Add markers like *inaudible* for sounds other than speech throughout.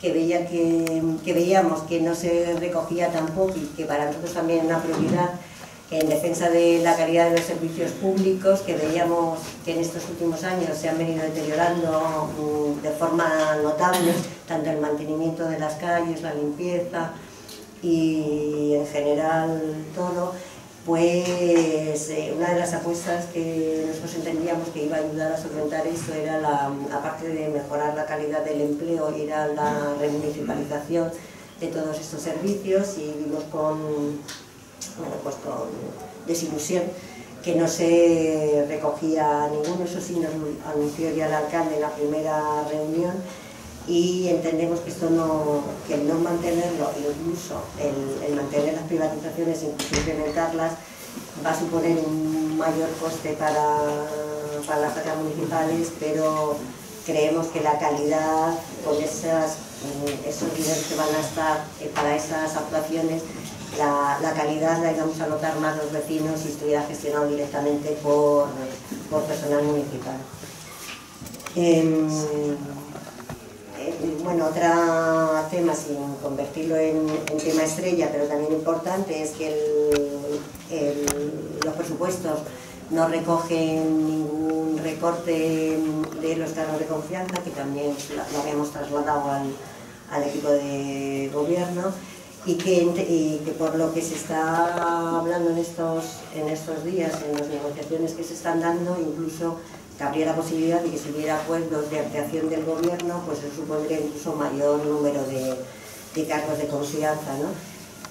que veía que, que veíamos que no se recogía tampoco y que para nosotros también es una prioridad en defensa de la calidad de los servicios públicos que veíamos que en estos últimos años se han venido deteriorando mm, de forma notable, tanto el mantenimiento de las calles, la limpieza y en general todo, pues eh, una de las apuestas que nosotros entendíamos que iba a ayudar a solventar esto era, la, aparte de mejorar la calidad del empleo, era la remunicipalización de todos estos servicios y vimos con, bueno, pues con desilusión que no se recogía ninguno, eso sí nos anunció ya el alcalde en la primera reunión y entendemos que esto no, que no mantenerlo, incluso el, mantener las privatizaciones, incluso incrementarlas, va a suponer un mayor coste para, para las áreas municipales, pero creemos que la calidad con esas, esos dineros que van a estar eh, para esas actuaciones, la, la, calidad la íbamos a notar más los vecinos si estuviera gestionado directamente por, por personal municipal. Em, bueno, otro tema, sin convertirlo en, tema estrella, pero también importante, es que los presupuestos no recogen ningún recorte de los cargos de confianza, que también lo habíamos trasladado al, equipo de gobierno, y que, que, por lo que se está hablando en estos, en estos días, en las negociaciones que se están dando, incluso que habría la posibilidad de que si hubiera acuerdos de ampliación del gobierno, pues eso supondría incluso mayor número de, cargos de confianza. ¿no?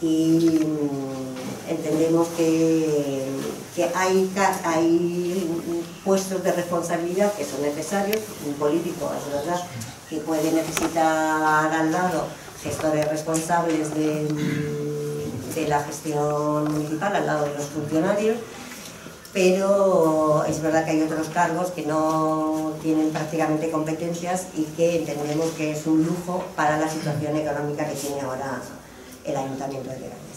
Y mm, entendemos que, que hay, hay puestos de responsabilidad que son necesarios, un político, es verdad, que puede necesitar al lado gestores responsables de, de la gestión municipal, al lado de los funcionarios, pero es verdad que hay otros cargos que no tienen prácticamente competencias y que entendemos que es un lujo para la situación económica que tiene ahora el Ayuntamiento de Leganés.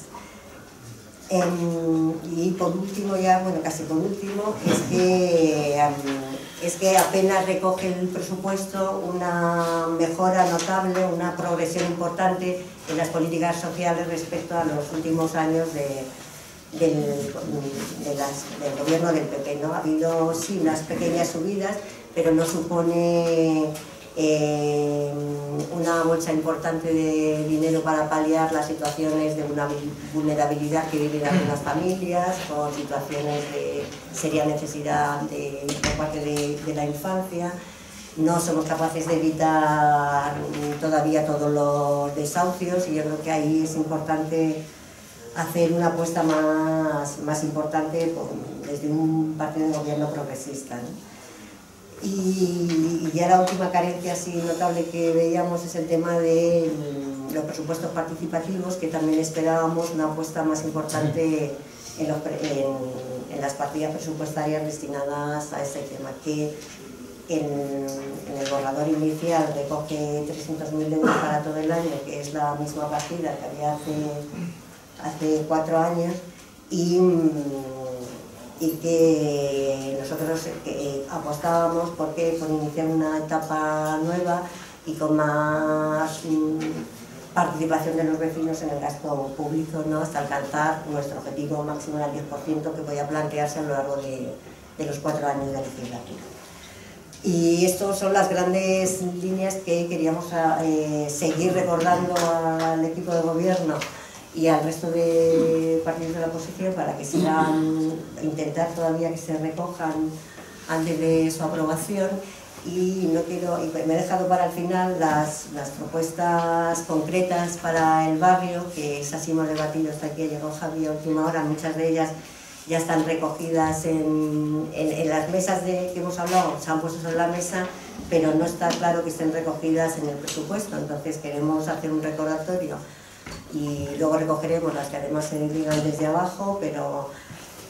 Em, y por último, ya, bueno, casi por último, es que, es que apenas recoge el presupuesto una mejora notable, una progresión importante en las políticas sociales respecto a los últimos años de, del, gobierno del PP. ¿no? Ha habido sí unas pequeñas subidas, pero no supone eh, una bolsa importante de dinero para paliar las situaciones de una vulnerabilidad que viven algunas familias, con situaciones de seria necesidad de, por parte de la infancia. No somos capaces de evitar todavía todos los desahucios y yo creo que ahí es importante hacer una apuesta más, más importante desde un partido de gobierno progresista. Y, ya la última carencia así notable que veíamos es el tema de mm, los presupuestos participativos, que también esperábamos una apuesta más importante en, en, las partidas presupuestarias destinadas a ese tema, que en, en el borrador inicial recoge 300.000 euros para todo el año, que es la misma partida que había hace hace cuatro años y, y que nosotros eh, apostábamos porque por iniciar una etapa nueva y con más mm, participación de los vecinos en el gasto público ¿no? hasta alcanzar nuestro objetivo máximo del 10% que voy a plantearse a lo largo de, de los cuatro años de legislatura. Y estas son las grandes líneas que queríamos eh, seguir recordando al equipo de gobierno y al resto de partidos de la oposición para que sigan, intentar todavía que se recojan antes de su aprobación. Y no quiero y me he dejado para el final las, propuestas concretas para el barrio que es así hemos debatido hasta aquí llegó Javi a última hora muchas de ellas ya están recogidas en, en, las mesas de que hemos hablado, se han puesto en la mesa, pero no está claro que estén recogidas en el presupuesto, entonces queremos hacer un recordatorio y luego recogeremos las que además se digan desde abajo, pero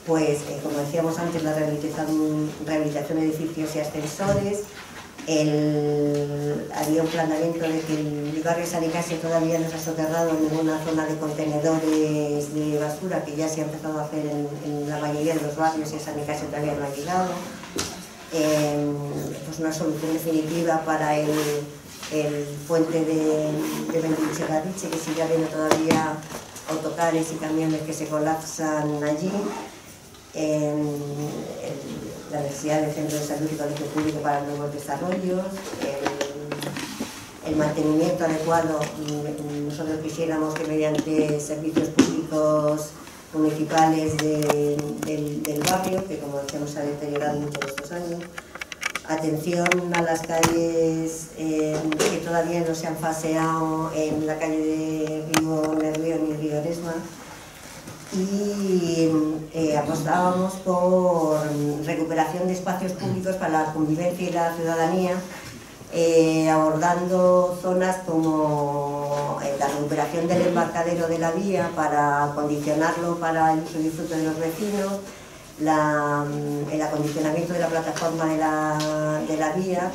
pues eh, como decíamos antes, la rehabilitación, de edificios y ascensores, el, había un planteamiento de que el barrio San Nicasio todavía no se ha soterrado en ninguna zona de contenedores de basura, que ya se ha empezado a hacer en, la mayoría de los barrios y San Nicasio todavía no ha llegado. pues una solución definitiva para el, puente de, de que sigue habiendo todavía autocares y camiones que se colapsan allí, la necesidad del centro de salud y colegio público para nuevos desarrollos, el, mantenimiento adecuado, nosotros quisiéramos que mediante servicios públicos municipales del, barrio, que como decíamos se ha deteriorado mucho estos años, atención a las calles eh, que todavía no se han faseado en la calle de Río Nervio ni Río Eresma y eh, apostábamos por recuperación de espacios públicos para la convivencia y la ciudadanía eh, abordando zonas como la recuperación del embarcadero de la vía para acondicionarlo para el uso y disfrute de los vecinos Mm, el acondicionamiento de la plataforma de la, vía,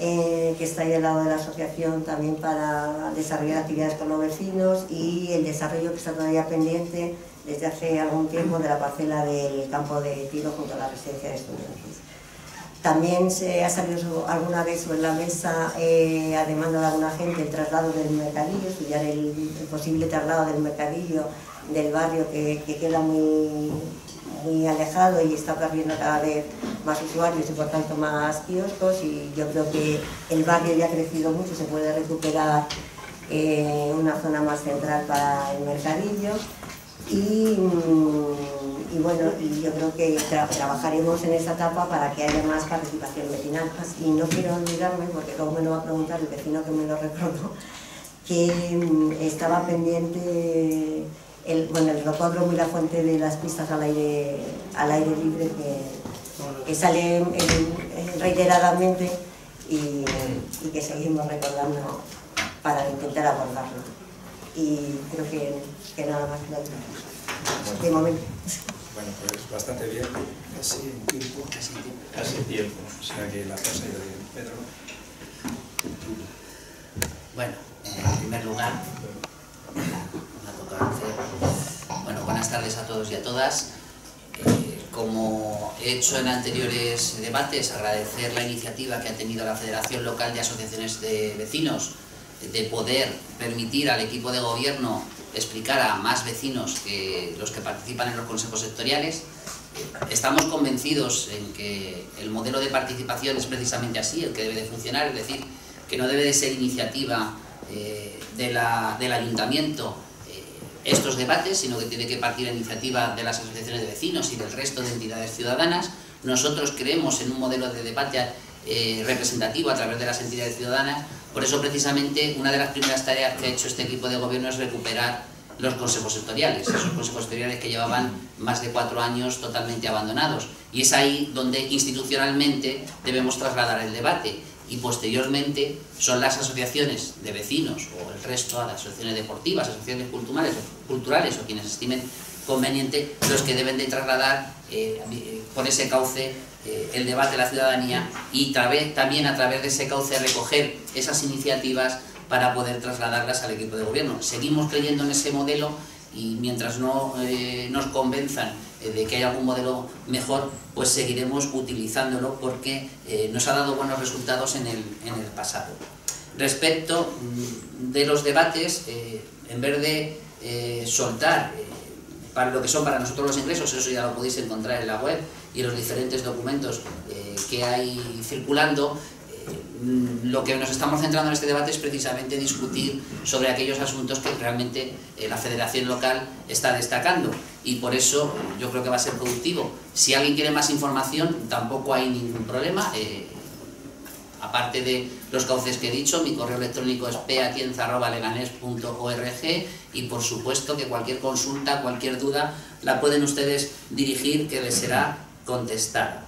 eh, que está ahí al lado de la asociación también para desarrollar actividades con los vecinos y el desarrollo que está todavía pendiente desde hace algún tiempo de la parcela del campo de tiro junto a la residencia de estudiantes. También se ha salido alguna vez sobre la mesa, eh, a demanda de alguna gente, el traslado del mercadillo, estudiar el, posible traslado del mercadillo del barrio que queda muy, muy alejado y está perdiendo cada vez más usuarios y por tanto más kioscos. Y yo creo que el barrio ya ha crecido mucho, se puede recuperar eh, una zona más central para el mercadillo. Y, mm, bueno, y yo creo que trabajaremos en esa etapa para que haya más participación vecinal. Y no quiero olvidarme, porque luego me lo va a preguntar el vecino que me lo recordó, que mm, estaba pendiente el, bueno, el rocódromo y la fuente de las pistas al aire, al aire libre que, sale reiteradamente y, que seguimos recordando para intentar abordarlo. Y creo que, nada más que de momento. Bueno, pues bastante bien. Casi tiempo. Casi tiempo. Casi tiempo. O sea que la cosa ha ido bien. Pedro. Bueno, en primer lugar, bueno, buenas tardes a todos y a todas. Eh, como he hecho en anteriores debates, agradecer la iniciativa que ha tenido la Federación Local de Asociaciones de Vecinos de poder permitir al equipo de gobierno explicar a más vecinos que los que participan en los consejos sectoriales. Estamos convencidos en que el modelo de participación es precisamente así, el que debe de funcionar, es decir, que no debe de ser iniciativa eh, del ayuntamiento estos debates, sino que tiene que partir la iniciativa de las asociaciones de vecinos y del resto de entidades ciudadanas. Nosotros creemos en un modelo de debate eh, representativo a través de las entidades ciudadanas, por eso precisamente una de las primeras tareas que ha hecho este equipo de gobierno es recuperar los consejos sectoriales, esos consejos sectoriales que llevaban más de cuatro años totalmente abandonados. Y es ahí donde institucionalmente debemos trasladar el debate y posteriormente son las asociaciones de vecinos o el resto, las asociaciones deportivas, asociaciones culturales, o quienes estimen conveniente los que deben de trasladar eh, por ese cauce eh, el debate de la ciudadanía y también a través de ese cauce recoger esas iniciativas para poder trasladarlas al equipo de gobierno. Seguimos creyendo en ese modelo y mientras no eh, nos convenzan eh, de que hay algún modelo mejor, pues seguiremos utilizándolo porque eh, nos ha dado buenos resultados en el, en el pasado. Respecto mm, de los debates, en vez de soltar para lo que son para nosotros los ingresos, eso ya lo podéis encontrar en la web y en los diferentes documentos que hay circulando, lo que nos estamos centrando en este debate es precisamente discutir sobre aquellos asuntos que realmente eh, la federación local está destacando y por eso yo creo que va a ser productivo. Si alguien quiere más información tampoco hay ningún problema, eh, aparte de los cauces que he dicho, mi correo electrónico es peatienza.leganés.org y por supuesto que cualquier consulta, cualquier duda la pueden ustedes dirigir que les será contestada.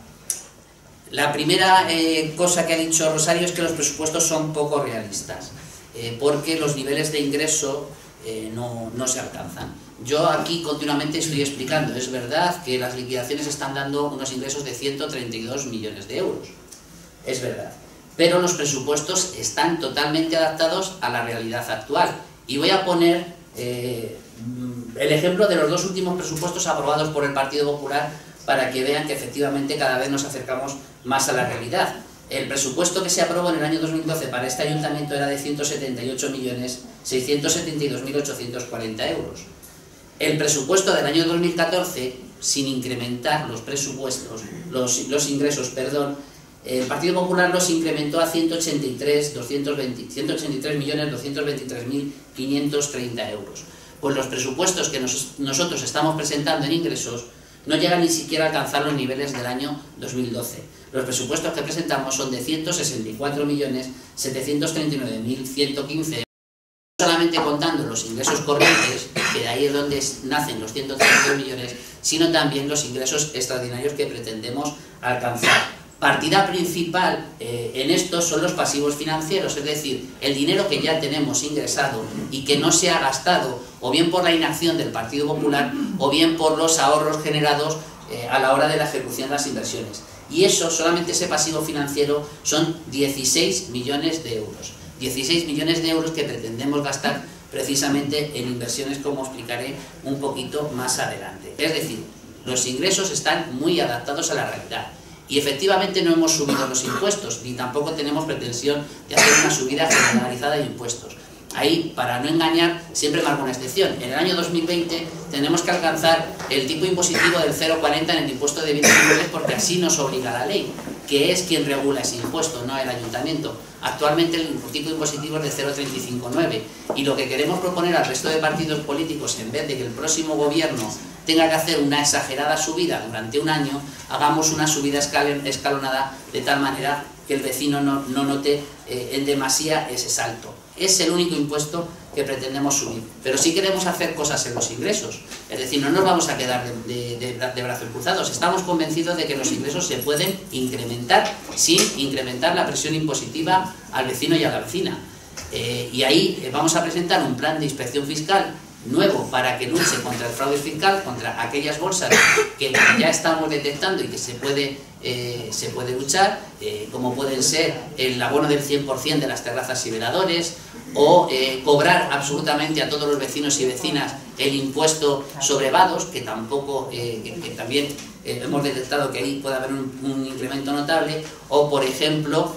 La primera eh, cosa que ha dicho Rosario es que los presupuestos son poco realistas, eh, porque los niveles de ingreso eh, no, se alcanzan. Yo aquí continuamente estoy explicando, es verdad que las liquidaciones están dando unos ingresos de 132 millones de euros, es verdad, pero los presupuestos están totalmente adaptados a la realidad actual. Y voy a poner el ejemplo de los dos últimos presupuestos aprobados por el Partido Popular para que vean que efectivamente cada vez nos acercamos más a la realidad. El presupuesto que se aprobó en el año 2012 para este ayuntamiento era de 178.672.840 euros. El presupuesto del año 2014, sin incrementar los presupuestos, los, ingresos, perdón, el Partido Popular los incrementó a 183, 220, 183.223.530 euros. Pues los presupuestos que nosotros estamos presentando en ingresos no llegan ni siquiera a alcanzar los niveles del año 2012. Los presupuestos que presentamos son de 164.739.115 solamente contando los ingresos corrientes, que de ahí es donde nacen los 132 millones, sino también los ingresos extraordinarios que pretendemos alcanzar partida principal eh, en esto son los pasivos financieros, es decir, el dinero que ya tenemos ingresado y que no se ha gastado o bien por la inacción del Partido Popular o bien por los ahorros generados eh, a la hora de la ejecución de las inversiones. Y eso, solamente ese pasivo financiero, son 16 millones de euros. 16 millones de euros que pretendemos gastar precisamente en inversiones, como explicaré un poquito más adelante. Es decir, los ingresos están muy adaptados a la realidad y efectivamente no hemos subido los impuestos, ni tampoco tenemos pretensión de hacer una subida generalizada de impuestos. Ahí, para no engañar, siempre marco una excepción. En el año 2020 tenemos que alcanzar el tipo impositivo del 0,40 en el impuesto de bienes inmuebles porque así nos obliga la ley, que es quien regula ese impuesto, no el ayuntamiento. Actualmente el tipo impositivo es de 0,359 y lo que queremos proponer al resto de partidos políticos, en vez de que el próximo gobierno tenga que hacer una exagerada subida durante un año, hagamos una subida escalonada de tal manera que el vecino no, note eh, en demasía ese salto. Es el único impuesto que pretendemos subir. Pero sí queremos hacer cosas en los ingresos. Es decir, no nos vamos a quedar de, brazos cruzados. Estamos convencidos de que los ingresos se pueden incrementar sin incrementar la presión impositiva al vecino y a la vecina. Eh, y ahí eh, vamos a presentar un plan de inspección fiscal nuevo para que luche contra el fraude fiscal, contra aquellas bolsas que ya estamos detectando y que se puede, eh, se puede luchar, eh, como pueden ser el abono del 100% de las terrazas y veladores, o eh, cobrar absolutamente a todos los vecinos y vecinas el impuesto sobre vados, que tampoco, también hemos detectado que ahí puede haber un, un incremento notable, o por ejemplo,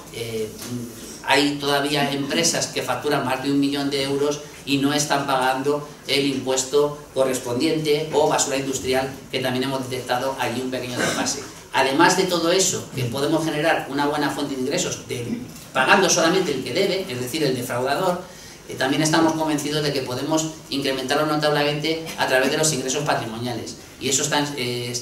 hay todavía empresas que facturan más de un millón de euros y no están pagando el impuesto correspondiente o basura industrial que también hemos detectado allí un pequeño desfase. Además de todo eso, que podemos generar una buena fuente de ingresos pagando solamente el que debe, es decir, el defraudador, eh, también estamos convencidos de que podemos incrementarlo notablemente a través de los ingresos patrimoniales. Y eso está, eh,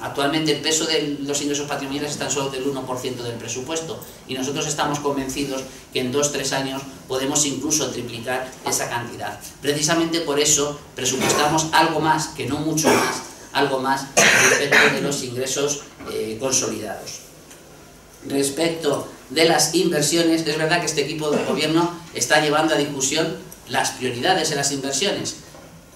Actualmente el peso de los ingresos patrimoniales está solo del 1% del presupuesto y nosotros estamos convencidos que en 2-3 años podemos incluso triplicar esa cantidad. Precisamente por eso presupuestamos algo más, que no mucho más, algo más respecto de los ingresos eh, consolidados. Respecto de las inversiones, es verdad que este equipo de gobierno está llevando a discusión las prioridades en las inversiones,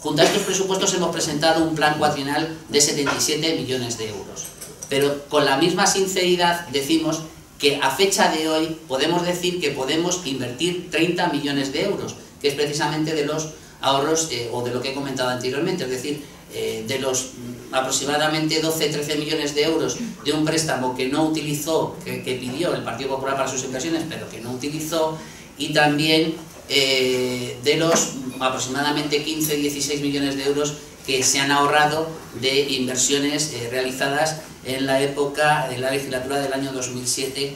Junto a estos presupuestos hemos presentado un plan cuatrienal de 77 millones de euros. Pero con la misma sinceridad decimos que a fecha de hoy podemos decir que podemos invertir 30 millones de euros, que es precisamente de los ahorros eh, o de lo que he comentado anteriormente, es decir, eh, de los aproximadamente 12-13 millones de euros de un préstamo que no utilizó, que, que, pidió el Partido Popular para sus inversiones, pero que no utilizó, y también eh, de los aproximadamente 15-16 millones de euros que se han ahorrado de inversiones eh, realizadas en la época de la legislatura del año 2007-2011.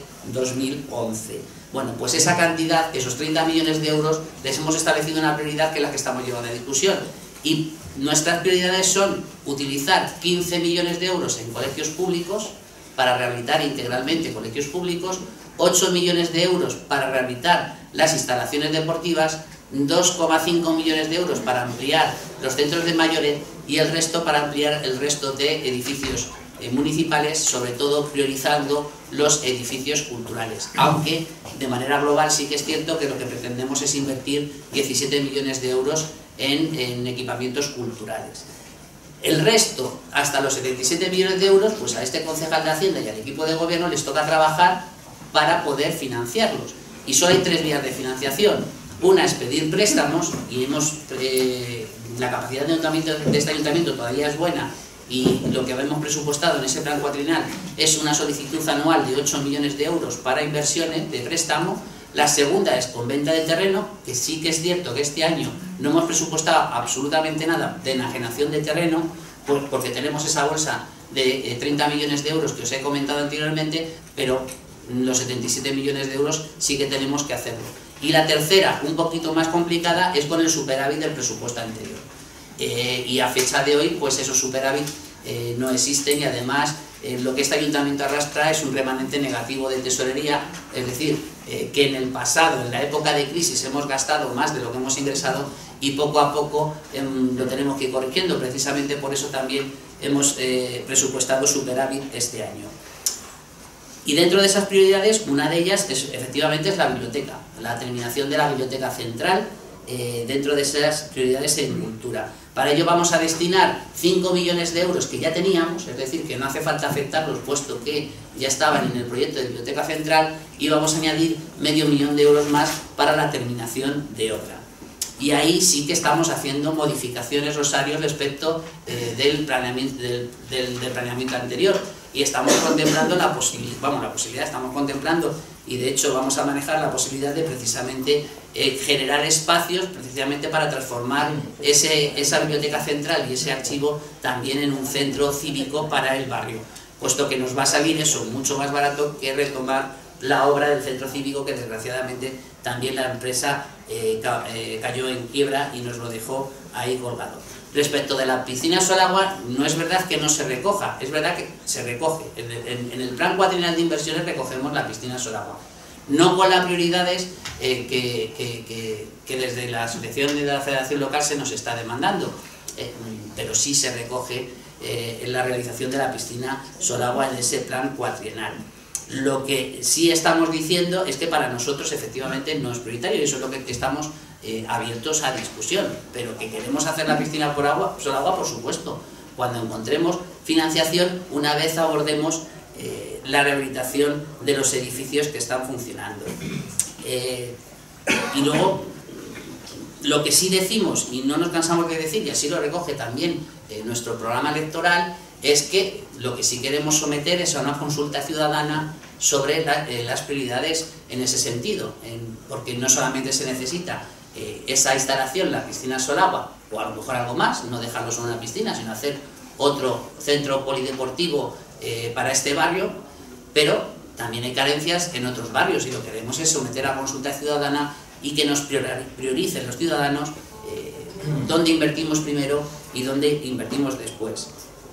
Bueno, pues esa cantidad, esos 30 millones de euros, les hemos establecido una prioridad que es la que estamos llevando a discusión. Y nuestras prioridades son utilizar 15 millones de euros en colegios públicos para rehabilitar integralmente colegios públicos, 8 millones de euros para rehabilitar las instalaciones deportivas, 2,5 millones de euros para ampliar los centros de mayores y el resto para ampliar el resto de edificios eh, municipales, sobre todo priorizando los edificios culturales. Aunque de manera global sí que es cierto que lo que pretendemos es invertir 17 millones de euros en, en equipamientos culturales. El resto, hasta los 77 millones de euros, pues a este concejal de Hacienda y al equipo de gobierno les toca trabajar para poder financiarlos. Y solo hay tres vías de financiación. Una es pedir préstamos, y hemos, eh, la capacidad de, de este ayuntamiento todavía es buena, y lo que hemos presupuestado en ese plan cuatrinal es una solicitud anual de 8 millones de euros para inversiones de préstamo. La segunda es con venta de terreno, que sí que es cierto que este año no hemos presupuestado absolutamente nada de enajenación de terreno, pues porque tenemos esa bolsa de 30 eh, millones de euros que os he comentado anteriormente, pero los 77 millones de euros sí que tenemos que hacerlo. Y la tercera, un poquito más complicada, es con el superávit del presupuesto anterior. Eh, y a fecha de hoy, pues esos superávit eh, no existen y además lo que este ayuntamiento arrastra es un remanente negativo de tesorería, es decir, que en el pasado, en la época de crisis, hemos gastado más de lo que hemos ingresado y poco a poco em, lo tenemos que ir corrigiendo, precisamente por eso también hemos presupuestado superávit este año. Y dentro de esas prioridades, una de ellas es, efectivamente es la biblioteca, la terminación de la biblioteca central eh, dentro de esas prioridades en cultura. Para ello vamos a destinar 5 millones de euros que ya teníamos, es decir, que no hace falta afectarlos puesto que ya estaban en el proyecto de Biblioteca Central y vamos a añadir medio millón de euros más para la terminación de obra. Y ahí sí que estamos haciendo modificaciones, Rosario, respecto eh, del, planeamiento, del, del planeamiento anterior y estamos contemplando la posibilidad, vamos, la posibilidad, estamos contemplando y de hecho vamos a manejar la posibilidad de precisamente eh, generar espacios precisamente para transformar ese, esa biblioteca central y ese archivo también en un centro cívico para el barrio, puesto que nos va a salir eso mucho más barato que retomar la obra del centro cívico que desgraciadamente también la empresa eh, eh, cayó en quiebra y nos lo dejó ahí colgado. Respecto de la piscina agua no es verdad que no se recoja, es verdad que se recoge. En, el plan cuadrinal de inversiones recogemos la piscina agua No con las prioridades eh, que, desde la asociación de la federación local se nos está demandando, eh, pero sí se recoge eh, en la realización de la piscina agua en ese plan cuatrienal. Lo que sí estamos diciendo es que para nosotros efectivamente no es prioritario y eso es lo que estamos abiertos a discusión, pero que queremos hacer la piscina por agua, por agua por supuesto, cuando encontremos financiación una vez abordemos eh, la rehabilitación de los edificios que están funcionando. Eh, y luego, lo que sí decimos, y no nos cansamos de decir, y así lo recoge también nuestro programa electoral, es que lo que sí queremos someter es a una consulta ciudadana sobre las prioridades en ese sentido, porque no solamente se necesita eh, esa instalación, la piscina Solagua, o a lo mejor algo más, no dejarlo solo en una piscina, sino hacer otro centro polideportivo eh, para este barrio, pero también hay carencias en otros barrios y lo que queremos es someter a consulta ciudadana y que nos prioricen los ciudadanos eh, dónde invertimos primero y dónde invertimos después.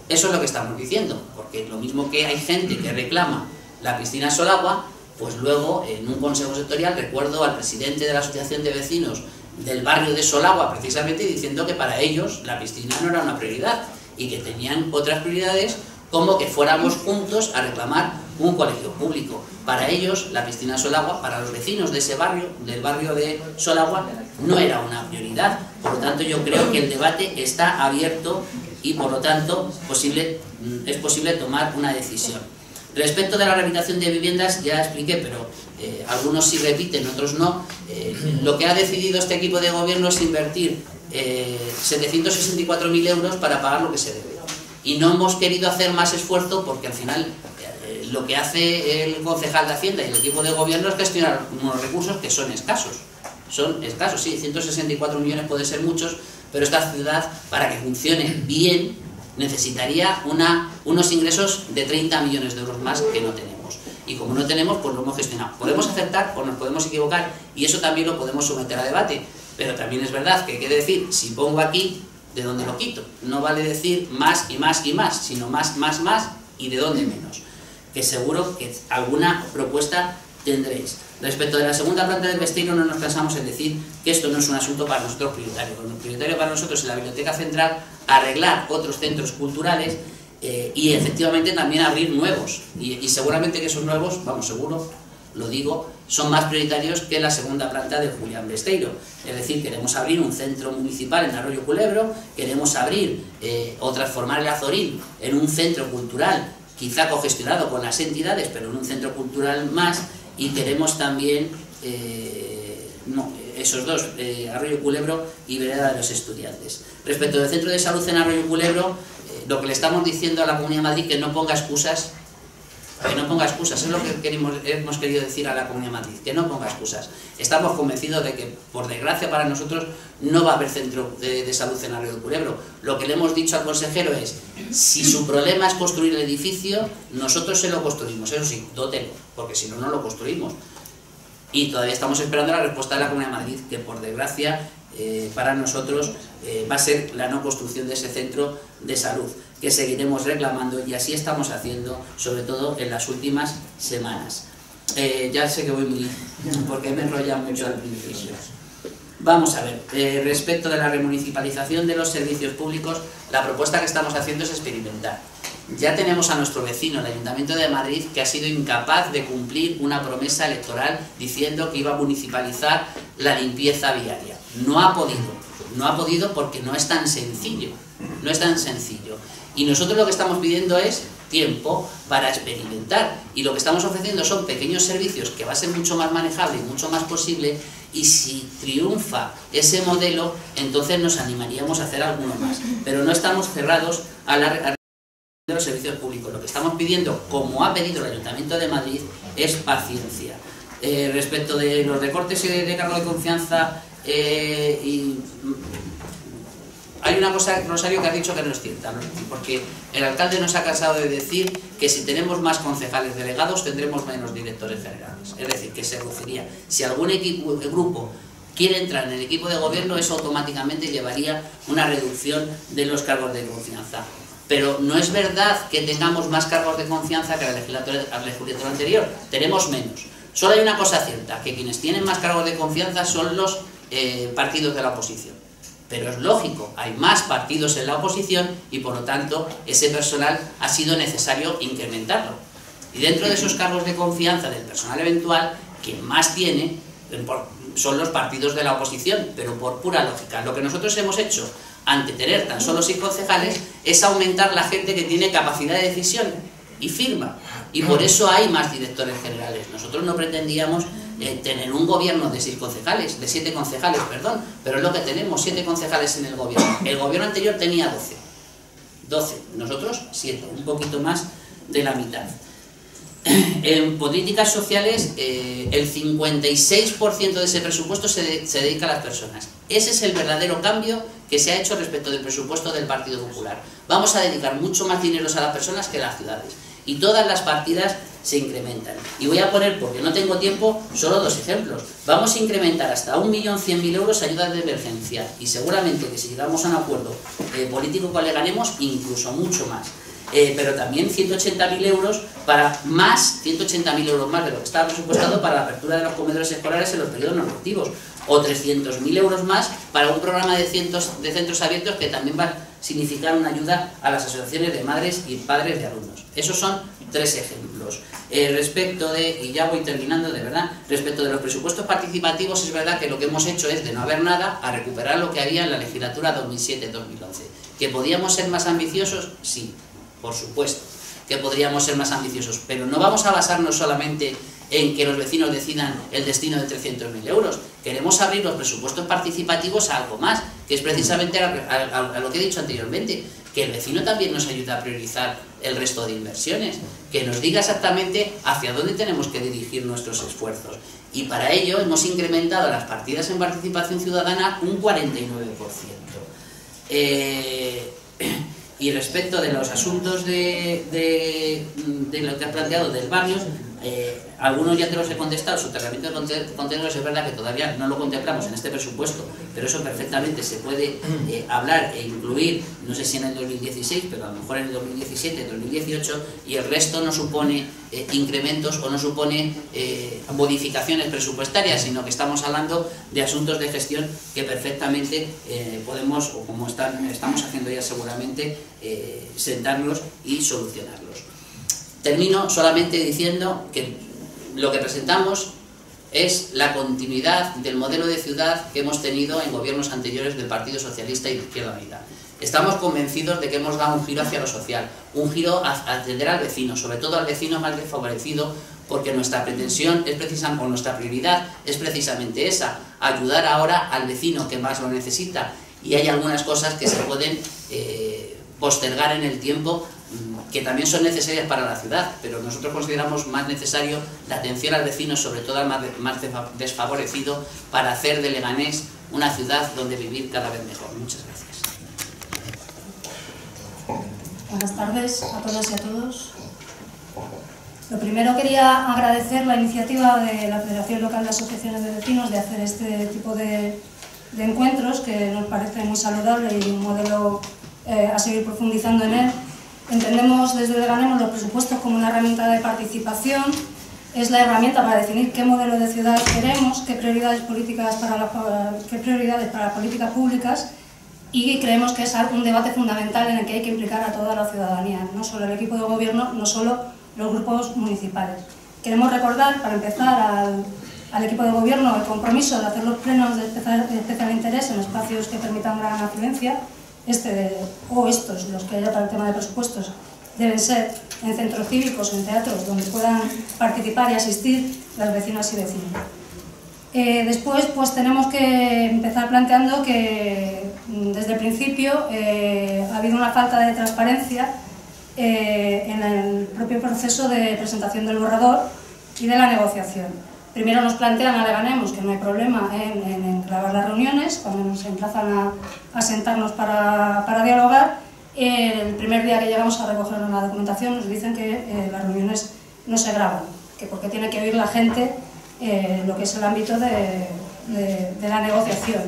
Eso es lo que estamos diciendo, porque lo mismo que hay gente que reclama la piscina Solagua, pues luego en un consejo sectorial recuerdo al presidente de la asociación de vecinos del barrio de Solagua precisamente diciendo que para ellos la piscina no era una prioridad y que tenían otras prioridades como que fuéramos juntos a reclamar un colegio público. Para ellos la piscina Solagua, para los vecinos de ese barrio, del barrio de Solagua, no era una prioridad. Por lo tanto yo creo que el debate está abierto y por lo tanto es posible tomar una decisión. Respecto de la rehabilitación de viviendas, ya expliqué, pero eh, algunos sí repiten, otros no. Eh, lo que ha decidido este equipo de gobierno es invertir eh, 764.000 euros para pagar lo que se debe. Y no hemos querido hacer más esfuerzo porque al final eh, lo que hace el concejal de Hacienda y el equipo de gobierno es gestionar unos recursos que son escasos. Son escasos, sí, 164 millones puede ser muchos, pero esta ciudad, para que funcione bien, necesitaría una, unos ingresos de 30 millones de euros más que no tenemos. Y como no tenemos, pues lo hemos gestionado. Podemos acertar o nos podemos equivocar y eso también lo podemos someter a debate. Pero también es verdad que hay que decir, si pongo aquí, ¿de dónde lo quito? No vale decir más y más y más, sino más, más, más y de dónde menos. Que seguro que alguna propuesta tendréis. Respecto de la segunda planta del vestido, no nos cansamos en decir que esto no es un asunto para nosotros prioritario. Lo prioritario para nosotros en la Biblioteca Central arreglar otros centros culturales eh, y efectivamente también abrir nuevos. Y, seguramente que esos nuevos, vamos, seguro, lo digo, son más prioritarios que la segunda planta de Julián Besteiro. Es decir, queremos abrir un centro municipal en Arroyo Culebro, queremos abrir eh, o transformar el Azorín en un centro cultural, quizá cogestionado con las entidades, pero en un centro cultural más, y queremos también... Eh, esos dos, eh, Arroyo Culebro y Vereda de los Estudiantes. Respecto del centro de salud en Arroyo Culebro, lo que le estamos diciendo a la Comunidad de Madrid que no ponga excusas que no ponga excusas, es lo que hemos querido decir a la Comunidad de Madrid, que no ponga excusas. Estamos convencidos de que, por desgracia para nosotros, no va a haber centro de, salud en Arroyo del Culebro. Lo que le hemos dicho al consejero es, si su problema es construir el edificio, nosotros se lo construimos, eso sí, dótelo, porque si no, no lo construimos. Y todavía estamos esperando la respuesta de la Comunidad de Madrid, que por desgracia, eh, para nosotros, eh, va a ser la no construcción de ese centro de salud que seguiremos reclamando y así estamos haciendo, sobre todo en las últimas semanas. Eh, ya sé que voy muy... porque me enrolla mucho al principio. Vamos a ver, eh, respecto de la remunicipalización de los servicios públicos, la propuesta que estamos haciendo es experimentar. Ya tenemos a nuestro vecino, el Ayuntamiento de Madrid, que ha sido incapaz de cumplir una promesa electoral diciendo que iba a municipalizar la limpieza viaria. No ha podido, no ha podido porque no es tan sencillo, no es tan sencillo. Y nosotros lo que estamos pidiendo es tiempo para experimentar. Y lo que estamos ofreciendo son pequeños servicios que va a ser mucho más manejable y mucho más posible. Y si triunfa ese modelo entonces nos animaríamos a hacer alguno más. Pero no estamos cerrados a la de los servicios públicos. Lo que estamos pidiendo como ha pedido el Ayuntamiento de Madrid es paciencia. Eh, respecto de los recortes de cargo de confianza eh, y hay una cosa, Rosario, que ha dicho que no es cierta, porque el alcalde nos ha cansado de decir que si tenemos más concejales delegados tendremos menos directores generales. Es decir, que se reduciría. Si algún equipo, grupo quiere entrar en el equipo de gobierno, eso automáticamente llevaría una reducción de los cargos de confianza. Pero no es verdad que tengamos más cargos de confianza que la legislatura, anterior, tenemos menos. Solo hay una cosa cierta, que quienes tienen más cargos de confianza son los eh, partidos de la oposición pero es lógico, hay más partidos en la oposición y por lo tanto ese personal ha sido necesario incrementarlo. Y dentro de esos cargos de confianza del personal eventual, quien más tiene son los partidos de la oposición, pero por pura lógica. Lo que nosotros hemos hecho ante tener tan solo seis concejales es aumentar la gente que tiene capacidad de decisión y firma. Y por eso hay más directores generales. Nosotros no pretendíamos eh, tener un gobierno de seis concejales, de siete concejales, perdón, pero es lo que tenemos, siete concejales en el gobierno. El gobierno anterior tenía doce, doce, nosotros siete, un poquito más de la mitad. *clears throat* En políticas sociales, eh, el 56% de ese presupuesto se, se dedica a las personas. Ese es el verdadero cambio que se ha hecho respecto del presupuesto del Partido Popular. Vamos a dedicar mucho más dinero a las personas que a las ciudades. Y todas las partidas se incrementan. Y voy a poner, porque no tengo tiempo, solo dos ejemplos. Vamos a incrementar hasta 1.100.000 euros ayudas de emergencia y seguramente que si llegamos a un acuerdo eh, político colegaremos incluso mucho más. Eh, pero también 180.000 euros para más, 180.000 euros más de lo que estaba presupuestado para la apertura de los comedores escolares en los periodos normativos o 300.000 euros más para un programa de, cientos, de centros abiertos que también va significar una ayuda a las asociaciones de madres y padres de alumnos. Esos son tres ejemplos. Eh, respecto de, y ya voy terminando de verdad, respecto de los presupuestos participativos, es verdad que lo que hemos hecho es de no haber nada a recuperar lo que había en la legislatura 2007-2011. ¿Que podíamos ser más ambiciosos? Sí, por supuesto que podríamos ser más ambiciosos, pero no vamos a basarnos solamente en que los vecinos decidan el destino de 300.000 euros. Queremos abrir los presupuestos participativos a algo más, que es precisamente a, lo que he dicho anteriormente, que el vecino también nos ayude a priorizar el resto de inversiones, que nos diga exactamente hacia dónde tenemos que dirigir nuestros esfuerzos. Y para ello hemos incrementado las partidas en participación ciudadana un 49%. Eh, *clears throat* y respecto de los asuntos de, de, lo que has planteado del barrio, eh, algunos ya te los he contestado, soterramiento de contenedores es verdad que todavía no lo contemplamos en este presupuesto, pero eso perfectamente se puede eh, hablar e incluir, no sé si en el 2016, pero a lo mejor en el 2017, 2018, y el resto no supone eh, incrementos o no supone modificaciones presupuestarias, sino que estamos hablando de asuntos de gestión que perfectamente podemos, o como están, estamos haciendo ya seguramente, sentarlos y solucionarlos. Termino solamente diciendo que lo que presentamos es la continuidad del modelo de ciudad que hemos tenido en gobiernos anteriores del Partido Socialista y de Izquierda Unida. Estamos convencidos de que hemos dado un giro hacia lo social, un giro a atender al vecino, sobre todo al vecino más desfavorecido, porque nuestra pretensión es precisamente, o nuestra prioridad es precisamente esa, ayudar ahora al vecino que más lo necesita. Y hay algunas cosas que se pueden eh, postergar en el tiempo que también son necesarias para la ciudad, pero nosotros consideramos más necesario la atención al vecino, sobre todo al más desfavorecido, para hacer de Leganés una ciudad donde vivir cada vez mejor. Muchas gracias. Buenas tardes a todas y a todos. Lo primero quería agradecer la iniciativa de la Federación Local de Asociaciones de Vecinos de hacer este tipo de, encuentros, que nos parece muy saludable y un modelo eh, a seguir profundizando en él. Entendemos desde Ganemos los presupuestos como una herramienta de participación, es la herramienta para definir qué modelo de ciudad queremos, qué prioridades, políticas para qué prioridades para políticas públicas y creemos que es un debate fundamental en el que hay que implicar a toda la ciudadanía, no solo el equipo de gobierno, no solo los grupos municipales. Queremos recordar, para empezar, al, equipo de gobierno el compromiso de hacer los plenos de especial, interés en espacios que permitan gran afluencia, este o estos, los que haya para el tema de presupuestos, deben ser en centros cívicos en teatros donde puedan participar y asistir las vecinas y vecinos. Eh, después pues tenemos que empezar planteando que mm, desde el principio eh, ha habido una falta de transparencia eh, en el propio proceso de presentación del borrador y de la negociación. Primero nos plantean, aleganemos que no hay problema en, grabar las reuniones, cuando nos emplazan a, sentarnos para, para, dialogar. El primer día que llegamos a recoger la documentación nos dicen que eh, las reuniones no se graban, que porque tiene que oír la gente eh, lo que es el ámbito de, de la negociación.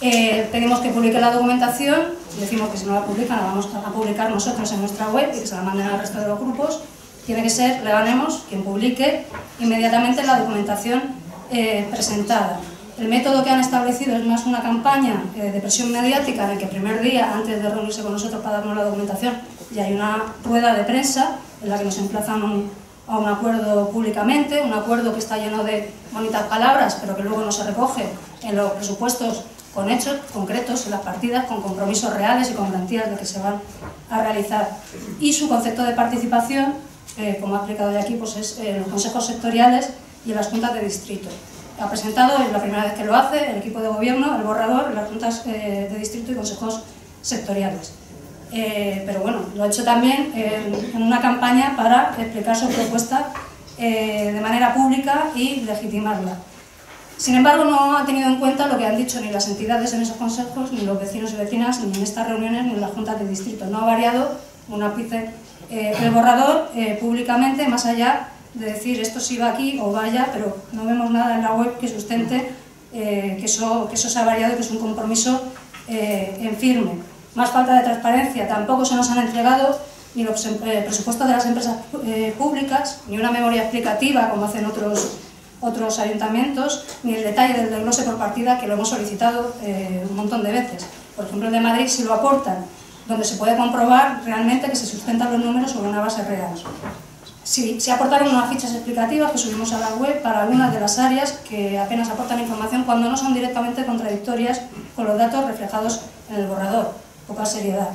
Eh, pedimos que publique la documentación, decimos que si no la publican la vamos a publicar nosotros en nuestra web y que se la manden al resto de los grupos. Tiene que ser Leganemos quien publique inmediatamente la documentación eh, presentada. El método que han establecido es más una campaña eh, de presión mediática en el que el primer día, antes de reunirse con nosotros para darnos la documentación, ya hay una rueda de prensa en la que nos emplazan a un acuerdo públicamente, un acuerdo que está lleno de bonitas palabras, pero que luego no se recoge en los presupuestos con hechos concretos en las partidas, con compromisos reales y con garantías de que se van a realizar. Y su concepto de participación, eh, como ha explicado ya aquí, pues es en los consejos sectoriales y las juntas de distrito. Ha presentado, es la primera vez que lo hace, el equipo de gobierno, el borrador, las juntas eh, de distrito y consejos sectoriales. Eh, pero bueno, lo ha hecho también en una campaña para explicar su propuesta de manera pública y legitimarla. Sin embargo, no ha tenido en cuenta lo que han dicho ni las entidades en esos consejos, ni los vecinos y vecinas, ni en estas reuniones, ni en las juntas de distrito. No ha variado un ápice eh, el borrador eh, públicamente, más allá de decir esto sí va aquí o vaya, pero no vemos nada en la web que sustente eh, que, eso, que eso se ha variado y que es un compromiso en firme. Más falta de transparencia, tampoco se nos han entregado ni los presupuestos de las empresas públicas, ni una memoria explicativa como hacen otros otros ayuntamientos, ni el detalle del desglose por partida que lo hemos solicitado eh, un montón de veces. Por ejemplo, el de Madrid sí lo aportan, donde se puede comprobar realmente que se sustentan los números sobre una base real. Sí, se aportaron unas fichas explicativas que subimos a la web para algunas de las áreas que apenas aportan información cuando no son directamente contradictorias con los datos reflejados en el borrador. Poca seriedad.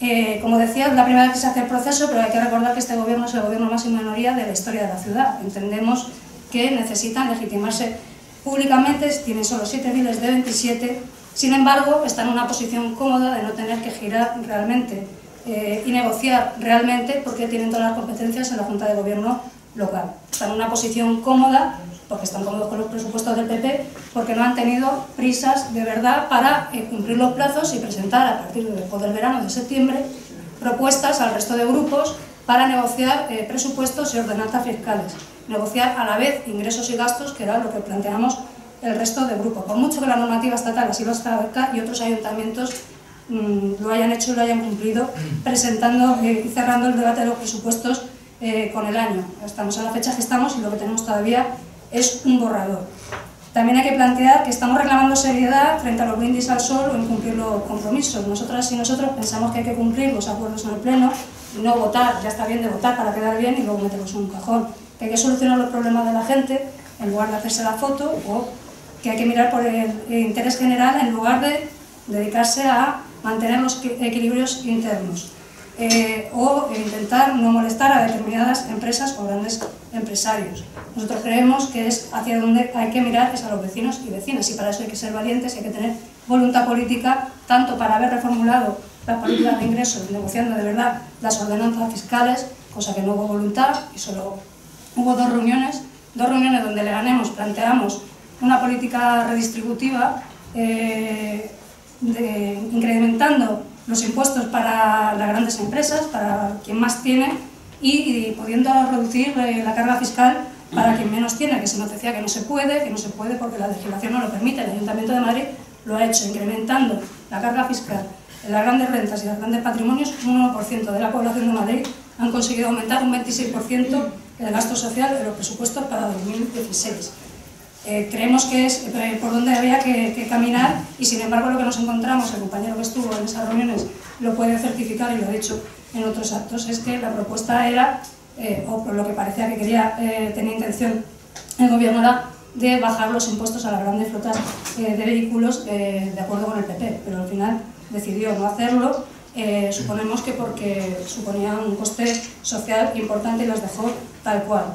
Eh, como decía, es la primera vez que se hace el proceso, pero hay que recordar que este gobierno es el gobierno más en minoría de la historia de la ciudad. Entendemos que necesitan legitimarse públicamente, tienen solo 7 miles de 27, sin embargo están en una posición cómoda de no tener que girar realmente eh, y negociar realmente porque tienen todas las competencias en la Junta de Gobierno local. Están en una posición cómoda porque están cómodos con los presupuestos del PP, porque no han tenido prisas de verdad para eh, cumplir los plazos y presentar a partir de del verano de septiembre propuestas al resto de grupos para negociar eh, presupuestos y ordenanzas fiscales negociar a la vez ingresos y gastos, que era lo que planteamos el resto del grupo. Por mucho que la normativa estatal así lo establezca y otros ayuntamientos mm, lo hayan hecho y lo hayan cumplido, presentando eh, y cerrando el debate de los presupuestos eh, con el año. Estamos a la fecha que estamos y lo que tenemos todavía es un borrador. También hay que plantear que estamos reclamando seriedad frente a los brindis al sol o en cumplir los compromisos. Nosotras y nosotros pensamos que hay que cumplir los acuerdos en el Pleno y no votar, ya está bien de votar para quedar bien y luego meterlos en un cajón que hay que solucionar los problemas de la gente en lugar de hacerse la foto o que hay que mirar por el, interés general en lugar de dedicarse a mantener los equilibrios internos eh, o intentar no molestar a determinadas empresas o grandes empresarios. Nosotros creemos que es hacia donde hay que mirar es a los vecinos y vecinas y para eso hay que ser valientes y hay que tener voluntad política tanto para haber reformulado las políticas de ingresos, negociando de verdad las ordenanzas fiscales, cosa que no hubo voluntad y solo hubo dos reuniones, dos reuniones donde le ganemos, planteamos una política redistributiva eh, incrementando los impuestos para las grandes empresas, para quien más tiene, y, pudiendo reducir eh, la carga fiscal para quien menos tiene, que se nos decía que no se puede, que no se puede porque la legislación no lo permite. El Ayuntamiento de Madrid lo ha hecho, incrementando la carga fiscal en las grandes rentas y los grandes patrimonios, un 1% de la población de Madrid han conseguido aumentar un 26% el gasto social en los presupuestos para 2016. Eh, creemos que es eh, por donde había que, caminar y sin embargo lo que nos encontramos, el compañero que estuvo en esas reuniones lo puede certificar y lo ha dicho en otros actos, es que la propuesta era, eh, o por lo que parecía que quería, tenía intención el gobierno era de bajar los impuestos a las grandes flotas de vehículos de acuerdo con el PP, pero al final decidió no hacerlo, suponemos que porque suponía un coste social importante y los dejó tal cual.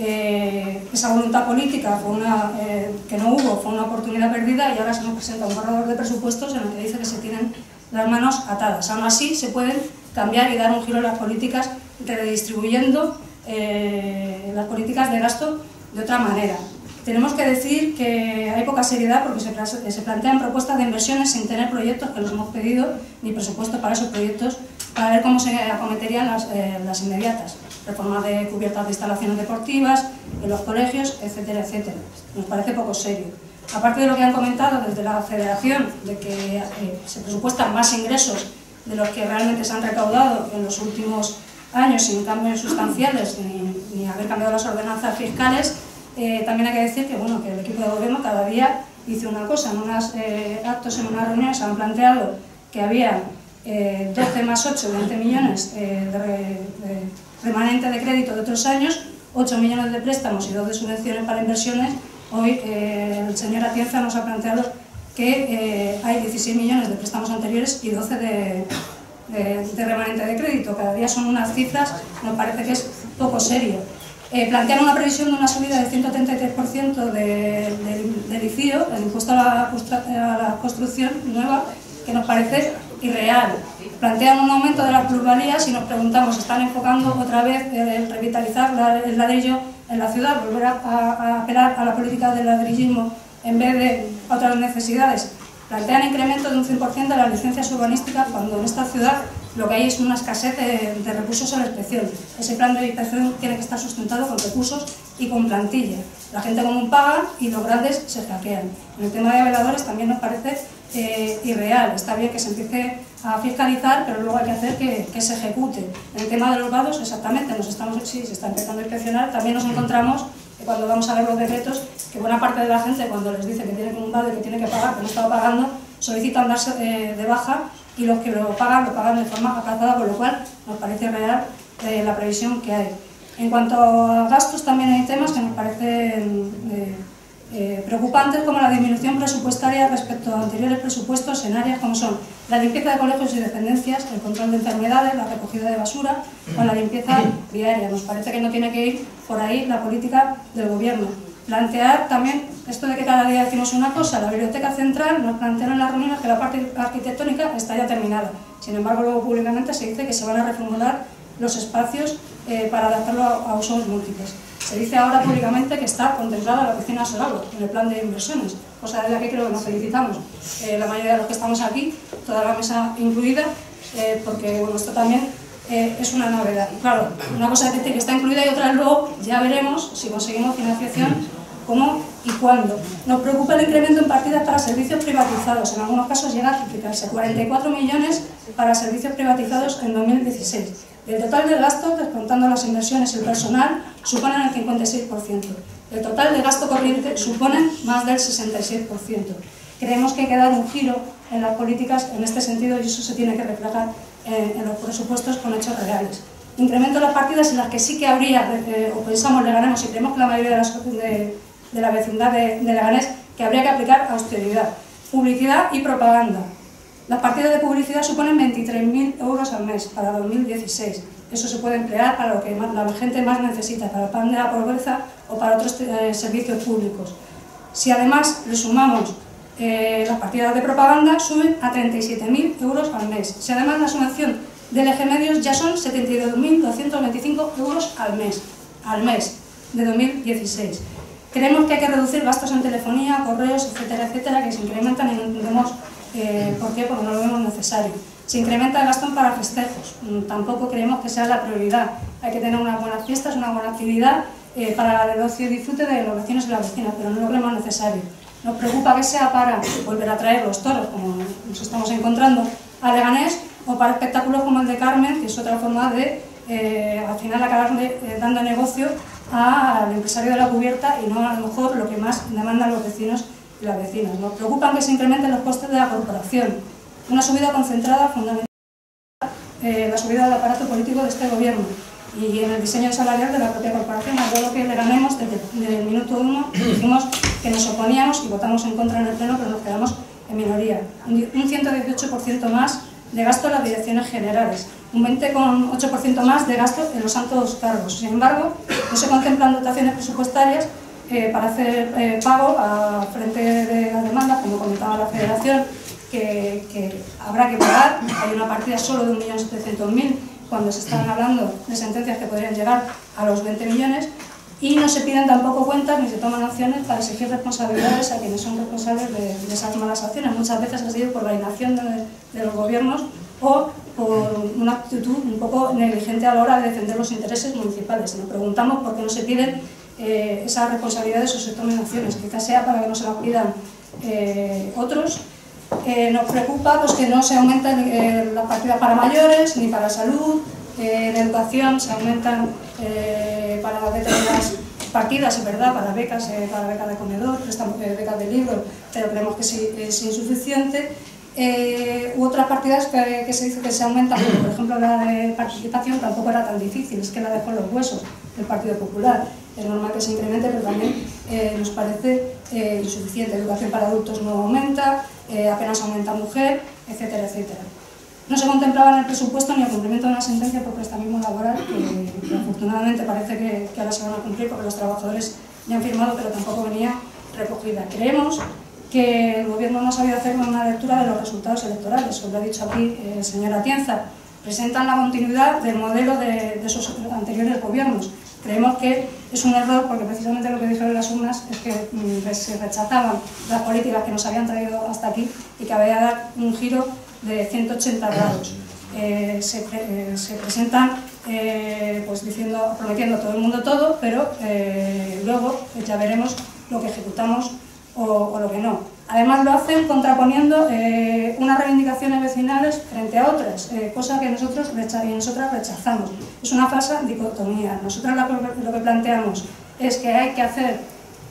Eh, esa voluntad política fue una, eh, que no hubo fue una oportunidad perdida y ahora se nos presenta un borrador de presupuestos en el que dice que se tienen las manos atadas. Aún así se pueden cambiar y dar un giro a las políticas redistribuyendo eh, las políticas de gasto de otra manera. Tenemos que decir que hay poca seriedad porque se, se plantean propuestas de inversiones sin tener proyectos que los hemos pedido ni presupuesto para esos proyectos para ver cómo se acometerían las, las inmediatas reforma de cubiertas de instalaciones deportivas, en los colegios, etcétera, etcétera. Nos parece poco serio. Aparte de lo que han comentado desde la Federación, de que eh, se presupuestan más ingresos de los que realmente se han recaudado en los últimos años sin cambios sustanciales ni, haber cambiado las ordenanzas fiscales, eh, también hay que decir que, bueno, que el equipo de gobierno cada día dice una cosa. En unos eh, actos, en unas reuniones, han planteado que había 12 más 8, 20 millones de, remanente de crédito de otros años, 8 millones de préstamos y 2 de subvenciones para inversiones. Hoy eh, el señor Atienza nos ha planteado que eh, hay 16 millones de préstamos anteriores y 12 de, remanente de crédito. Cada día son unas cifras, nos parece que es poco serio. Eh, plantean una previsión de una subida del 133% del ICIO, el impuesto a la construcción nueva, que nos parece irreal plantean un aumento de las plusvalías y nos preguntamos, ¿están enfocando otra vez el revitalizar el ladrillo en la ciudad, volver a, apelar a la política del ladrillismo en vez de otras necesidades? Plantean incremento de un 100% de las licencias urbanísticas cuando en esta ciudad lo que hay es una escasez de, recursos a la inspección. Ese plan de inspección tiene que estar sustentado con recursos y con plantilla. La gente común paga y los grandes se hackean. En el tema de veladores también nos parece eh, irreal. Está bien que se empiece a fiscalizar, pero luego hay que hacer que, se ejecute. En el tema de los vados, exactamente, nos estamos, sí, se está empezando a inspeccionar, también nos encontramos que cuando vamos a ver los decretos, que buena parte de la gente cuando les dice que tiene un vado y que tiene que pagar, que no estaba pagando, solicitan darse eh, de baja y los que lo pagan, lo pagan de forma aplazada, con lo cual nos parece real eh, la previsión que hay. En cuanto a gastos, también hay temas que nos parecen eh, eh, preocupantes como la disminución presupuestaria respecto a anteriores presupuestos en áreas como son la limpieza de colegios y dependencias, el control de enfermedades, la recogida de basura o la limpieza diaria. Nos parece que no tiene que ir por ahí la política del gobierno. Plantear también esto de que cada día decimos una cosa, la Biblioteca Central nos plantearon en las reuniones que la parte arquitectónica está ya terminada. Sin embargo, luego públicamente se dice que se van a reformular los espacios eh, para adaptarlo a usos múltiples. Se dice ahora públicamente que está contemplada la piscina Sorabo en el plan de inversiones, cosa de la que creo que nos felicitamos eh, la mayoría de los que estamos aquí, toda la mesa incluida, eh, porque bueno, esto también es una novedad. Claro, una cosa es decir que está incluida y otra luego ya veremos si conseguimos financiación, cómo y cuándo. Nos preocupa el incremento en partidas para servicios privatizados, en algunos casos llega a triplicarse, 44 millones para servicios privatizados en 2016. El total de gastos, descontando las inversiones y el personal, suponen el 56%. El total de gasto corriente supone más del 66%. Creemos que hay que dar un giro en las políticas en este sentido y eso se tiene que reflejar en, los presupuestos con hechos reales. Incremento las partidas en las que sí que habría, eh, o pensamos Leganés, y creemos que la mayoría de, la vecindad de, de Leganés, que habría que aplicar austeridad, publicidad y propaganda, las partidas de publicidad suponen 23.000 euros al mes para 2016. Eso se puede emplear para lo que la gente más necesita, para el pan de la pobreza o para otros eh, servicios públicos. Si además le sumamos eh, las partidas de propaganda suben a 37.000 euros al mes. Si además la subvención del eje medios ya son 72.225 euros al mes, al mes de 2016. Creemos que hay que reducir gastos en telefonía, correos, etcétera, etcétera, que se incrementan y no entendemos eh, por qué, porque no lo vemos necesario. Se incrementa el gasto para festejos, mm, tampoco creemos que sea la prioridad. Hay que tener unas buenas fiestas, una buena actividad eh, para el ocio y disfrute de los vecinos y las vecinas, pero no lo creemos necesario. Nos preocupa que sea para volver a traer los toros, como nos estamos encontrando, a Leganés, o para espectáculos como el de Carmen, que es otra forma de, eh, al final, acabar eh, dando negocio al empresario de la cubierta y no a lo mejor lo que más demandan los vecinos y las vecinas. Nos preocupan que se incrementen los costes de la corporación, una subida concentrada fundamentalmente en la subida del aparato político de este gobierno y en el diseño salarial de la propia corporación, algo lo que le ganemos desde, el minuto uno *clears throat* dijimos que nos oponíamos y votamos en contra en el pleno, pero nos quedamos en minoría. Un 118% más de gasto en las direcciones generales, un 20,8% más de gasto en los altos cargos. Sin embargo, no se contemplan dotaciones presupuestarias eh, para hacer eh, pago a frente de las demandas, como comentaba la Federación, que, que habrá que pagar. Hay una partida solo de 1.700.000 cuando se están hablando de sentencias que podrían llegar a los 20 millones y no se piden tampoco cuentas ni se toman acciones para exigir responsabilidades a quienes son responsables de, esas malas acciones. Muchas veces ha sido por la inacción de, los gobiernos o por una actitud un poco negligente a la hora de defender los intereses municipales. Nos preguntamos por qué no se piden eh, esas responsabilidades o se tomen acciones. Quizás sea para que no se las pidan eh, otros eh, nos preocupa pues, que no se aumenten eh, las partidas para mayores ni para salud, en educación se aumentan para determinadas partidas, es verdad, para becas, para becas de comedor, becas de libro, pero creemos que sí, es insuficiente. u otras partidas que, se dice que se aumentan, por ejemplo la de participación tampoco era tan difícil, es que la dejó los huesos el Partido Popular. Es normal que se incremente, pero también nos parece insuficiente. Educación para adultos no aumenta, eh, apenas aumenta mujer, etcétera, etcétera. No se contemplaba en el presupuesto ni el cumplimiento de una sentencia por prestamismo laboral, que, afortunadamente parece que, ahora se van a cumplir porque los trabajadores ya han firmado, pero tampoco venía recogida. Creemos que el Gobierno no ha sabido hacer una lectura de los resultados electorales, os lo ha dicho aquí eh, señor Atienza. Presentan la continuidad del modelo de, esos anteriores gobiernos. Creemos que es un error porque precisamente lo que dijeron las urnas es que mm, se rechazaban las políticas que nos habían traído hasta aquí y que había que dar un giro de 180 grados. Eh, eh, se, presentan eh, pues diciendo, prometiendo a todo el mundo todo, pero luego ya veremos lo que ejecutamos o lo que no. Además lo hacen contraponiendo eh, unas reivindicaciones vecinales frente a otras, eh, cosa que nosotros y nosotras rechazamos. Es una falsa dicotomía. Nosotros lo que planteamos es que hay que hacer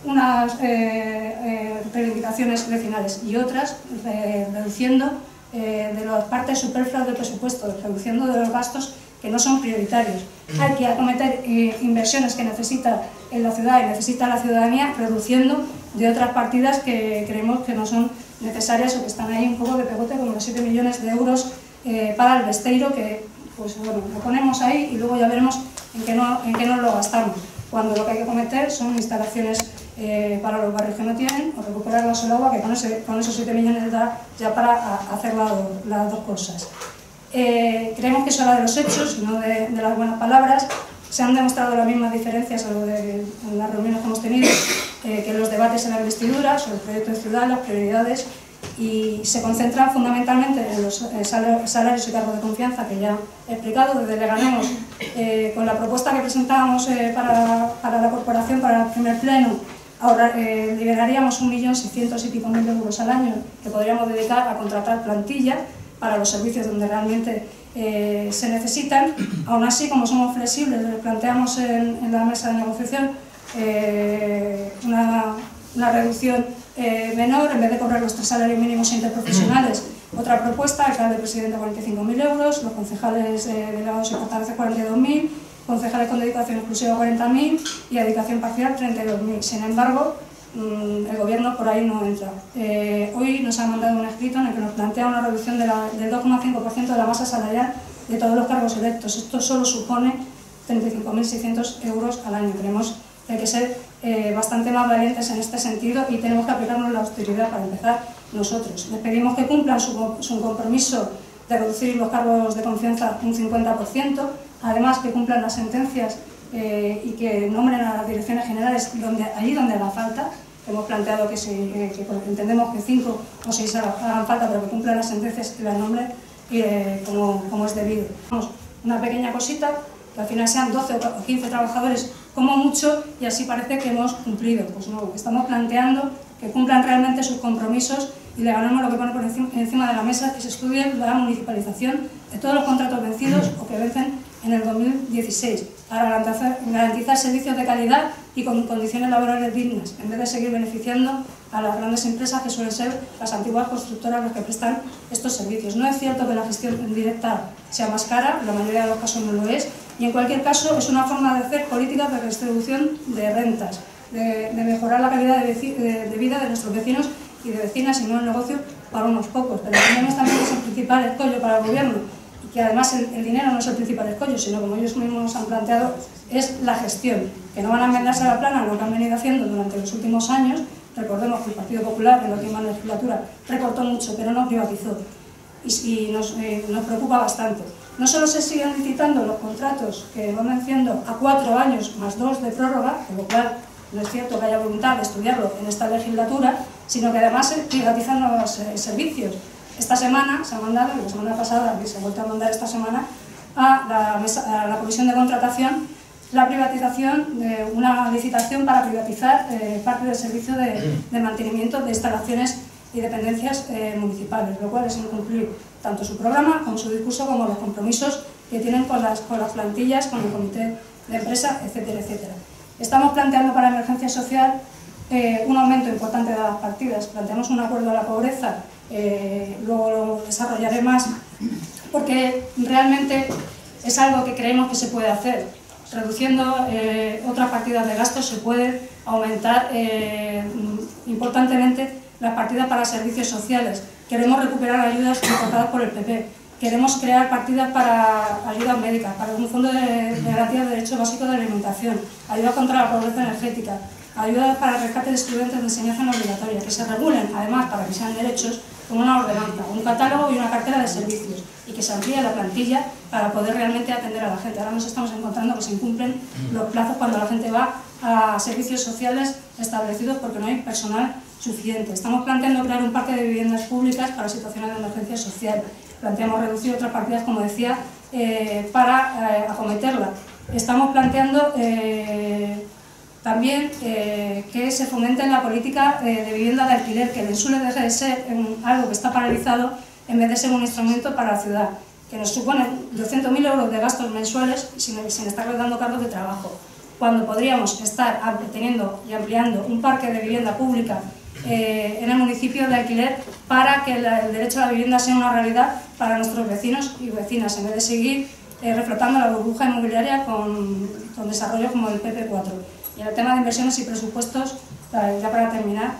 unas eh, reivindicaciones vecinales y otras reduciendo de las partes superfluas del presupuesto, reduciendo de los gastos que no son prioritarios. Hay que acometer inversiones que necesita en la ciudad y necesita la ciudadanía, reduciendo de otras partidas que creemos que no son necesarias o que están ahí un poco de pegote, como los 7 millones de euros eh, para el Besteiro, que pues bueno, lo ponemos ahí y luego ya veremos en qué, no, en qué nos lo gastamos, cuando lo que hay que cometer son instalaciones eh, para los barrios que no tienen o recuperar la solagua, que con, ese, con esos 7 millones da ya para hacer las dos cosas. Eh, creemos que eso habla de los hechos no de, de las buenas palabras se han demostrado las mismas diferencias a lo de en las reuniones que hemos tenido eh, que los debates en la investidura sobre el proyecto de ciudad, las prioridades y se concentran fundamentalmente en los eh, salarios y cargos de confianza que ya he explicado desde Leganemos eh, con la propuesta que presentábamos eh, para, para, la corporación para el primer pleno ahora liberaríamos un millón seiscientos y pico mil euros al año que podríamos dedicar a contratar plantilla para los servicios donde realmente eh, se necesitan. Aún así, como somos flexibles, planteamos en, la mesa de negociación eh, una, reducción eh, menor, en vez de cobrar los tres salarios mínimos interprofesionales, *clears throat* otra propuesta, alcalde presidente 45.000 euros, los concejales delegados y portavoces 42.000, concejales con dedicación exclusiva 40.000 y dedicación parcial 32.000. Sin embargo, Mm, el gobierno por ahí no entra. Eh, hoy nos ha mandado un escrito en el que nos plantea una reducción del 2,5% de la masa salarial de todos los cargos electos. Esto solo supone 35.600 euros al año. Creemos que hay que ser eh, bastante más valientes en este sentido y tenemos que aplicarnos la austeridad para empezar nosotros. Les pedimos que cumplan su, compromiso de reducir los cargos de confianza un 50%, además que cumplan las sentencias eh, y que nombren a las direcciones generales allí donde haga falta. Hemos planteado que, entendemos que cinco o seis hagan falta, pero que cumplan las sentencias y las nombren eh, como, es debido. Una pequeña cosita, que al final sean 12 o 15 trabajadores como mucho y así parece que hemos cumplido. Pues no, estamos planteando que cumplan realmente sus compromisos y le ganamos lo que pone por encima, de la mesa, que se estudie la municipalización de todos los contratos vencidos o que vencen en el 2016 para garantizar, servicios de calidad y con condiciones laborales dignas, en vez de seguir beneficiando a las grandes empresas que suelen ser las antiguas constructoras las que prestan estos servicios. No es cierto que la gestión directa sea más cara, la mayoría de los casos no lo es, y en cualquier caso es una forma de hacer políticas de redistribución de rentas, de, mejorar la calidad de, vida de nuestros vecinos y de vecinas y no el negocio para unos pocos. Pero también que es el principal escollo para el gobierno que además el, dinero no es el principal escollo, sino como ellos mismos han planteado, es la gestión, que no van a enmendarse a la plana lo que han venido haciendo durante los últimos años. Recordemos que el Partido Popular en la última legislatura recortó mucho, pero no privatizó y, nos, eh, nos preocupa bastante. No solo se siguen licitando los contratos que van venciendo a cuatro años más dos de prórroga, con lo cual no es cierto que haya voluntad de estudiarlo en esta legislatura, sino que además se privatizan los eh, servicios. Esta semana se ha mandado, la semana pasada, y se ha vuelto a mandar esta semana, a la, Comisión de Contratación la privatización de una licitación para privatizar eh, parte del servicio de, mantenimiento de instalaciones y dependencias eh, municipales, lo cual es incumplir tanto su programa como su discurso como los compromisos que tienen con las, con las plantillas, con el comité de empresa, etcétera, etcétera. Estamos planteando para emergencia social eh, un aumento importante de las partidas, planteamos un acuerdo a la pobreza, eh, luego lo desarrollaré más, porque realmente es algo que creemos que se puede hacer. Reduciendo eh, otras partidas de gastos se puede aumentar importantemente las partidas para servicios sociales. Queremos recuperar ayudas recortadas por el PP. Queremos crear partidas para ayudas médicas, para un fondo de, garantía de derechos básicos de alimentación, ayuda contra la pobreza energética, ayudas para el rescate de estudiantes de enseñanza no obligatoria, que se regulen, además, para que sean derechos, con una ordenanza, un catálogo y una cartera de servicios, y que se amplíe la plantilla para poder realmente atender a la gente. Ahora nos estamos encontrando que se incumplen los plazos cuando la gente va a servicios sociales establecidos porque no hay personal suficiente. Estamos planteando crear un parque de viviendas públicas para situaciones de emergencia social. Planteamos reducir otras partidas, como decía, eh, para eh, acometerla. Estamos planteando eh, también que se fomente la política de vivienda de alquiler, que el insule deje de ser algo que está paralizado en vez de ser un instrumento para la ciudad, que nos supone 200.000 euros de gastos mensuales sin, sin estar dando cargos de trabajo cuando podríamos estar teniendo y ampliando un parque de vivienda pública eh, en el municipio de alquiler para que el derecho a la vivienda sea una realidad para nuestros vecinos y vecinas, en vez de seguir eh, reflotando la burbuja inmobiliaria con, con desarrollos como el PP4. Y en el tema de inversiones y presupuestos, ya para terminar,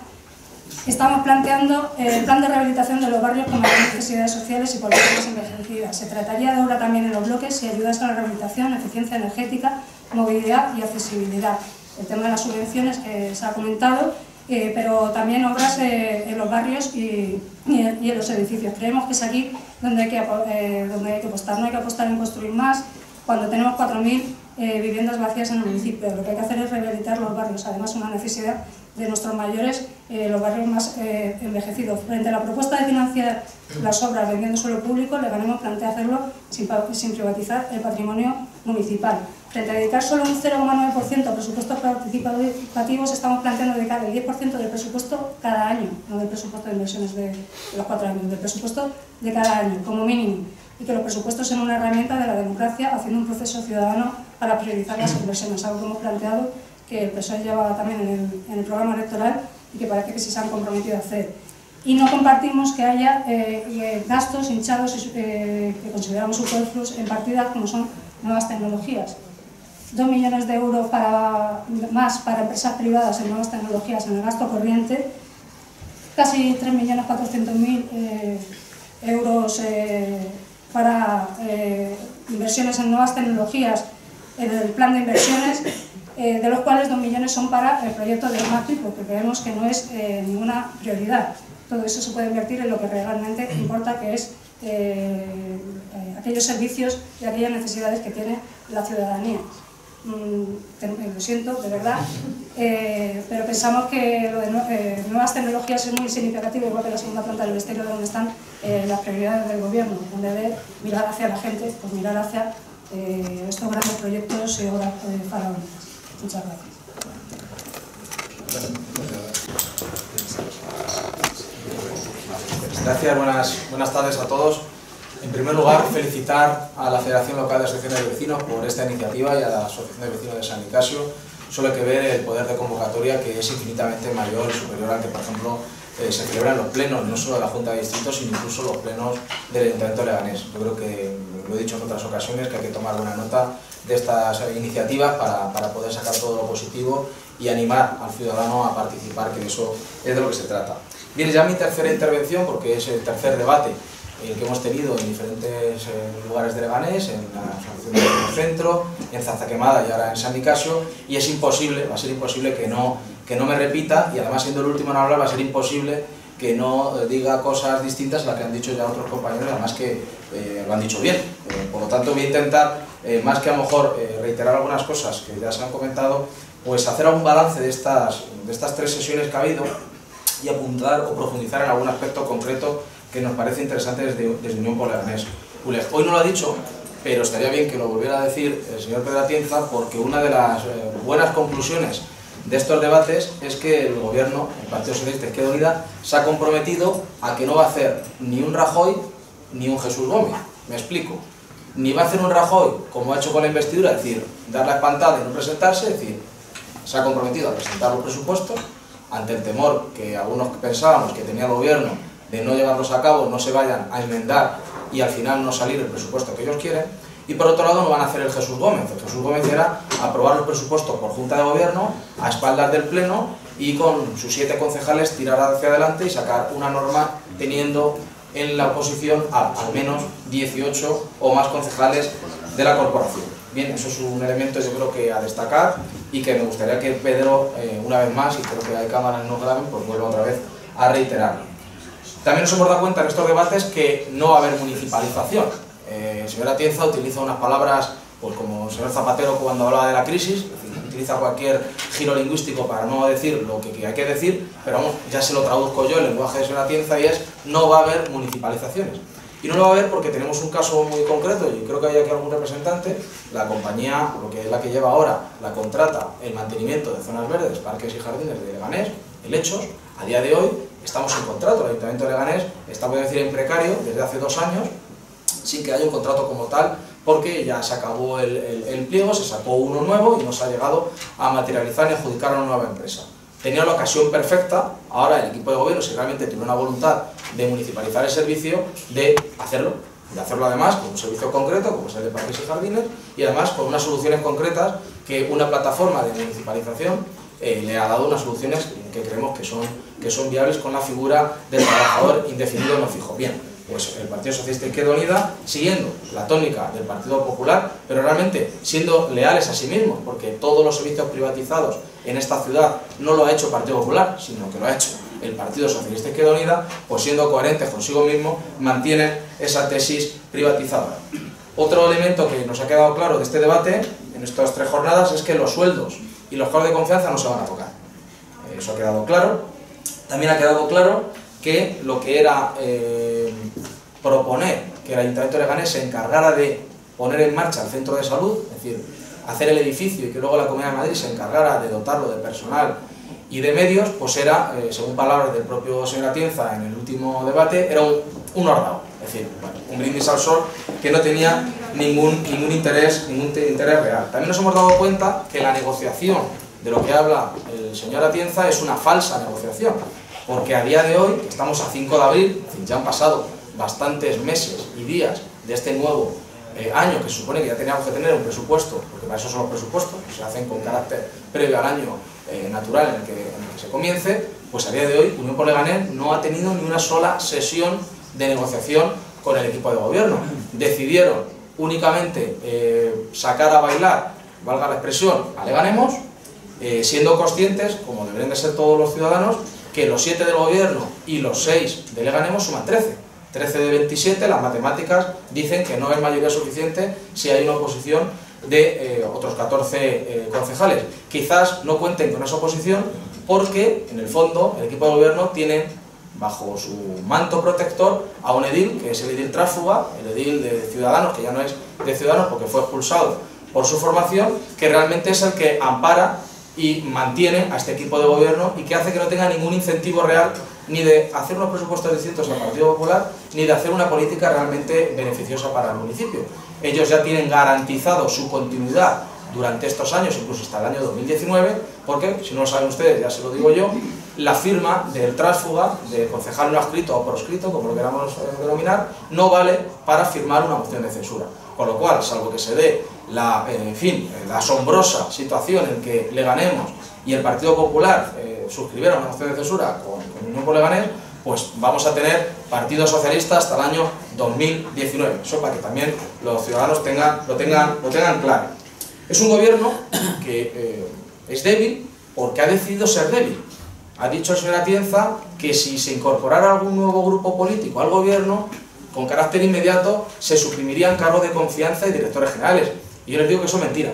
estamos planteando el plan de rehabilitación de los barrios con mayores necesidades sociales y políticas envejecidas. Se trataría de obra también en los bloques y ayudas a la rehabilitación, eficiencia energética, movilidad y accesibilidad. El tema de las subvenciones que se ha comentado, eh, pero también obras eh, en los barrios y, en los edificios. Creemos que es aquí donde hay, que, eh, donde hay que apostar, no hay que apostar en construir más cuando tenemos 4.000 viviendas vacías en el municipio. Lo que hay que hacer es rehabilitar los barrios, además una necesidad de nuestros mayores, eh, los barrios más eh, envejecidos. Frente a la propuesta de financiar las obras vendiendo suelo público, le ganemos plantea hacerlo sin, sin, privatizar el patrimonio municipal. Frente a dedicar solo un 0,9% a presupuestos participativos, estamos planteando dedicar el 10% del presupuesto cada año, no del presupuesto de inversiones de, los cuatro años, del presupuesto de cada año, como mínimo y que los presupuestos sean una herramienta de la democracia haciendo un proceso ciudadano para priorizar las inversiones, algo que hemos planteado que el PSOE lleva también en el, programa electoral y que parece que sí se han comprometido a hacer. Y no compartimos que haya eh, eh, gastos hinchados eh, que consideramos superfluos en partidas como son nuevas tecnologías. Dos millones de euros para, más para empresas privadas en nuevas tecnologías en el gasto corriente, casi 3.400.000 euros para inversiones en nuevas tecnologías en el plan de inversiones eh, de los cuales 2 millones son para el proyecto de MAPI, porque creemos que no es eh, ninguna prioridad. todo eso se puede invertir en lo que realmente importa, que es eh, eh, aquellos servicios y aquellas necesidades que tiene la ciudadanía. Mm, lo siento, de verdad, eh, pero pensamos que lo de nuevas tecnologías es muy significativo, igual que la segunda planta del ministerio, donde están las prioridades del gobierno, donde debe mirar hacia la gente, pues mirar hacia estos grandes proyectos y obras faraónicas. Muchas gracias. Gracias, buenas, buenas tardes a todos. En primer lugar, felicitar a la Federación Local de Asociaciones de Vecinos por esta iniciativa y a la Asociación de Vecinos de San Nicasio. Solo hay que ver el poder de convocatoria que es infinitamente mayor y superior al que, por ejemplo, eh, se celebran los plenos, no solo de la Junta de Distritos, sino incluso los plenos del Ayuntamiento Leganés. Yo creo que, lo he dicho en otras ocasiones, que hay que tomar buena nota de estas iniciativas para, para poder sacar todo lo positivo y animar al ciudadano a participar, que de eso es de lo que se trata. Viene ya mi tercera intervención, porque es el tercer debate el que hemos tenido en diferentes eh, lugares de Leganés, en la Asociación del Centro, en Zanza Quemada y ahora en San Nicasio, y es imposible, va a ser imposible que no, que no me repita, y además siendo el último en hablar va a ser imposible que no eh, diga cosas distintas a las que han dicho ya otros compañeros, además que eh, lo han dicho bien. por lo tanto voy a intentar, más que a lo mejor reiterar algunas cosas que ya se han comentado, pues hacer algún balance de estas, de estas tres sesiones que ha habido y apuntar o profundizar en algún aspecto concreto que nos parece interesante desde, desde Unión por Hoy no lo ha dicho, pero estaría bien que lo volviera a decir el señor Pedro Atienza, porque una de las eh, buenas conclusiones de estos debates es que el gobierno, el Partido Socialista Izquierda Unida, se ha comprometido a que no va a hacer ni un Rajoy ni un Jesús Gómez. Me explico. Ni va a hacer un Rajoy como ha hecho con la investidura, es decir, dar la espantada y no presentarse, es decir, se ha comprometido a presentar los presupuestos, ante el temor que algunos pensábamos que tenía el gobierno de no llevarlos a cabo, no se vayan a enmendar y al final no salir el presupuesto que ellos quieren. Y por otro lado no van a hacer el Jesús Gómez. El Jesús Gómez era aprobar los presupuestos por Junta de Gobierno a espaldas del Pleno y con sus siete concejales tirar hacia adelante y sacar una norma teniendo en la oposición a al menos 18 o más concejales de la corporación. Bien, eso es un elemento yo creo que a destacar y que me gustaría que Pedro, eh, una vez más, y creo que hay cámaras no graben, pues vuelva otra vez a reiterar. También nos hemos dado cuenta en estos debates que no va a haber municipalización. Eh, el señor Atienza utiliza unas palabras, pues como el señor Zapatero cuando hablaba de la crisis, utiliza cualquier giro lingüístico para no decir lo que, hay que decir, pero vamos, ya se lo traduzco yo, el lenguaje de señor Atienza, y es no va a haber municipalizaciones. Y no lo va a haber porque tenemos un caso muy concreto, y creo que hay aquí algún representante, la compañía, lo que es la que lleva ahora, la contrata el mantenimiento de zonas verdes, parques y jardines de Leganés, el Hechos, a día de hoy estamos en contrato, el Ayuntamiento de Leganés está, voy decir, en precario desde hace dos años, sin que haya un contrato como tal, porque ya se acabó el, el, pliego, se sacó uno nuevo y no se ha llegado a materializar ni adjudicar a una nueva empresa. Tenía la ocasión perfecta, ahora el equipo de gobierno, si realmente tiene una voluntad de municipalizar el servicio, de hacerlo, de hacerlo además con un servicio concreto, como es el de parques y jardines, y además con unas soluciones concretas que una plataforma de municipalización eh, le ha dado unas soluciones que creemos que son, que son viables con la figura del trabajador indefinido no fijo. Bien, pues el Partido Socialista Izquierda Unida, siguiendo la tónica del Partido Popular, pero realmente siendo leales a sí mismos, porque todos los servicios privatizados en esta ciudad no lo ha hecho el Partido Popular, sino que lo ha hecho el Partido Socialista Izquierda Unida, pues siendo coherentes consigo mismo, mantienen esa tesis privatizadora. Otro elemento que nos ha quedado claro de este debate, en estas tres jornadas, es que los sueldos y los cargos de confianza no se van a tocar. Eso ha quedado claro. También ha quedado claro que lo que era eh, proponer que el Ayuntamiento de Leganés se encargara de poner en marcha el centro de salud, es decir, hacer el edificio y que luego la Comunidad de Madrid se encargara de dotarlo de personal y de medios, pues era, eh, según palabras del propio señor Atienza en el último debate, era un, un es decir, un brindis al sol que no tenía ningún, ningún, interés, ningún interés real. También nos hemos dado cuenta que la negociación de lo que habla el señor Atienza es una falsa negociación, porque a día de hoy, estamos a 5 de abril, ya han pasado bastantes meses y días de este nuevo eh, año, que se supone que ya teníamos que tener un presupuesto, porque para eso son los presupuestos, que se hacen con carácter previo al año eh, natural en el, que, se comience, pues a día de hoy Unión por Leganés no ha tenido ni una sola sesión de negociación con el equipo de gobierno. Decidieron únicamente eh, sacar a bailar, valga la expresión, a Leganemos, eh, siendo conscientes, como deberían de ser todos los ciudadanos, que los 7 del gobierno y los 6 de Leganemos suman 13. 13 de 27, las matemáticas dicen que no es mayoría suficiente si hay una oposición de eh, otros 14 eh, concejales. Quizás no cuenten con esa oposición porque, en el fondo, el equipo de gobierno tiene bajo su manto protector a un edil, que es el edil tráfuga, el edil de Ciudadanos, que ya no es de Ciudadanos porque fue expulsado por su formación, que realmente es el que ampara y mantiene a este equipo de gobierno y que hace que no tenga ningún incentivo real ni de hacer unos presupuestos distintos al Partido Popular, ni de hacer una política realmente beneficiosa para el municipio. Ellos ya tienen garantizado su continuidad durante estos años, incluso hasta el año 2019, porque, si no lo saben ustedes, ya se lo digo yo, la firma del tránsfuga, de concejal no escrito o proscrito, como lo queramos eh, denominar, no vale para firmar una moción de censura. Con lo cual, salvo que se dé la, eh, en fin, la asombrosa situación en que le ganemos y el Partido Popular eh, suscribiera una moción de censura con, con Unión por Leganés, pues vamos a tener Partido Socialista hasta el año 2019. Eso para que también los ciudadanos tengan, lo, tengan, lo tengan claro. Es un gobierno que eh, es débil porque ha decidido ser débil. Ha dicho el señor Atienza que si se incorporara algún nuevo grupo político al gobierno, con carácter inmediato se suprimirían cargos de confianza y directores generales. Y yo les digo que eso es mentira.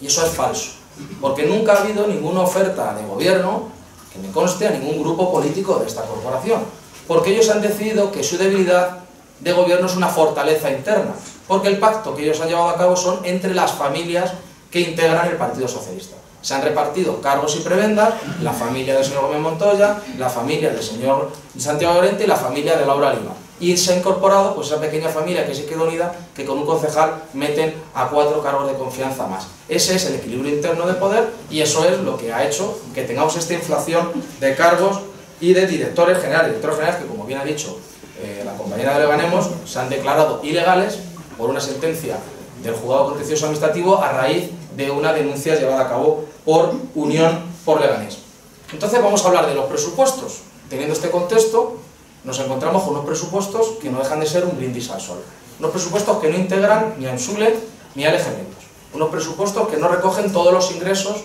Y eso es falso. Porque nunca ha habido ninguna oferta de gobierno que me conste a ningún grupo político de esta corporación. Porque ellos han decidido que su debilidad de gobierno es una fortaleza interna. Porque el pacto que ellos han llevado a cabo son entre las familias que integran el Partido Socialista. Se han repartido cargos y prebendas, la familia del señor Gómez Montoya, la familia del señor Santiago Llorente y la familia de Laura Lima. Y se ha incorporado pues, esa pequeña familia que se quedó unida, que con un concejal meten a cuatro cargos de confianza más. Ese es el equilibrio interno de poder y eso es lo que ha hecho que tengamos esta inflación de cargos y de directores generales. Directores generales que, como bien ha dicho eh, la compañera de Leganemos, se han declarado ilegales por una sentencia del juzgado contencioso administrativo a raíz de una denuncia llevada a cabo por Unión por Leganés. Entonces vamos a hablar de los presupuestos. Teniendo este contexto, nos encontramos con unos presupuestos que no dejan de ser un brindis al sol. Unos presupuestos que no integran ni a Ensule ni a LG Unos presupuestos que no recogen todos los ingresos,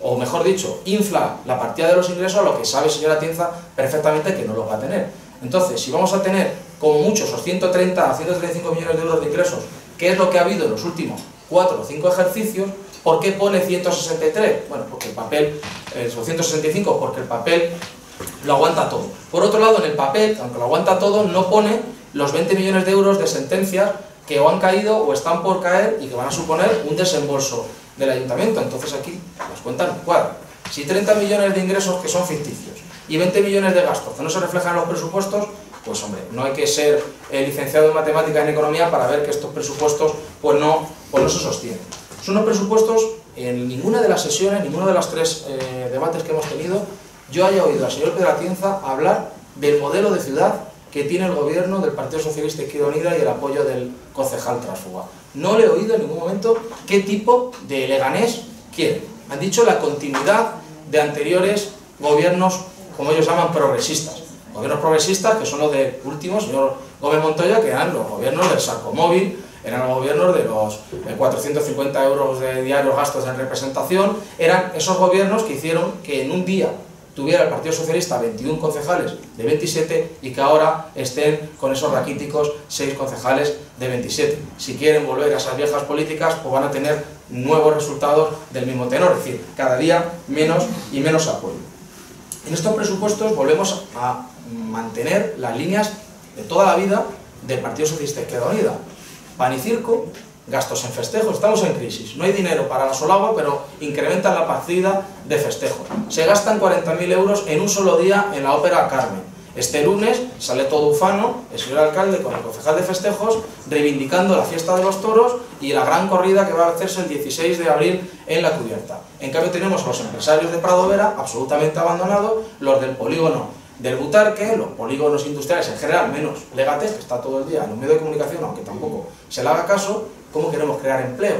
o mejor dicho, infla la partida de los ingresos a lo que sabe señora Tienza perfectamente que no lo va a tener. Entonces, si vamos a tener como muchos esos 130 a 135 millones de euros de ingresos, que es lo que ha habido en los últimos 4 o 5 ejercicios, ¿por qué pone 163? Bueno, porque el papel, eh, 165, porque el papel lo aguanta todo. Por otro lado, en el papel, aunque lo aguanta todo, no pone los 20 millones de euros de sentencias que o han caído o están por caer y que van a suponer un desembolso del ayuntamiento. Entonces aquí las cuentas no cuadran. Si 30 millones de ingresos que son ficticios y 20 millones de gastos que no se reflejan en los presupuestos, pues hombre, no hay que ser eh, licenciado en matemáticas en economía para ver que estos presupuestos pues no, pues no se sostienen. Son unos presupuestos, en ninguna de las sesiones, ninguno de los tres eh, debates que hemos tenido, yo haya oído al señor Pedro Atienza hablar del modelo de ciudad que tiene el gobierno del Partido Socialista Izquierda Unida y el apoyo del concejal Transfuga. No le he oído en ningún momento qué tipo de Leganés quiere. Han dicho la continuidad de anteriores gobiernos, como ellos llaman, progresistas. Gobiernos progresistas que son los de últimos, señor Gómez Montoya, que eran los gobiernos del Sarcomóvil, eran los gobiernos de los 450 euros de diarios gastos en representación, eran esos gobiernos que hicieron que en un día tuviera el Partido Socialista 21 concejales de 27 y que ahora estén con esos raquíticos 6 concejales de 27. Si quieren volver a esas viejas políticas, pues van a tener nuevos resultados del mismo tenor, es decir, cada día menos y menos apoyo. En estos presupuestos volvemos a mantener las líneas de toda la vida del Partido Socialista Izquierda Unida. Pan y circo, gastos en festejos, estamos en crisis, no hay dinero para la Solagua, pero incrementan la partida de festejos. Se gastan 40.000 euros en un solo día en la ópera Carmen. Este lunes sale todo ufano, el señor alcalde con el concejal de festejos, reivindicando la fiesta de los toros y la gran corrida que va a hacerse el 16 de abril en la cubierta. En cambio tenemos a los empresarios de Prado Vera absolutamente abandonados, los del polígono del Butarque, los polígonos industriales en general, menos Legates, que está todo el día en un medio de comunicación, aunque tampoco se le haga caso, ¿cómo queremos crear empleo?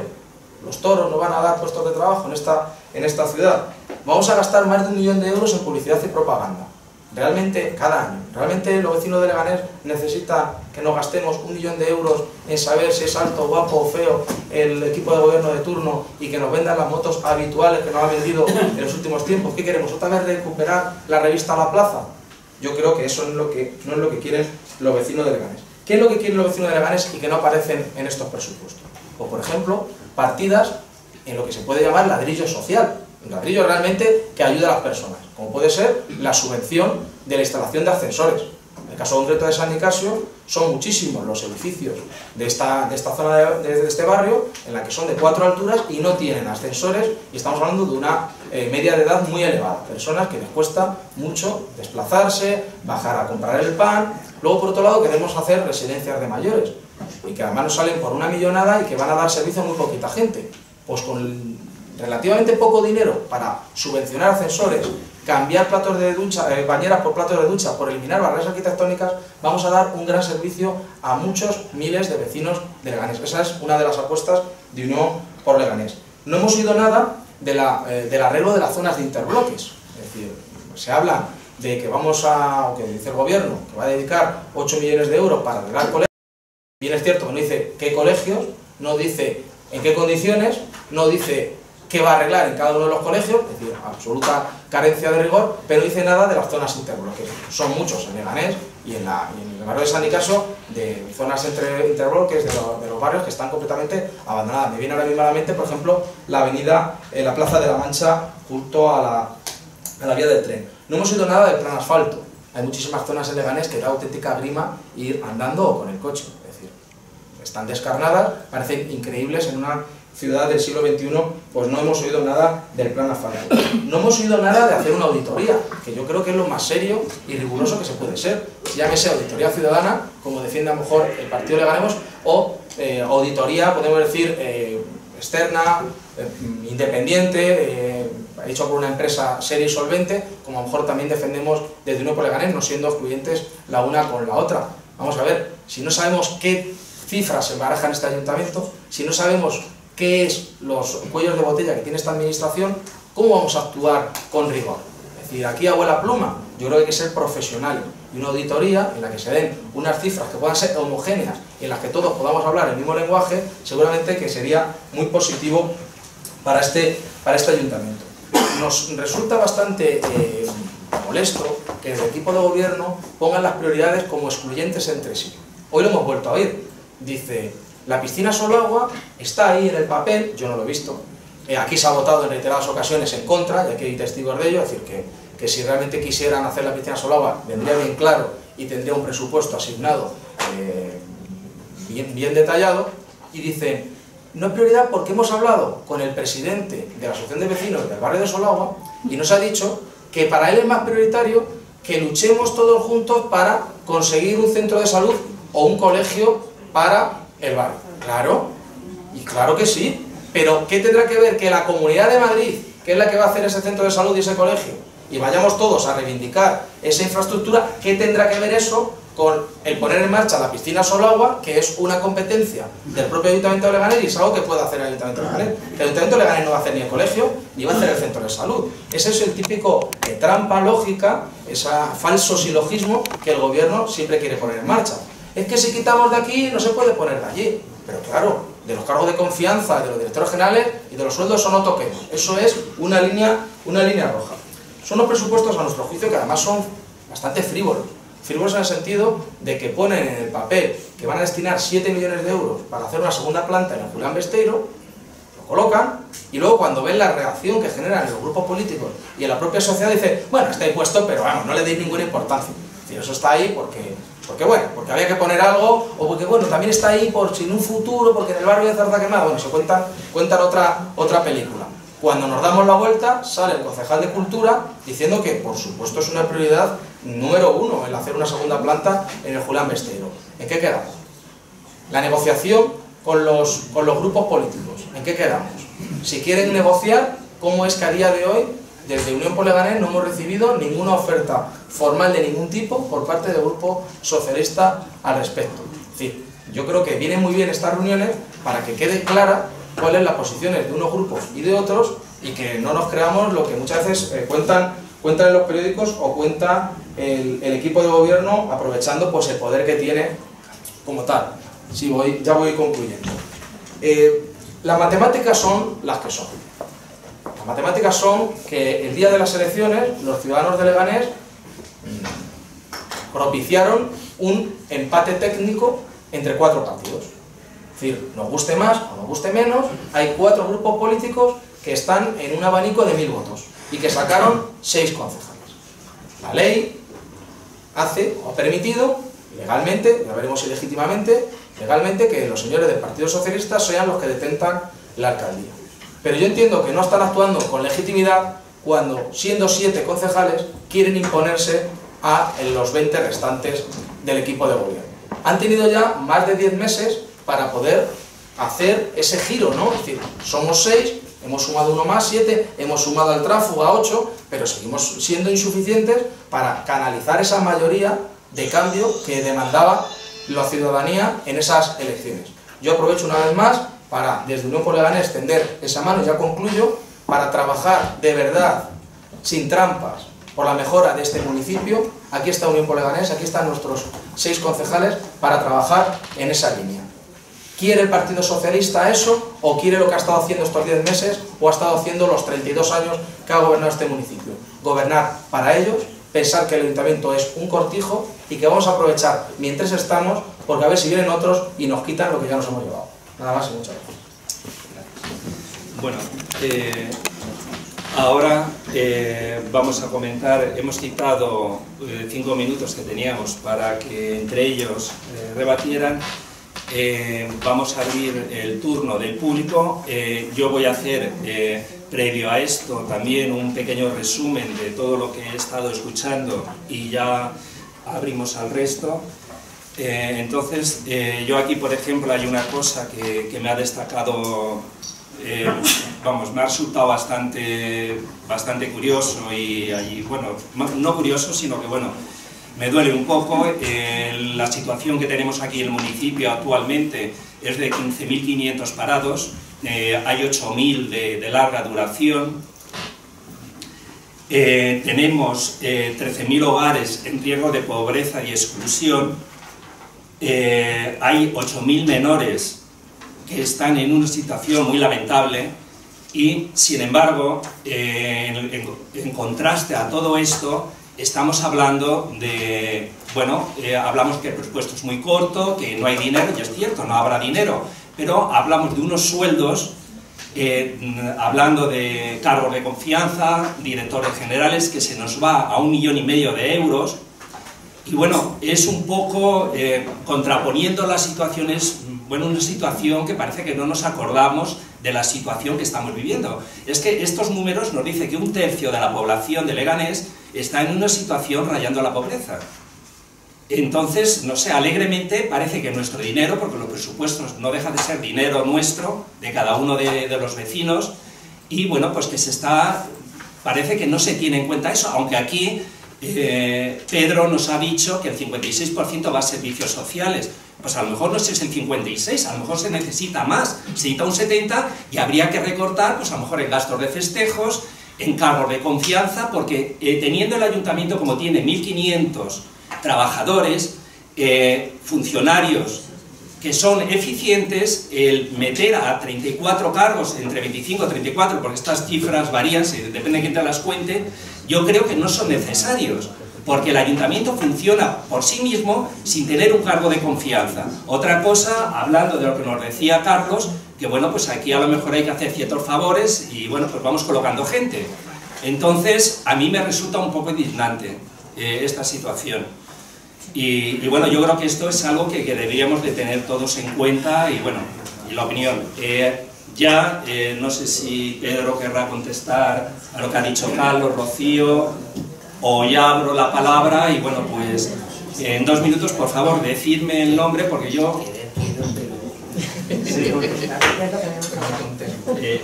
Los toros nos van a dar puestos de trabajo en esta, en esta ciudad. Vamos a gastar más de un millón de euros en publicidad y propaganda. realmente, cada año, realmente los vecinos de Leganés necesitan que nos gastemos un millón de euros en saber si es alto, guapo o feo el equipo de gobierno de turno y que nos vendan las motos habituales que nos ha vendido en los últimos tiempos. ¿Qué queremos? ¿Otra vez recuperar la revista La Plaza? Yo creo que eso no no es lo que quieren los vecinos de Leganés. ¿Qué es lo que quieren los vecinos de Leganés y que no aparecen en estos presupuestos? O, por ejemplo, partidas en lo que se puede llamar ladrillo social. Un ladrillo realmente que ayuda a las personas, como puede ser la subvención de la instalación de ascensores. En el caso concreto de San Nicasio, son muchísimos los edificios de esta, de esta zona de, este barrio, en la que son de cuatro alturas y no tienen ascensores, y estamos hablando de una eh, media de edad muy elevada. Personas que les cuesta mucho desplazarse, bajar a comprar el pan. Luego, por otro lado, queremos hacer residencias de mayores, y que además nos salen por una millonada y que van a dar servicio a muy poquita gente. Pues con relativamente poco dinero para subvencionar ascensores, cambiar platos de ducha, eh, bañeras por platos de ducha, por eliminar barreras arquitectónicas, vamos a dar un gran servicio a muchos miles de vecinos de Leganés. Esa es una de las apuestas de Unión por Leganés. No hemos oído nada de la, eh, del arreglo de las zonas de interbloques. Es decir, se habla de que vamos a, o que dice el gobierno, que va a dedicar 8 millones de euros para arreglar colegios. Bien es cierto que no dice qué colegios, no dice en qué condiciones, no dice qué va a arreglar en cada uno de los colegios, es decir, absoluta carencia de rigor, pero no dice nada de las zonas interbloques. Son muchos en Leganés y en, la, en el barrio de San Nicaso, de zonas entre interbloques de, de, los barrios que están completamente abandonadas. Me viene ahora mismo a la mente, por ejemplo, la avenida, eh, la Plaza de la Mancha, junto a la, a la vía del tren. No hemos oído nada del plan asfalto. Hay muchísimas zonas en Leganés que da auténtica grima ir andando o con el coche. Es decir, están descarnadas, parecen increíbles en una ciudad del siglo XXI, pues no hemos oído nada del plan asfalto. No hemos oído nada de hacer una auditoría, que yo creo que es lo más serio y riguroso que se puede ser. Llámese auditoría ciudadana, como defiende a lo mejor el partido Le Ganemos, o eh, auditoría, podemos decir, eh, externa, eh, independiente, hecho por una empresa seria y solvente, como a lo mejor también defendemos desde uno por Leganés, no siendo excluyentes la una con la otra. Vamos a ver, si no sabemos qué cifras se barajan en este ayuntamiento, si no sabemos qué es los cuellos de botella que tiene esta administración, ¿cómo vamos a actuar con rigor? Es decir, aquí abuela pluma, yo creo que hay que ser profesional y una auditoría en la que se den unas cifras que puedan ser homogéneas y en las que todos podamos hablar el mismo lenguaje, seguramente que sería muy positivo para este, para este ayuntamiento. Nos resulta bastante eh, molesto que el equipo de gobierno pongan las prioridades como excluyentes entre sí. Hoy lo hemos vuelto a oír. Dice, la piscina solo agua está ahí en el papel, yo no lo he visto. Eh, aquí se ha votado en reiteradas ocasiones en contra, y aquí hay testigos de ello, es decir, que, que si realmente quisieran hacer la piscina solo agua, vendría bien claro y tendría un presupuesto asignado eh, bien, detallado, y dicen, no es prioridad porque hemos hablado con el presidente de la Asociación de Vecinos del barrio de Solagua y nos ha dicho que para él es más prioritario que luchemos todos juntos para conseguir un centro de salud o un colegio para el barrio. Claro, y claro que sí, pero ¿qué tendrá que ver que la Comunidad de Madrid, que es la que va a hacer ese centro de salud y ese colegio, y vayamos todos a reivindicar esa infraestructura, ¿qué tendrá que ver eso con el poner en marcha la piscina solo agua, que es una competencia del propio Ayuntamiento de Leganés y es algo que puede hacer el Ayuntamiento de Leganés. El Ayuntamiento de Leganés no va a hacer ni el colegio, ni va a hacer el centro de salud. Ese es el típico trampa lógica, ese falso silogismo que el gobierno siempre quiere poner en marcha. Es que si quitamos de aquí no se puede poner de allí. Pero claro, de los cargos de confianza, de los directores generales y de los sueldos eso no toquemos. Eso es una línea, una línea roja. Son los presupuestos a nuestro juicio que además son bastante frívolos frívolos en el sentido de que ponen en el papel que van a destinar 7 millones de euros para hacer una segunda planta en el Julián Besteiro, lo colocan, y luego cuando ven la reacción que generan en los grupos políticos y en la propia sociedad, dice, bueno, está impuesto, pero vamos, no le deis ninguna importancia. Es decir, eso está ahí porque, porque, bueno, porque había que poner algo, o porque, bueno, también está ahí por si en un futuro, porque en el barrio de Zarza Quemada, bueno, se cuentan, cuentan otra, otra película. Cuando nos damos la vuelta, sale el concejal de Cultura diciendo que, por supuesto, es una prioridad número uno el hacer una segunda planta en el Julián Besteiro. ¿En qué quedamos? La negociación con los, con los grupos políticos. ¿En qué quedamos? Si quieren negociar, ¿cómo es que a día de hoy, desde Unión por Leganés, no hemos recibido ninguna oferta formal de ningún tipo por parte del Grupo Socialista al respecto? Es yo creo que vienen muy bien estas reuniones para que quede clara cuáles las posiciones de unos grupos y de otros y que no nos creamos lo que muchas veces eh, cuentan, ¿Cuentan en los periódicos o cuenta el, equipo de gobierno aprovechando pues, el poder que tiene como tal? Si voy, ya voy concluyendo. Eh, las matemáticas son las que son. Las matemáticas son que el día de las elecciones los ciudadanos de Leganés propiciaron un empate técnico entre cuatro partidos. Es decir, nos guste más o nos guste menos, hay cuatro grupos políticos que están en un abanico de mil votos y que sacaron seis concejales. La ley hace o ha permitido legalmente, ya veremos si legítimamente, legalmente que los señores del Partido Socialista sean los que detentan la alcaldía. Pero yo entiendo que no están actuando con legitimidad cuando, siendo siete concejales, quieren imponerse a los 20 restantes del equipo de gobierno. Han tenido ya más de 10 meses para poder hacer ese giro, ¿no? Es decir, somos 6, hemos sumado uno más, 7, hemos sumado al tráfugo a 8, pero seguimos siendo insuficientes para canalizar esa mayoría de cambio que demandaba la ciudadanía en esas elecciones. Yo aprovecho una vez más para, desde Unión por extender esa mano, y ya concluyo, para trabajar de verdad, sin trampas, por la mejora de este municipio. Aquí está Unión por aquí están nuestros seis concejales para trabajar en esa línea. ¿Quiere el Partido Socialista eso o quiere lo que ha estado haciendo estos 10 meses o ha estado haciendo los 32 años que ha gobernado este municipio? Gobernar para ellos, pensar que el ayuntamiento es un cortijo y que vamos a aprovechar mientras estamos porque a ver si vienen otros y nos quitan lo que ya nos hemos llevado. Nada más y muchas gracias. Bueno, eh, Ahora eh, vamos a comentar, hemos citado eh, cinco minutos que teníamos para que entre ellos eh, vamos a abrir el turno del público. yo voy a hacer, previo a esto, también un pequeño resumen de todo lo que he estado escuchando y ya abrimos al resto. entonces, yo aquí, por ejemplo, hay una cosa que, que me ha destacado eh, vamos, me ha resultado bastante, bastante curioso y, bueno, no curioso, sino que bueno, me duele un poco. Eh, la situación que tenemos aquí en el municipio actualmente es de 15.500 parados, eh, hay 8.000 de, larga duración, tenemos 13.000 hogares en riesgo de pobreza y exclusión, hay 8.000 menores que están en una situación muy lamentable y, sin embargo, eh, en, contraste a todo esto, estamos hablando de, bueno, eh, hablamos que el presupuesto es muy corto, que no hay dinero, y es cierto, no habrá dinero, pero hablamos de unos sueldos, eh, hablando de cargos de confianza, directores generales, que se nos va a un millón y medio de euros, y bueno, es un poco contraponiendo las situaciones bueno, una situación que parece que no nos acordamos de la situación que estamos viviendo. Es que estos números nos dicen que un tercio de la población de Leganés está en una situación rayando la pobreza. Entonces, no sé, alegremente parece que nuestro dinero, porque los presupuestos no deja de ser dinero nuestro, de cada uno de, los vecinos, y bueno, pues que se está, parece que no se tiene en cuenta eso, aunque aquí eh, Pedro nos ha dicho que el 56% va a servicios sociales, pues a lo mejor no es el 56, a lo mejor se necesita más, se necesita un 70 y habría que recortar, pues a lo mejor en gastos de festejos, en cargos de confianza, porque eh, teniendo el ayuntamiento como tiene 1.500 trabajadores, eh, funcionarios que son eficientes, el meter a 34 cargos, entre 25 y 34, porque estas cifras varían, depende de quién te las cuente, yo creo que no son necesarios porque el ayuntamiento funciona por sí mismo sin tener un cargo de confianza. Otra cosa, hablando de lo que nos decía Carlos, que bueno, pues aquí a lo mejor hay que hacer ciertos favores y bueno, pues vamos colocando gente. Entonces, a mí me resulta un poco indignante eh, esta situación. Y, bueno, yo creo que esto es algo que, deberíamos de tener todos en cuenta y bueno, la opinión. Eh, ya, eh, no sé si Pedro querrá contestar a lo que ha dicho Carlos, Rocío, o ya abro la palabra y bueno, pues en dos minutos, por favor, decidme el nombre porque yo... Eh,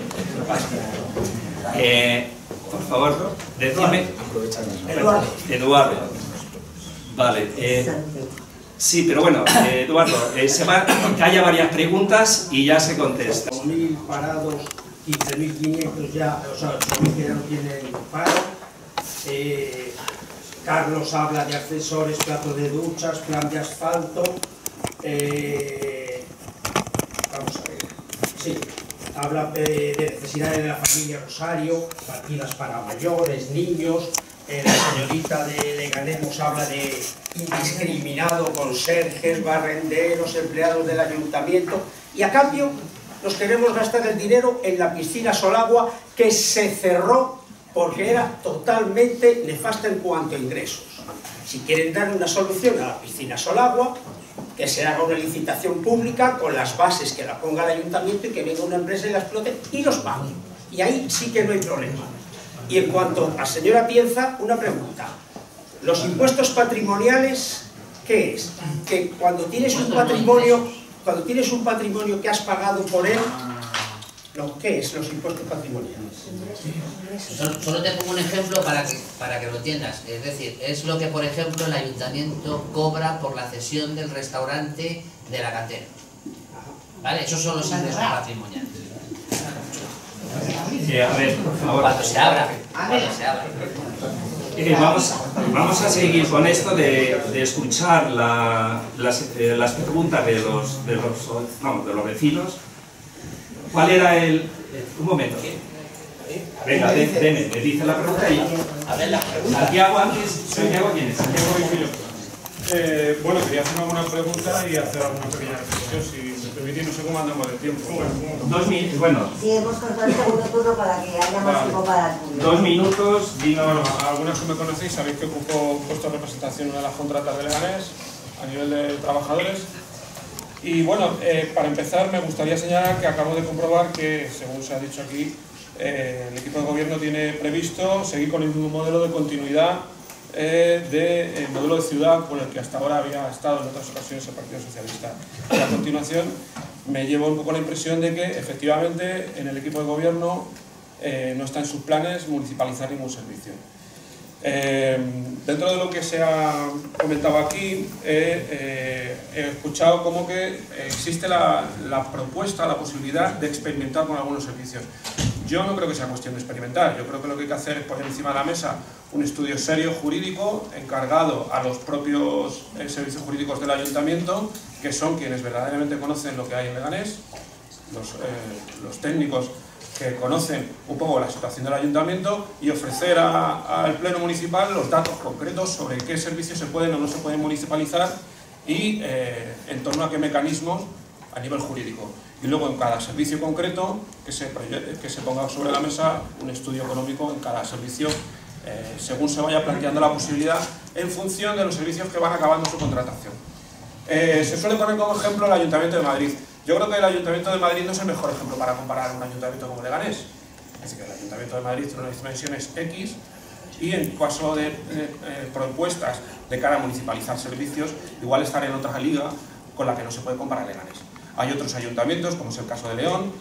eh, por favor, decidme... Eduardo. Vale. Eh, sí, pero bueno, Eduardo, se va, que haya varias preguntas y ya se contesta. 1.000 parados, 15.500 ya, o sea, 8.000 que ya no tienen paro Eh, Carlos habla de accesorios, plato de duchas, plan de asfalto. Eh. Sí, habla de, de, necesidades de la familia Rosario, partidas para mayores, niños. Eh, la señorita de Leganés nos habla de indiscriminado conserjes, barrenderos, empleados del ayuntamiento. Y a cambio nos queremos gastar el dinero en la piscina Solagua que se cerró porque era totalmente nefasta en cuanto a ingresos. Si quieren dar una solución a la piscina Solagua, que se haga una licitación pública con las bases que la ponga el ayuntamiento y que venga una empresa y la explote y los pague. Y ahí sí que no hay problema. Y en cuanto a señora Pienza, una pregunta. Los impuestos patrimoniales, ¿qué es? Que cuando tienes un patrimonio, cuando tienes un patrimonio que has pagado por él, lo ¿Qué es los impuestos patrimoniales? Solo, solo, te pongo un ejemplo para que, para que lo entiendas. Es decir, es lo que, por ejemplo, el ayuntamiento cobra por la cesión del restaurante de la cantera. ¿Vale? Esos son los ingresos patrimoniales. Sí, a ver, ahora. Cuando se abra. Cuando se abra. Eh, vamos, vamos, a seguir con esto de, de escuchar la, las, eh, las, preguntas de los, de, los, no, de los vecinos ¿Cuál era el...? Un momento. Venga, deme, me dice la pregunta y... A ver, la pregunta. Santiago antes... Santiago, ¿quién es? Santiago soy yo. Eh, bueno, quería hacer alguna pregunta y hacer alguna pequeña reflexión, si me permitís, no sé cómo andamos de tiempo. Dos minutos, bueno. Sí, hemos cortado el segundo turno para que haya más tiempo para el Dos minutos, dinos... Bueno, algunos que me conocéis sabéis que ocupo puesto de representación en una de las contratas de Leganés a nivel de trabajadores y bueno, eh, para empezar me gustaría señalar que acabo de comprobar que, según se ha dicho aquí, eh, el equipo de gobierno tiene previsto seguir con el mismo modelo de continuidad eh, del modelo de ciudad con el que hasta ahora había estado en otras ocasiones el Partido Socialista. Y a continuación me llevo un poco la impresión de que efectivamente en el equipo de gobierno no está en sus planes municipalizar ningún servicio. Eh, dentro de lo que se ha comentado aquí, eh, he escuchado como que existe la, propuesta, la posibilidad de experimentar con algunos servicios. Yo no creo que sea cuestión de experimentar, yo creo que lo que hay que hacer es poner encima de la mesa un estudio serio jurídico encargado a los propios eh, servicios jurídicos del ayuntamiento, que son quienes verdaderamente conocen lo que hay en Leganés, los, los técnicos que conocen un poco la situación del ayuntamiento y ofrecer al pleno municipal los datos concretos sobre qué servicios se pueden o no se pueden municipalizar y eh, en torno a qué mecanismos a nivel jurídico. Y luego en cada servicio concreto que se, que se ponga sobre la mesa un estudio económico en cada servicio eh, según se vaya planteando la posibilidad en función de los servicios que van acabando su contratación. Eh, se suele poner como ejemplo el Ayuntamiento de Madrid. Yo creo que el Ayuntamiento de Madrid no es el mejor ejemplo para comparar un ayuntamiento como Leganés. Decir, que el Ayuntamiento de Madrid tiene unas dimensiones X y en caso de eh, propuestas de cara a municipalizar servicios, igual estar en otra liga con la que no se puede comparar Leganés. Hay otros ayuntamientos, como es el caso de León,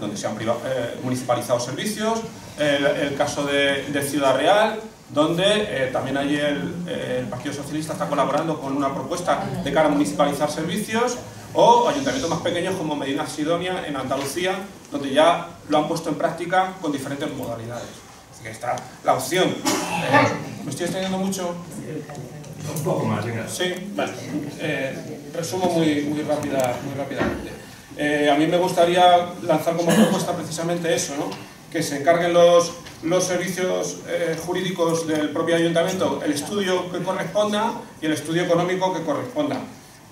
donde se han eh, municipalizado servicios, el, caso de, Ciudad Real, donde eh, también allí el, el Partido Socialista está colaborando con una propuesta de cara a municipalizar servicios, o ayuntamientos más pequeños como Medina Sidonia en Andalucía, donde ya lo han puesto en práctica con diferentes modalidades. Así que está la opción. Eh, ¿Me estoy extendiendo mucho? Un poco más, venga. Sí, vale. Eh, resumo muy, muy, rápida, muy rápidamente. Eh, a mí me gustaría lanzar como propuesta precisamente eso, ¿no? que se encarguen los, los servicios jurídicos del propio ayuntamiento el estudio que corresponda y el estudio económico que corresponda.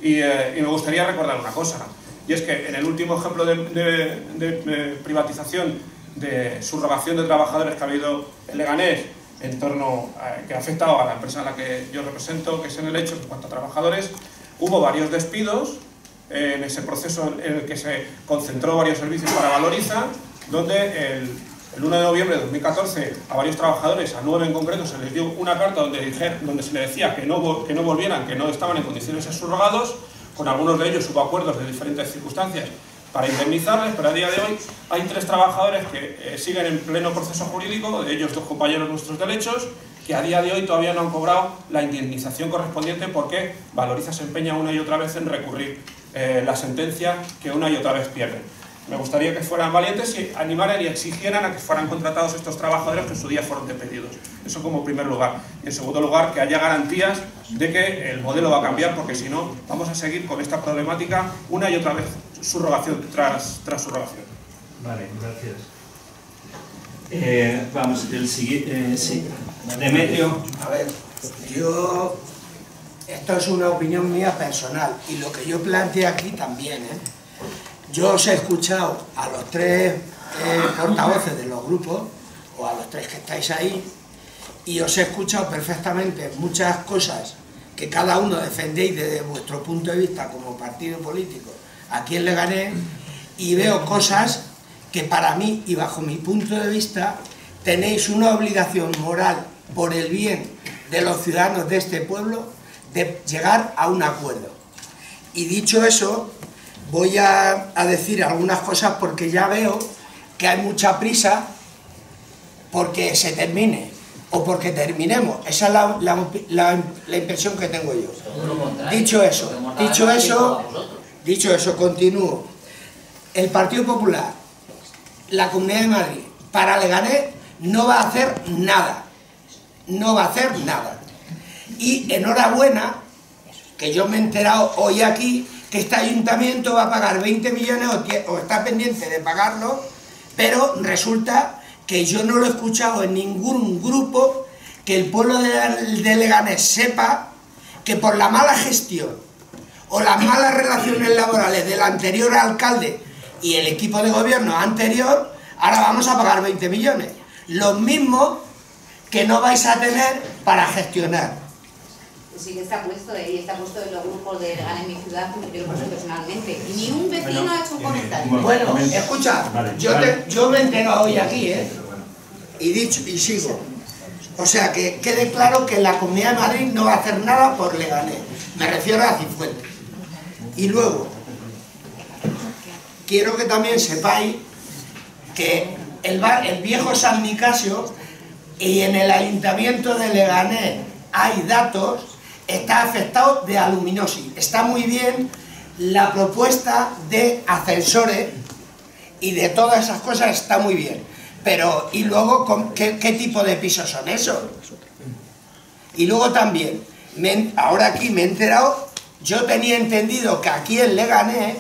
Eh, y, me gustaría recordar una cosa, y es que en el último ejemplo de, privatización, de subrogación de trabajadores que ha habido en Leganés, en torno que ha afectado a la empresa a la que yo represento, que es en el hecho en cuanto a trabajadores, hubo varios despidos en ese proceso en el que se concentró varios servicios para Valoriza, donde el el 1 de noviembre de 2014 a varios trabajadores, a nueve en concreto, se les dio una carta donde, se les decía que no, que no volvieran, que no estaban en condiciones de subrogados, con algunos de ellos hubo acuerdos de diferentes circunstancias para indemnizarles, pero a día de hoy hay tres trabajadores que eh, siguen en pleno proceso jurídico, de ellos dos compañeros nuestros derechos, que a día de hoy todavía no han cobrado la indemnización correspondiente porque Valoriza se empeña una y otra vez en recurrir eh, la sentencia que una y otra vez pierden. Me gustaría que fueran valientes y animaran y exigieran a que fueran contratados estos trabajadores que en su día fueron despedidos. Eso como primer lugar. Y en segundo lugar, que haya garantías de que el modelo va a cambiar, porque si no, vamos a seguir con esta problemática una y otra vez, subrogación tras, tras subrogación. Vale, gracias. Eh, vamos, el siguiente, eh, sí. Demetrio. A ver, yo, esto es una opinión mía personal y lo que yo planteé aquí también, ¿eh? Yo os he escuchado a los tres eh, portavoces de los grupos, o a los tres que estáis ahí, y os he escuchado perfectamente muchas cosas que cada uno defendéis desde vuestro punto de vista como partido político, a quién le gané, y veo cosas que para mí y bajo mi punto de vista tenéis una obligación moral por el bien de los ciudadanos de este pueblo de llegar a un acuerdo. Y dicho eso, voy a, decir algunas cosas porque ya veo que hay mucha prisa porque se termine o porque terminemos. Esa es la, la, impresión que tengo yo. Dicho eso, dicho eso, dicho eso, continúo. El Partido Popular, la Comunidad de Madrid, para Leganés no va a hacer nada. No va a hacer nada. Y enhorabuena, que yo me he enterado hoy aquí, que este ayuntamiento va a pagar 20 millones o, está pendiente de pagarlo, pero resulta que yo no lo he escuchado en ningún grupo que el pueblo de, Leganés sepa que por la mala gestión o las malas relaciones laborales del anterior alcalde y el equipo de gobierno anterior, ahora vamos a pagar 20 millones. Los mismos que no vais a tener para gestionar sí que está puesto y está puesto en los grupos de Legan en mi ciudad, yo lo paso personalmente. Y ni un vecino ha hecho un comentario. Bueno, escucha, yo, yo me he enterado hoy aquí, ¿eh? Y dicho, y sigo. O sea, que quede claro que la Comunidad de Madrid no va a hacer nada por Leganés. Me refiero a Cifuentes. Y luego, quiero que también sepáis que el, el viejo San Nicasio y en el Ayuntamiento de Leganés hay datos está afectado de aluminosis. Está muy bien la propuesta de ascensores y de todas esas cosas está muy bien. Pero, ¿y luego qué, tipo de pisos son esos? Y luego también, ahora aquí me he enterado, yo tenía entendido que aquí en Leganés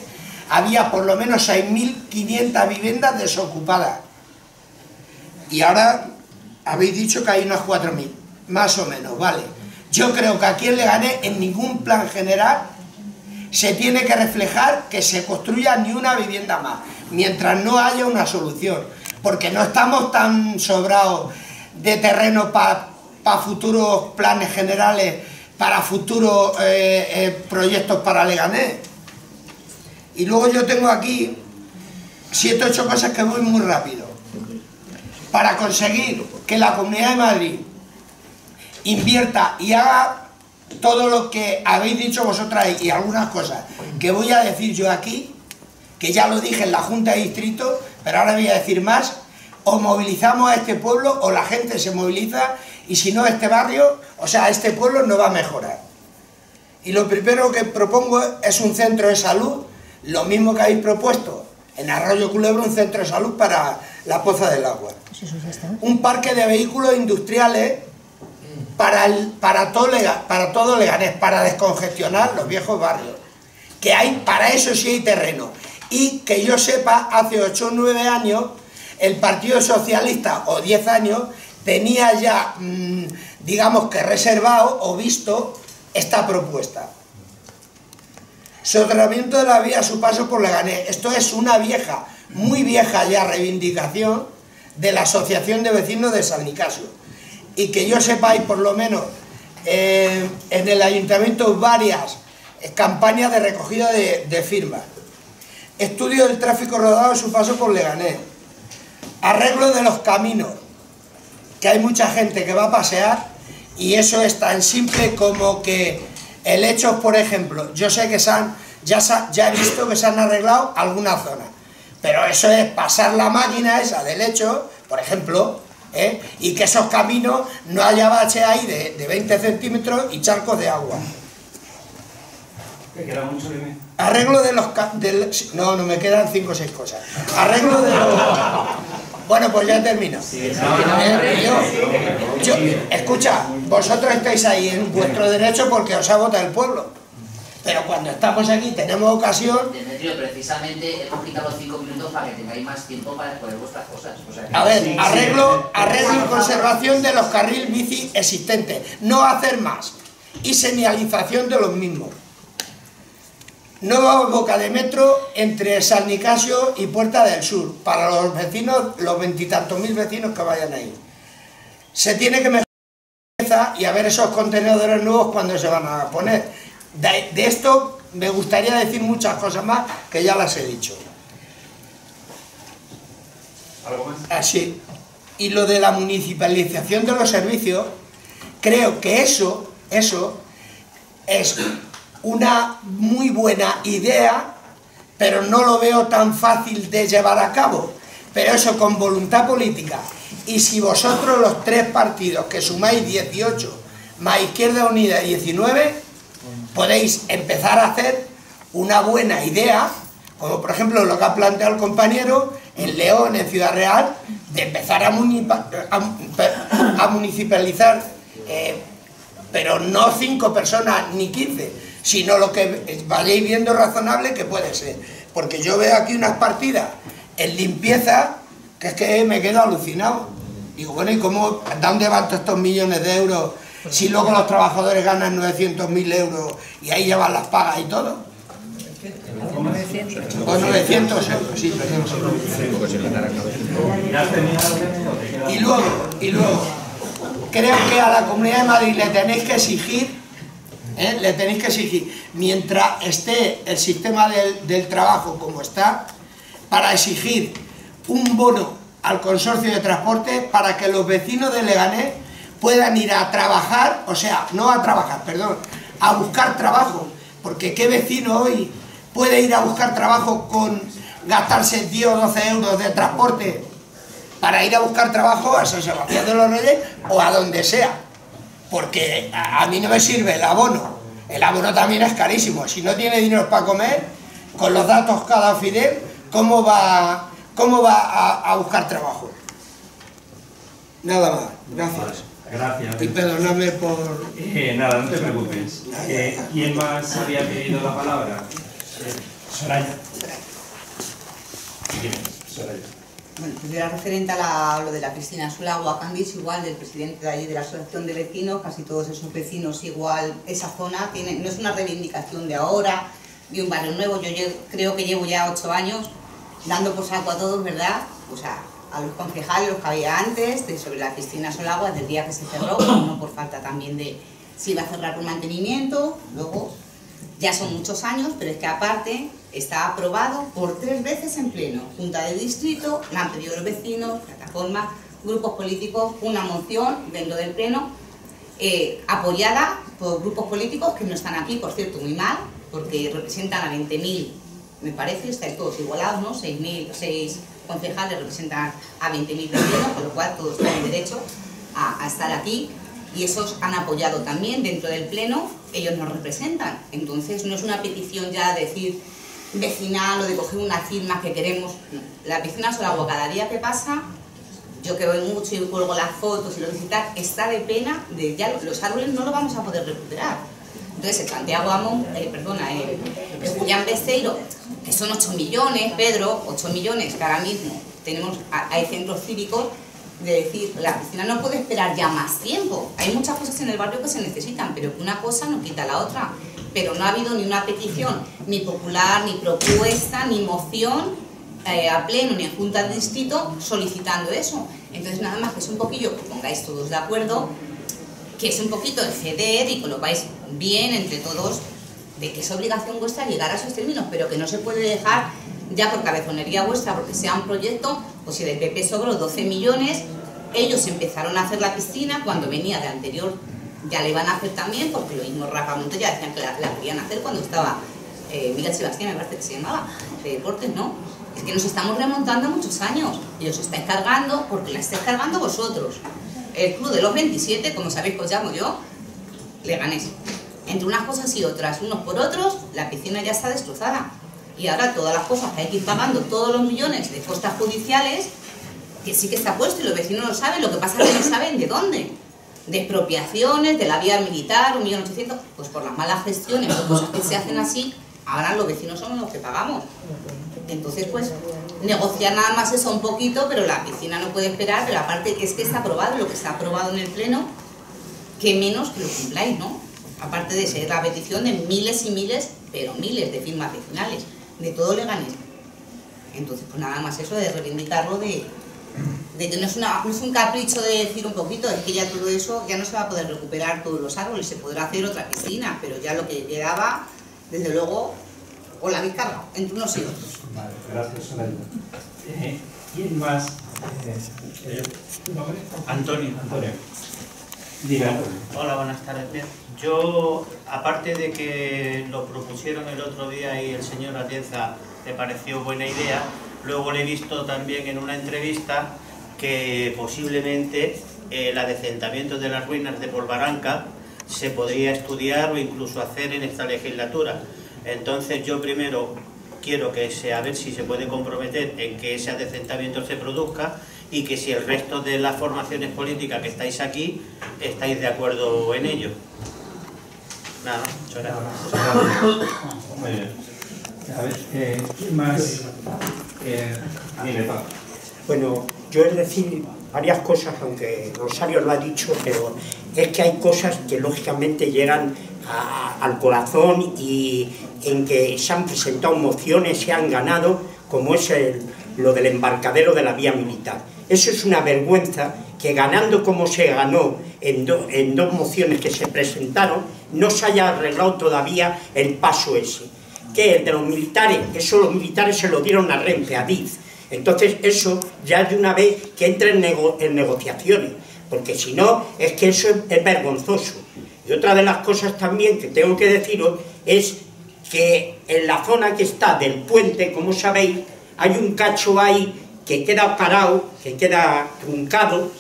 había por lo menos 6.500 viviendas desocupadas. Y ahora habéis dicho que hay unas 4.000, más o menos, ¿vale? Yo creo que aquí en Leganés, en ningún plan general, se tiene que reflejar que se construya ni una vivienda más, mientras no haya una solución, porque no estamos tan sobrados de terreno para futuros planes generales, para futuros eh, eh, proyectos para Leganés. Y luego yo tengo aquí siete ocho cosas que voy muy rápido. Para conseguir que la Comunidad de Madrid invierta y haga todo lo que habéis dicho vosotras y algunas cosas que voy a decir yo aquí, que ya lo dije en la Junta de Distrito, pero ahora voy a decir más, o movilizamos a este pueblo o la gente se moviliza y si no este barrio, o sea, este pueblo no va a mejorar. Y lo primero que propongo es un centro de salud, lo mismo que habéis propuesto en Arroyo Culebro, un centro de salud para la Poza del Agua. Un parque de vehículos industriales para, el, para, todo, para todo Leganés, para descongestionar los viejos barrios. Que hay, para eso sí hay terreno. Y que yo sepa, hace 8 o 9 años, el Partido Socialista, o 10 años, tenía ya, mm, digamos que reservado o visto esta propuesta. Soterramiento de la vía a su paso por Leganés. Esto es una vieja, muy vieja ya reivindicación de la Asociación de Vecinos de San Nicasio y que yo sepáis por lo menos eh, en el ayuntamiento varias campañas de recogida de, firmas. Estudio del tráfico rodado en su paso por Leganés. Arreglo de los caminos, que hay mucha gente que va a pasear y eso es tan simple como que el hecho, por ejemplo, yo sé que se han, ya, ya he visto que se han arreglado algunas zonas, pero eso es pasar la máquina esa del hecho, por ejemplo, ¿eh? y que esos caminos no haya baches ahí de, de 20 centímetros y charcos de agua. queda mucho, Arreglo de los... Del, no, no me quedan cinco o seis cosas. Arreglo de los... Bueno, pues ya termino. Eh, yo, escucha, vosotros estáis ahí en vuestro derecho porque os ha votado el pueblo. Pero cuando estamos aquí tenemos ocasión... precisamente hemos quitado los cinco minutos para que tengáis más tiempo para exponer vuestras cosas. a ver, arreglo, arreglo y conservación de los carriles bici existentes. No hacer más. Y señalización de los mismos. Nueva boca de metro entre San Nicasio y Puerta del Sur, para los vecinos, los veintitantos mil vecinos que vayan ahí. Se tiene que mejorar y a ver esos contenedores nuevos cuando se van a poner. De, esto me gustaría decir muchas cosas más que ya las he dicho. ¿Algo más? Así. Y lo de la municipalización de los servicios, creo que eso, eso es una muy buena idea, pero no lo veo tan fácil de llevar a cabo. Pero eso con voluntad política. Y si vosotros los tres partidos que sumáis 18, más Izquierda Unida 19, podéis empezar a hacer una buena idea, como por ejemplo lo que ha planteado el compañero, en León, en Ciudad Real, de empezar a, municipalizar, eh, pero no cinco personas ni 15, sino lo que vayáis viendo razonable que puede ser. Porque yo veo aquí unas partidas en limpieza que es que me quedo alucinado. Digo, bueno, ¿y cómo, de dónde van todos estos millones de euros si luego los trabajadores ganan 900.000 euros y ahí llevan las pagas y todo? O 900 euros, sí, perdón. Y luego, y luego, creo que a la Comunidad de Madrid le tenéis que exigir ¿eh? le tenéis que exigir, mientras esté el sistema del, trabajo como está, para exigir un bono al consorcio de transporte para que los vecinos de Leganés puedan ir a trabajar, o sea, no a trabajar, perdón, a buscar trabajo, porque qué vecino hoy puede ir a buscar trabajo con gastarse 10 o 12 euros de transporte para ir a buscar trabajo a San Sebastián de los Reyes o a donde sea porque a mí no me sirve el abono. El abono también es carísimo. Si no tiene dinero para comer, con los datos cada Fidel, ¿cómo va, cómo va a, buscar trabajo? Nada más. Gracias. Gracias. Y perdóname por... Eh, nada, no te preocupes. Eh, ¿Quién más había pedido la palabra? Eh, Soraya. Soraya. Bueno, pues era referente a, lo de la piscina azul agua, que han dicho igual del presidente de allí de la asociación de vecinos, casi todos esos vecinos igual, esa zona tiene, no es una reivindicación de ahora, de un barrio nuevo, yo, creo que llevo ya ocho años dando por saco a todos, ¿verdad? O sea, a los concejales, los que había antes, de sobre la piscina agua, desde el día que se cerró, *coughs* no por falta también de si iba a cerrar por mantenimiento, luego ya son muchos años, pero es que aparte está aprobado por tres veces en pleno. Junta de Distrito, la han pedido los vecinos, plataformas, grupos políticos, una moción dentro del pleno, eh, apoyada por grupos políticos que no están aquí, por cierto, muy mal, porque representan a 20.000, me parece, están todos igualados, ¿no? 6.000, 6 concejales representan a 20.000 vecinos, con lo cual todos tienen derecho a estar aquí y esos han apoyado también dentro del pleno, ellos nos representan. Entonces no es una petición ya de decir vecinal o de coger una firma que queremos. La piscina agua cada día que pasa, yo que voy mucho y cuelgo las fotos y lo visitar, está de pena de ya los árboles no lo vamos a poder recuperar. Entonces el Santiago Amón, eh, perdona, eh, el Julián Besteiro, que son 8 millones, Pedro, 8 millones que ahora mismo tenemos, hay centros cívicos de decir, la piscina no puede esperar ya más tiempo. Hay muchas cosas en el barrio que se necesitan, pero una cosa no quita la otra. Pero no ha habido ni una petición, ni popular, ni propuesta, ni moción eh, a pleno, ni en junta de distrito solicitando eso. Entonces nada más que es un poquillo, que pongáis todos de acuerdo, que es un poquito de ceder y que lo vais bien entre todos, de que es obligación vuestra llegar a esos términos, pero que no se puede dejar ya por cabezonería vuestra, porque sea un proyecto, pues si el PP sobró 12 millones, ellos empezaron a hacer la piscina cuando venía de anterior, ya la iban a hacer también, porque lo mismo Rafa ya decían que la, querían hacer cuando estaba eh, Miguel Sebastián, me parece que se llamaba, de deportes, ¿no? Es que nos estamos remontando muchos años, ellos se están cargando porque la estáis cargando vosotros. El club de los 27, como sabéis que os llamo yo, le ganéis. Entre unas cosas y otras, unos por otros, la piscina ya está destrozada. Y ahora todas las cosas que hay que ir pagando, todos los millones de costas judiciales, que sí que está puesto y los vecinos lo saben, lo que pasa es que no saben de dónde. De expropiaciones, de la vía militar, un millón ochocientos, pues por las malas gestiones cosas que se hacen así, ahora los vecinos somos los que pagamos. Entonces, pues, negociar nada más eso un poquito, pero la piscina no puede esperar, pero aparte es que está aprobado, lo que está aprobado en el Pleno, que menos que lo cumpláis, ¿no? Aparte de ser la petición de miles y miles, pero miles de firmas vecinales, de todo Leganés. Entonces, pues nada más eso de reivindicarlo de, de que no es, una, no es un capricho de decir un poquito, es que ya todo eso ya no se va a poder recuperar todos los árboles, se podrá hacer otra piscina, pero ya lo que quedaba, desde luego, o la habéis cargado, entre unos y otros. Vale, gracias, Soraya. Eh, ¿Quién más? Eh, eh, ¿Tu nombre? Antonio. Antonio. Diga. Hola, buenas tardes. Yo, aparte de que lo propusieron el otro día y el señor Atienza le pareció buena idea, luego le he visto también en una entrevista que posiblemente el adecentamiento de las ruinas de Polvaranca se podría estudiar o incluso hacer en esta legislatura. Entonces yo primero quiero que se, a ver si se puede comprometer en que ese adecentamiento se produzca y que si el resto de las formaciones políticas que estáis aquí estáis de acuerdo en ello. Nada, muchas gracias. Muy bien. A ver, eh, ¿quién más? Eh, dime, Pablo. Bueno, yo he de decir varias cosas, aunque Rosario lo ha dicho, pero es que hay cosas que lógicamente llegan a- al corazón y en que se han presentado mociones, se han ganado, como es el- lo del embarcadero de la vía militar. Eso es una vergüenza que ganando como se ganó en, do- en dos mociones que se presentaron, no se haya arreglado todavía el paso ese. Que el de los militares, eso los militares se lo dieron a Renfe, a Diz. Entonces eso ya de una vez que entre en, nego- en negociaciones, porque si no es que eso es, es vergonzoso. Y otra de las cosas también que tengo que deciros es que en la zona que está del puente, como sabéis, hay un cacho ahí que queda parado, que queda truncado,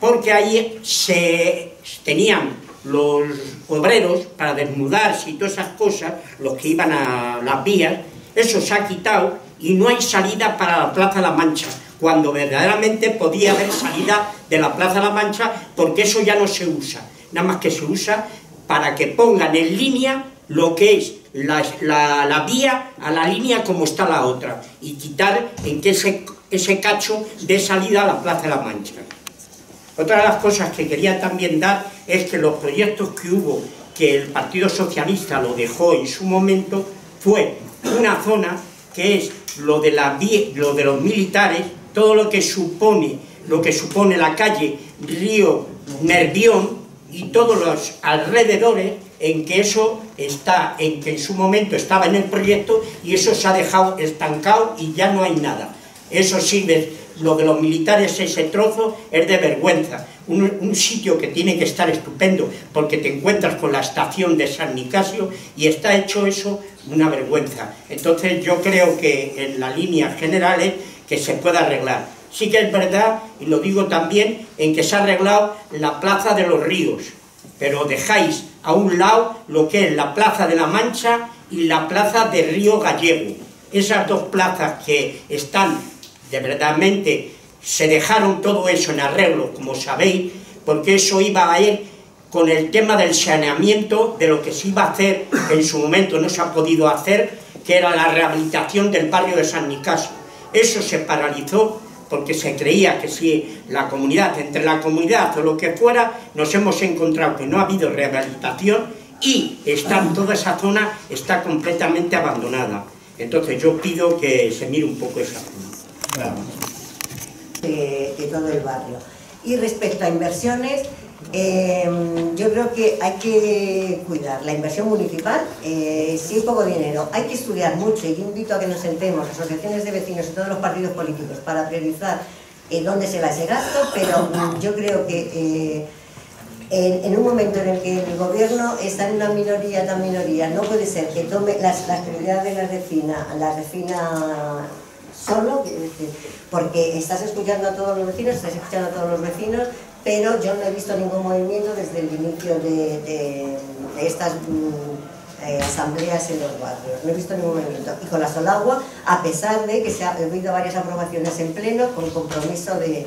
porque ahí se tenían los obreros para desnudarse y todas esas cosas, los que iban a las vías, eso se ha quitado y no hay salida para la Plaza La Mancha, cuando verdaderamente podía haber salida de la Plaza La Mancha, porque eso ya no se usa, nada más que se usa para que pongan en línea lo que es la, la- vía a la línea como está la otra, y quitar en que ese, ese cacho de salida a la Plaza La Mancha. Otra de las cosas que quería también dar es que los proyectos que hubo, que el Partido Socialista lo dejó en su momento, fue una zona que es lo de, los militares, todo lo que supone, lo que supone la calle Río Nervión y todos los alrededores, en que eso está, en que en su momento estaba en el proyecto y eso se ha dejado estancado y ya no hay nada. Eso sí, lo de los militares, ese trozo, es de vergüenza. Un, sitio que tiene que estar estupendo, porque te encuentras con la estación de San Nicasio y está hecho eso una vergüenza. Entonces yo creo que en las líneas generales que se puede arreglar. Sí que es verdad, y lo digo también, en que se ha arreglado la Plaza de los Ríos, pero dejáis a un lado lo que es la Plaza de la Mancha y la Plaza de Río Gallego. Esas dos plazas que están de verdaderamente se dejaron todo eso en arreglo, como sabéis, porque eso iba a ir con el tema del saneamiento de lo que se iba a hacer, que en su momento no se ha podido hacer, que era la rehabilitación del barrio de San Nicasio. Eso se paralizó porque se creía que si la comunidad, entre la comunidad o lo que fuera, nos hemos encontrado que no ha habido rehabilitación y está, toda esa zona está completamente abandonada. Entonces yo pido que se mire un poco esa zona. De, todo el barrio. Y respecto a inversiones, eh, yo creo que hay que cuidar. La inversión municipal, eh, sí poco dinero, hay que estudiar mucho y invito a que nos sentemos, asociaciones de vecinos y todos los partidos políticos, para priorizar en dónde se va ese gasto, pero mm, yo creo que eh, en, un momento en el que el gobierno está en una minoría tan minoría, no puede ser que tome las, las prioridades de las defina, las defina solo, porque estás escuchando a todos los vecinos, estás escuchando a todos los vecinos pero yo no he visto ningún movimiento desde el inicio de, estas mm, eh, asambleas en los barrios, no he visto ningún movimiento. Y con la Solagua, a pesar de que se ha ha habido varias aprobaciones en pleno, con compromiso de,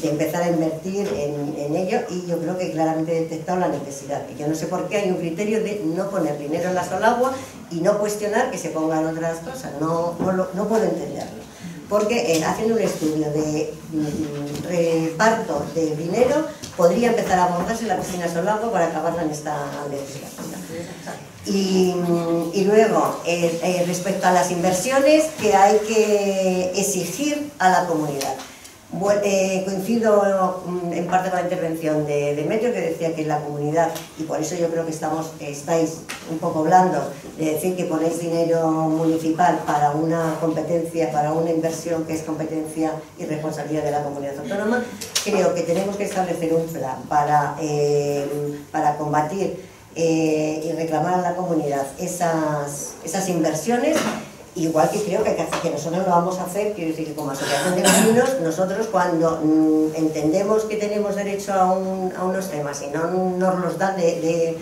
de empezar a invertir en, en ello, y yo creo que claramente he detectado la necesidad. Y yo no sé por qué hay un criterio de no poner dinero en la Solagua y no cuestionar que se pongan otras cosas, no, no, lo- no puedo entenderlo porque eh, haciendo un estudio de mm, reparto de dinero podría empezar a abordarse la piscina Solagua para acabarla en esta legislatura. Y, mm, y luego, eh, eh, respecto a las inversiones que hay que exigir a la comunidad. Bu- eh, coincido mm, en parte con la intervención de Demetrio que decía que la comunidad, y por eso yo creo que estamos, estáis un poco blandos, de decir que ponéis dinero municipal para una competencia, para una inversión que es competencia y responsabilidad de la comunidad autónoma, creo que tenemos que establecer un plan para, eh, para combatir eh, y reclamar a la comunidad esas, esas inversiones Igual que creo que, nosotros lo vamos a hacer, quiero decir que como asociación de vecinos, nosotros cuando mm, entendemos que tenemos derecho a, un- a unos temas y no nos los dan de,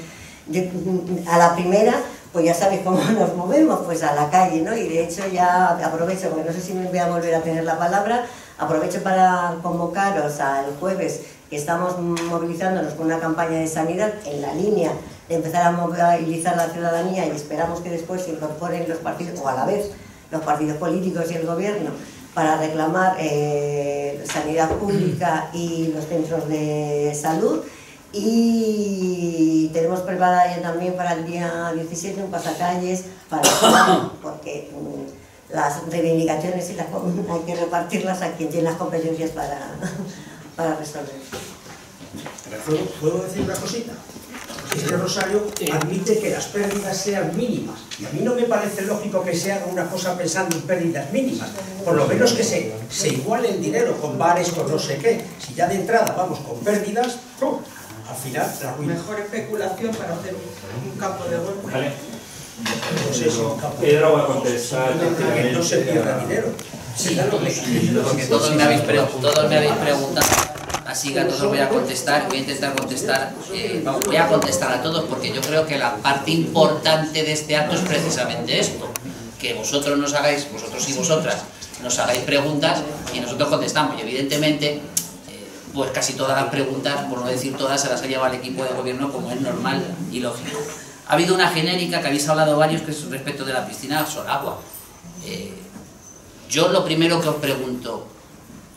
mm, a la primera, pues ya sabéis cómo *laughs* nos movemos, pues a la calle, ¿no? Y de hecho ya aprovecho, porque no sé si me voy a volver a tener la palabra, aprovecho para convocaros al jueves que estamos movilizándonos con una campaña de sanidad en la línea empezar a movilizar la ciudadanía y esperamos que después se incorporen los partidos, o a la vez los partidos políticos y el gobierno, para reclamar eh, sanidad pública y los centros de salud. Y tenemos preparada ya también para el día 17 un pasacalles para porque mm, las reivindicaciones *laughs* hay que repartirlas a quien tiene las competencias para, *laughs* para resolver. ¿Puedo, puedo decir una cosita? Este Rosario admite que las pérdidas sean mínimas. Y a mí no me parece lógico que se haga una cosa pensando en pérdidas mínimas. Por lo menos que se, se iguale el dinero con bares, con no sé qué. Si ya de entrada vamos con pérdidas, ¡pum! al final la ruina. Mejor especulación para hacer un, un campo de golf. Vale. Pues eso, un campo de Pedro va a contestar Que no se pierda dinero. Sí, claro que Porque todos me habéis, pre- todos me habéis preguntado, así que a todos voy a contestar, voy a intentar contestar, eh, voy a contestar a todos porque yo creo que la parte importante de este acto es precisamente esto, que vosotros nos hagáis, vosotros y vosotras, nos hagáis preguntas y nosotros contestamos y evidentemente eh, pues casi todas las preguntas, por no decir todas, se las ha llevado el equipo de gobierno como es normal y lógico. Ha habido una genérica que habéis hablado varios que es respecto de la piscina Solagua. Eh, yo lo primero que os pregunto,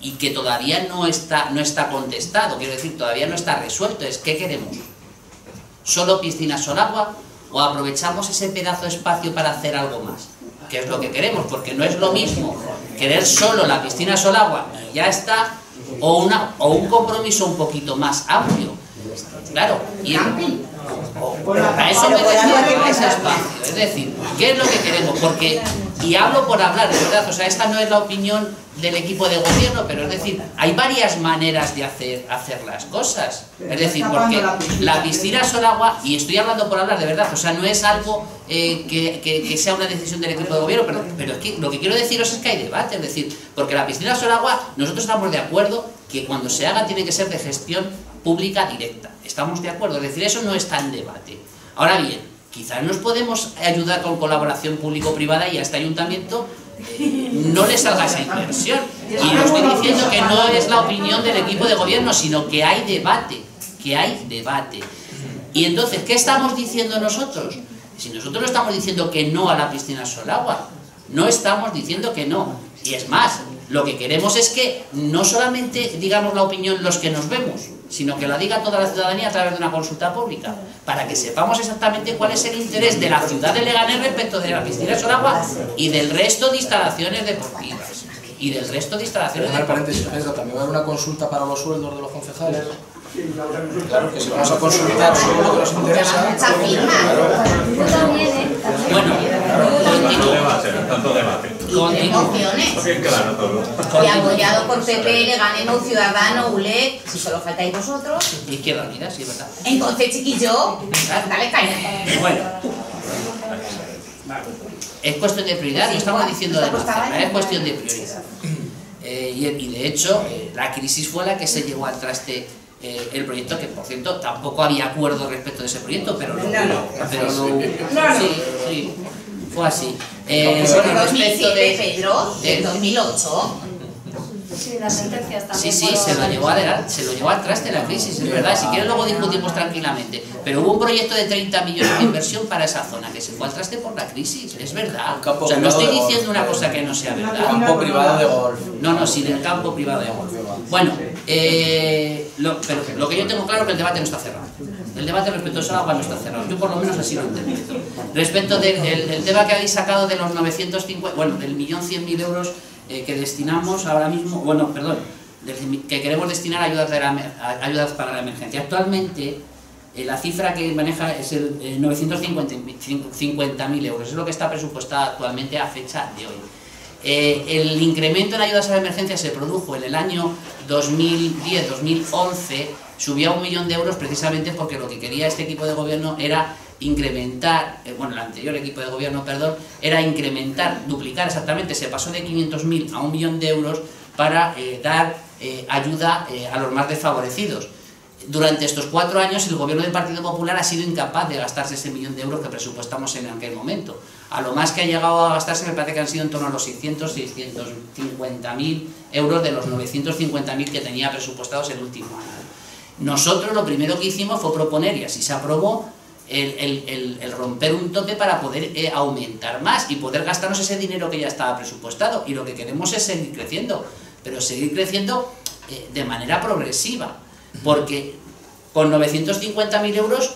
y que todavía no está, no está contestado, quiero decir, todavía no está resuelto, es ¿qué queremos? ¿Solo piscina solagua o aprovechamos ese pedazo de espacio para hacer algo más? ¿Qué es lo que queremos? Porque no es lo mismo querer solo la piscina solagua y ya está, o, una, o un compromiso un poquito más amplio. Claro, y a eso me refiero a ese espacio. Es decir, ¿qué es lo que queremos? Porque, y hablo por hablar, de verdad, o sea, esta no es la opinión del equipo de gobierno, pero es decir, hay varias maneras de hacer, hacer las cosas. Es decir, porque la piscina Solagua, y estoy hablando por hablar de verdad, o sea, no es algo eh, que, que- que sea una decisión del equipo de gobierno, pero, pero es que lo que quiero deciros es que hay debate, es decir, porque la piscina Solagua, nosotros estamos de acuerdo que cuando se haga tiene que ser de gestión pública directa. Estamos de acuerdo, es decir, eso no está en debate. Ahora bien, quizás nos podemos ayudar con colaboración público-privada y a este ayuntamiento no le salga esa inversión. Y no estoy diciendo que no es la opinión del equipo de gobierno, sino que hay debate, que hay debate. Y entonces, ¿qué estamos diciendo nosotros? Si nosotros no estamos diciendo que no a la piscina Solagua, no estamos diciendo que no. Y es más, lo que queremos es que no solamente digamos la opinión los que nos vemos, sino que la diga toda la ciudadanía a través de una consulta pública, para que sepamos exactamente cuál es el interés de la ciudad de Leganés respecto de la piscina Solagua y del resto de instalaciones deportivas. Y del resto de instalaciones deportivas. Pedro, también va a haber una consulta para los sueldos de los concejales. Claro, que si vamos a consultar sobre lo que nos interesa. Bueno, Tanto debate. Emociones. Bien claro todo. Y apoyado por PP, Leganemo, Ciudadano, ULEC, si solo faltáis vosotros. Izquierda Unida, sí, es verdad. Entonces, chiquillo, dale caña. Bueno. Es cuestión de prioridad, no estamos diciendo de hacerla, es cuestión de prioridad. Eh, y, y de hecho, eh, la crisis fue la que se llevó al traste eh, el proyecto, que por cierto tampoco había acuerdo respecto de ese proyecto, pero lo, No, no. pero lo- No, no. sí, sí, fue así. Eh, bueno, en respecto 2007, de, Pedro, de- en 2008. Sí, las sentencias Sí, sí, se lo llevó adelante, se lo llevó al traste la crisis, es verdad. Si quieres luego discutimos tranquilamente. Pero hubo un proyecto de 30 millones de inversión para esa zona que se fue al traste por la crisis, es verdad. campo O sea, no estoy diciendo una cosa que no sea verdad. Campo privado de golf. No, no, sí, del campo privado de golf. Bueno, eh, lo, pero lo que yo tengo claro es que el debate no está cerrado. El debate respecto a esa agua no está cerrado. Yo por lo menos así lo entiendo. Respecto del del tema que habéis sacado de los 950, bueno, del millón cien mil euros eh, que destinamos ahora mismo, bueno, perdón, que queremos destinar ayudas, de la ayudas para la emergencia. Actualmente eh, la cifra que maneja es el eh, 950.000 euros, es lo que está presupuestada actualmente a fecha de hoy. Eh, el incremento en ayudas a la emergencia se produjo en el año 2010-2011, subió a un millón de euros precisamente porque lo que quería este equipo de gobierno era incrementar, eh, bueno, el anterior equipo de gobierno, perdón, era incrementar, duplicar exactamente, se pasó de 500.000 a un millón de euros para eh, dar ayuda a los más desfavorecidos. Durante estos cuatro años el gobierno del Partido Popular ha sido incapaz de gastarse ese millón de euros que presupuestamos en aquel momento. A lo más que ha llegado a gastarse me parece que han sido en torno a los 600, 650 mil euros de los 950 mil que tenía presupuestados el último año. Nosotros lo primero que hicimos fue proponer, y así se aprobó, el, romper un tope para poder eh, aumentar más y poder gastarnos ese dinero que ya estaba presupuestado. Y lo que queremos es seguir creciendo, pero seguir creciendo eh, de manera progresiva, porque con 950.000 euros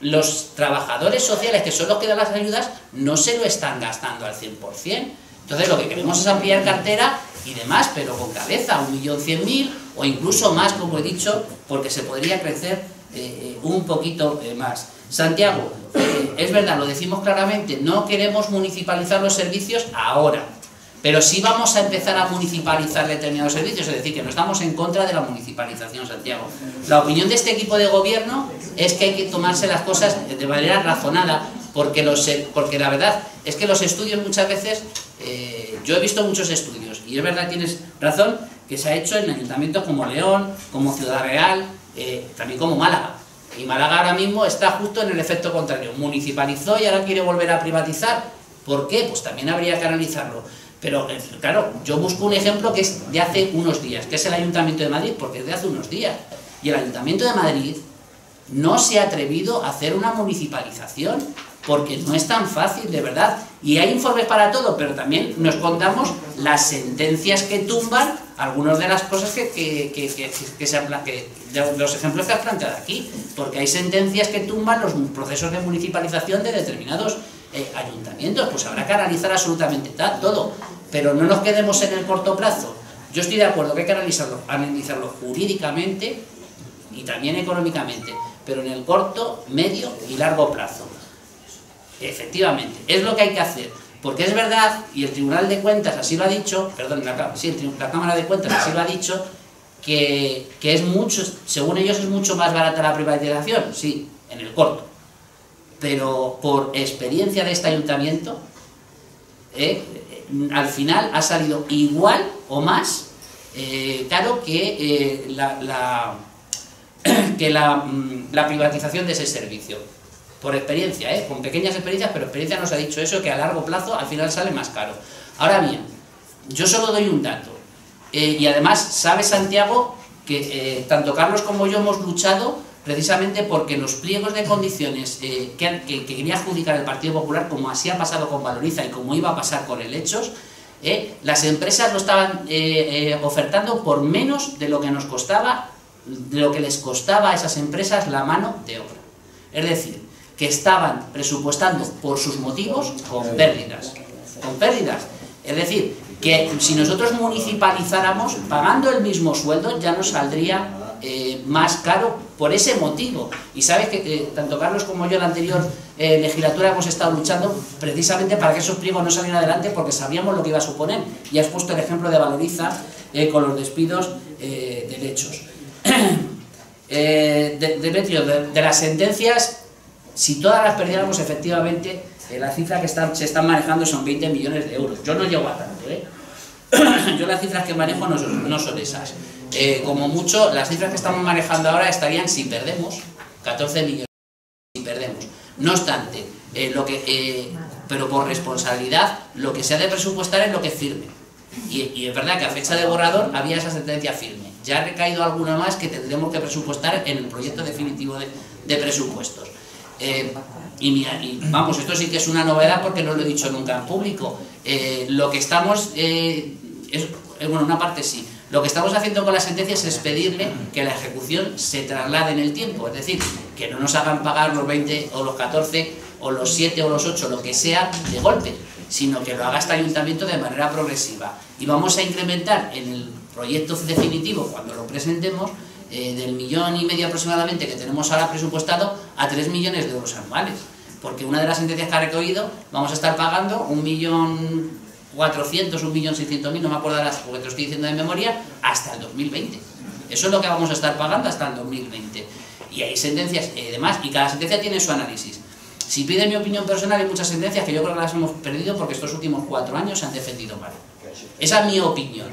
los trabajadores sociales, que son los que dan las ayudas, no se lo están gastando al 100%. Entonces lo que queremos es ampliar cartera y demás, pero con cabeza, un millón cien mil o incluso más, como he dicho, porque se podría crecer eh, eh, un poquito eh, más. Santiago, es verdad, lo decimos claramente, no queremos municipalizar los servicios ahora, pero sí vamos a empezar a municipalizar determinados servicios, es decir, que no estamos en contra de la municipalización, Santiago. La opinión de este equipo de gobierno es que hay que tomarse las cosas de manera razonada, porque, porque la verdad es que los estudios muchas veces, eh, yo he visto muchos estudios, y es verdad, tienes razón, que se ha hecho en ayuntamientos como León, como Ciudad Real, eh, también como Málaga. Y Málaga ahora mismo está justo en el efecto contrario, municipalizó y ahora quiere volver a privatizar. ¿Por qué? Pues también habría que analizarlo. Pero eh, claro, yo busco un ejemplo que es de hace unos días, que es el Ayuntamiento de Madrid, porque es de hace unos días. Y el Ayuntamiento de Madrid no se ha atrevido a hacer una municipalización, porque no es tan fácil, de verdad. Y hay informes para todo, pero también nos contamos las sentencias que tumban algunas de las cosas que, que, que, que- se han los ejemplos que has planteado aquí, porque hay sentencias que tumban los procesos de municipalización de determinados eh, ayuntamientos, pues habrá que analizar absolutamente ta- todo, pero no nos quedemos en el corto plazo. Yo estoy de acuerdo que hay que analizarlo, analizarlo jurídicamente y también económicamente, pero en el corto, medio y largo plazo. Efectivamente, es lo que hay que hacer. Porque es verdad, y el Tribunal de Cuentas así lo ha dicho, perdón, la, Cámara de Cuentas así lo ha dicho, que, que es mucho, según ellos es mucho más barata la privatización, sí, en el corto. Pero por experiencia de este ayuntamiento, eh, al final ha salido igual o más eh, caro que, eh, la, la- *clears throat* que la, mm, la privatización de ese servicio. Por experiencia, ¿eh? con pequeñas experiencias, pero experiencia nos ha dicho eso, que a largo plazo al final sale más caro. Ahora bien, yo solo doy un dato. Eh, y además, sabe Santiago que tanto Carlos como yo hemos luchado precisamente porque los pliegos de condiciones eh, que, quería adjudicar el Partido Popular, como así ha pasado con Valoriza y como iba a pasar con el Hechos, eh, las empresas lo estaban eh, eh, ofertando por menos de lo que nos costaba, de lo que les costaba a esas empresas la mano de obra. Es decir, que estaban presupuestando por sus motivos con pérdidas. Con pérdidas. Es decir, que si nosotros municipalizáramos, pagando el mismo sueldo, ya nos saldría eh, más caro por ese motivo. Y sabes que tanto Carlos como yo en la anterior eh, legislatura hemos estado luchando precisamente para que esos pliegos no salieran adelante porque sabíamos lo que iba a suponer. Y has puesto el ejemplo de Valoriza eh, con los despidos de lechos. *clears throat* De, Demetrio, de, las sentencias, si todas las perdiéramos, efectivamente, la cifra que se están manejando son 20 millones de euros. Yo no llego a tanto, ¿eh? *clears throat* Yo las cifras que manejo no no son esas. Eh, como mucho, las cifras que estamos manejando ahora estarían, si perdemos, 14 millones, si perdemos. No obstante, eh, lo que, eh, pero por responsabilidad, lo que se ha de presupuestar es lo que firme. Y, es verdad que a fecha de borrador había esa sentencia firme. Ya ha recaído alguna más que tendremos que presupuestar en el proyecto definitivo de, presupuestos. Y, y vamos, esto sí que es una novedad porque no lo he dicho nunca en público. Lo que estamos, es, bueno, una parte sí, lo que estamos haciendo con las sentencias es pedirle que la ejecución se traslade en el tiempo, es decir, que no nos hagan pagar los 20 o los 14 o los 7 o los 8, lo que sea, de golpe, sino que lo haga este ayuntamiento de manera progresiva. Y vamos a incrementar en el proyecto definitivo, cuando lo presentemos, eh, del millón y medio aproximadamente que tenemos ahora presupuestado a 3 millones de euros anuales. Porque una de las sentencias que ha recogido, vamos a estar pagando un millón 400, un millón 600 mil, no me acuerdo ahora porque te lo estoy diciendo de memoria, hasta el 2020. Eso es lo que vamos a estar pagando hasta el 2020. Y hay sentencias y demás, y cada sentencia tiene su análisis. Si piden mi opinión personal, hay muchas sentencias que yo creo que las hemos perdido porque estos últimos cuatro años se han defendido mal. Esa es mi opinión.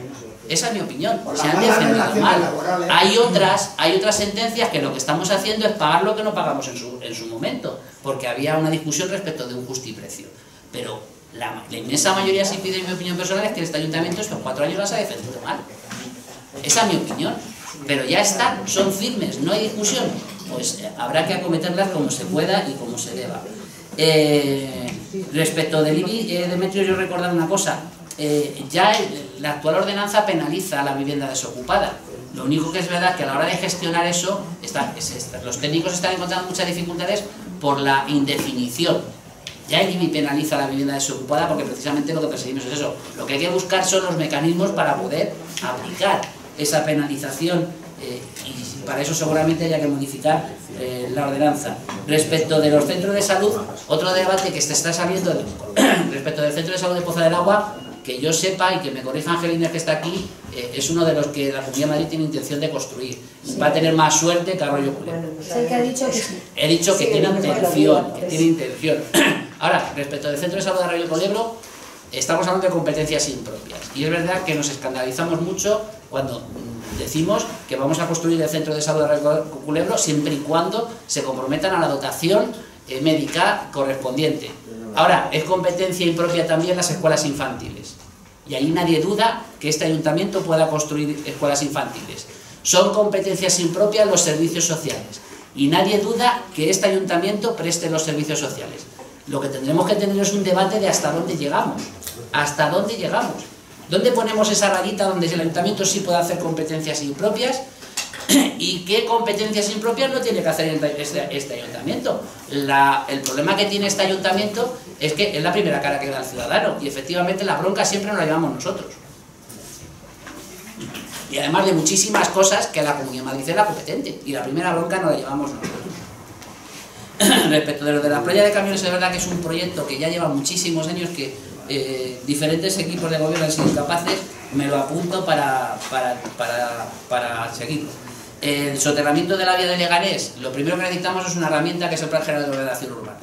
Esa es mi opinión. Se han defendido mal. Hay otras, hay otras sentencias que lo que estamos haciendo es pagar lo que no pagamos en su, en su momento, porque había una discusión respecto de un justiprecio. Pero la, la inmensa mayoría, si piden mi opinión personal, es que este ayuntamiento estos cuatro años las ha defendido mal. Esa es mi opinión. Pero ya están, son firmes, no hay discusión. Pues eh, habrá que acometerlas como se pueda y como se deba. Eh, respecto del IBI, eh, Demetrio, yo recordar una cosa. Eh, ya la actual ordenanza penaliza la vivienda desocupada. Lo único que es verdad que a la hora de gestionar eso, es los técnicos están encontrando muchas dificultades por la indefinición. Ya el IBI penaliza la vivienda desocupada porque precisamente lo que perseguimos es eso. Lo que hay que buscar son los mecanismos para poder aplicar esa penalización eh, y para eso seguramente haya que modificar eh, la ordenanza. Respecto de los centros de salud, otro debate que se está saliendo de- *clears throat* respecto del centro de salud de Poza del Agua, que yo sepa y que me corrija Angelina que está aquí, eh, es uno de los que la Comunidad de Madrid tiene intención de construir. Va a tener más suerte que Arroyo Culebro. Es el que ha dicho que sí. He dicho Sí, tiene intención, que tiene intención. *clears throat* Ahora, respecto del Centro de Salud de Arroyo Colebro, estamos hablando de competencias impropias. Y es verdad que nos escandalizamos mucho cuando mm, decimos que vamos a construir el Centro de Salud de Arroyo Culebro siempre y cuando se comprometan a la dotación eh, médica correspondiente. Ahora, es competencia impropia también las escuelas infantiles. Y ahí nadie duda que este ayuntamiento pueda construir escuelas infantiles. Son competencias impropias los servicios sociales. Y nadie duda que este ayuntamiento preste los servicios sociales. Lo que tendremos que tener es un debate de hasta dónde llegamos. ¿Hasta dónde llegamos? ¿Dónde ponemos esa rayita donde el ayuntamiento sí puede hacer competencias impropias *clears throat* ¿Y qué competencias impropias no tiene que hacer este, este ayuntamiento? El problema que tiene este ayuntamiento es que es la primera cara que da el ciudadano y efectivamente la bronca siempre nos la llevamos nosotros. Y además de muchísimas cosas que la Comunidad de Madrid es la competente y la primera bronca nos la llevamos nosotros. *coughs* Respecto de lo de la playa de camiones, es verdad que es un proyecto que ya lleva muchísimos años que eh, diferentes equipos de gobierno han sido incapaces, me lo apunto para, para, para, para seguirlo. El soterramiento de la vía de Leganés, lo primero que necesitamos es una herramienta que es el Plan General de Ordenación Urbana.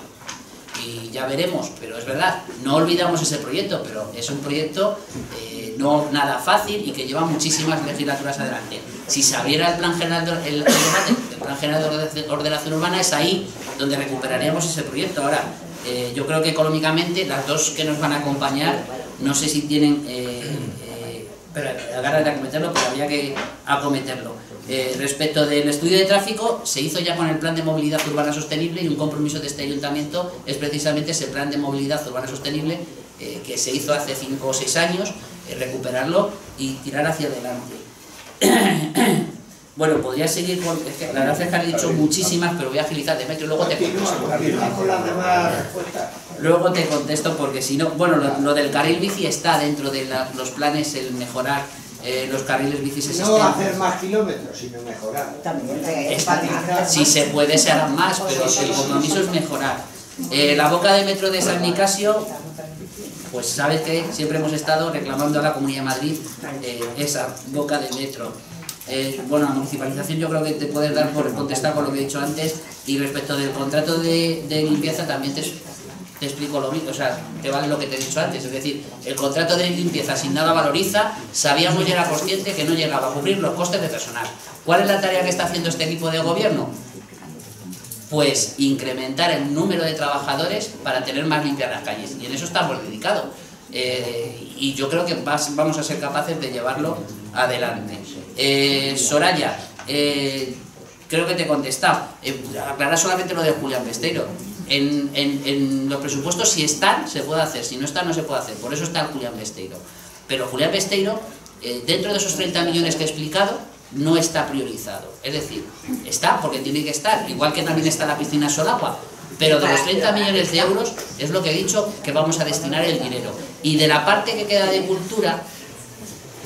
Y ya veremos, pero es verdad, no olvidamos ese proyecto, pero es un proyecto eh, no nada fácil y que lleva muchísimas legislaturas adelante. Si se abriera el Plan General de, el, el debate Plan General de Ordenación- Urbana, es ahí donde recuperaríamos ese proyecto. Ahora, eh, yo creo que económicamente las dos que nos van a acompañar, no sé si tienen eh, eh, pero a ganas de acometerlo, pero habría que acometerlo. Eh, respecto del estudio de tráfico, se hizo ya con el plan de movilidad urbana sostenible y un compromiso de este ayuntamiento es precisamente ese plan de movilidad urbana sostenible que se hizo hace 5 o 6 años, recuperarlo y tirar hacia adelante. *clears throat* bueno, podría seguir con... es que la verdad es que han dicho muchísimas, pero voy a agilizar, Demetrio, luego te contesto. Luego te contesto porque si no, bueno, lo, lo del carril bici está dentro de la- los planes, el mejorar eh, los carriles bicis No existentes. hacer más kilómetros, sino mejorar. También, Si se puede, se harán más, pero el compromiso es mejorar. Eh, la boca de metro de San Nicasio, pues sabes que siempre hemos estado reclamando a la Comunidad de Madrid eh, esa boca de metro. Eh, bueno, la municipalización yo creo que te puedes dar por contestar con lo que he dicho antes y respecto del contrato de, limpieza también te, explico lo mismo, o sea, te vale lo que te he dicho antes, es decir, el contrato de limpieza sin nada valoriza, sabíamos y era consciente que no llegaba a cubrir los costes de personal. ¿Cuál es la tarea que está haciendo este equipo de gobierno? Pues incrementar el número de trabajadores para tener más limpias las calles, y en eso estamos dedicados. Eh, y yo creo que vamos a ser capaces de llevarlo adelante. Eh, Soraya, eh, creo que te he contestado. Eh, solamente lo de Julián Besteiro. En, los presupuestos, si están, se puede hacer. Si no están, no se puede hacer. Por eso está Julián Besteiro. Pero Julián Besteiro, eh, dentro de esos 30 millones que he explicado, no está priorizado. Es decir, está porque tiene que estar, igual que también está la piscina Solagua. Pero de los 30 millones de euros es lo que he dicho que vamos a destinar el dinero. Y de la parte que queda de cultura,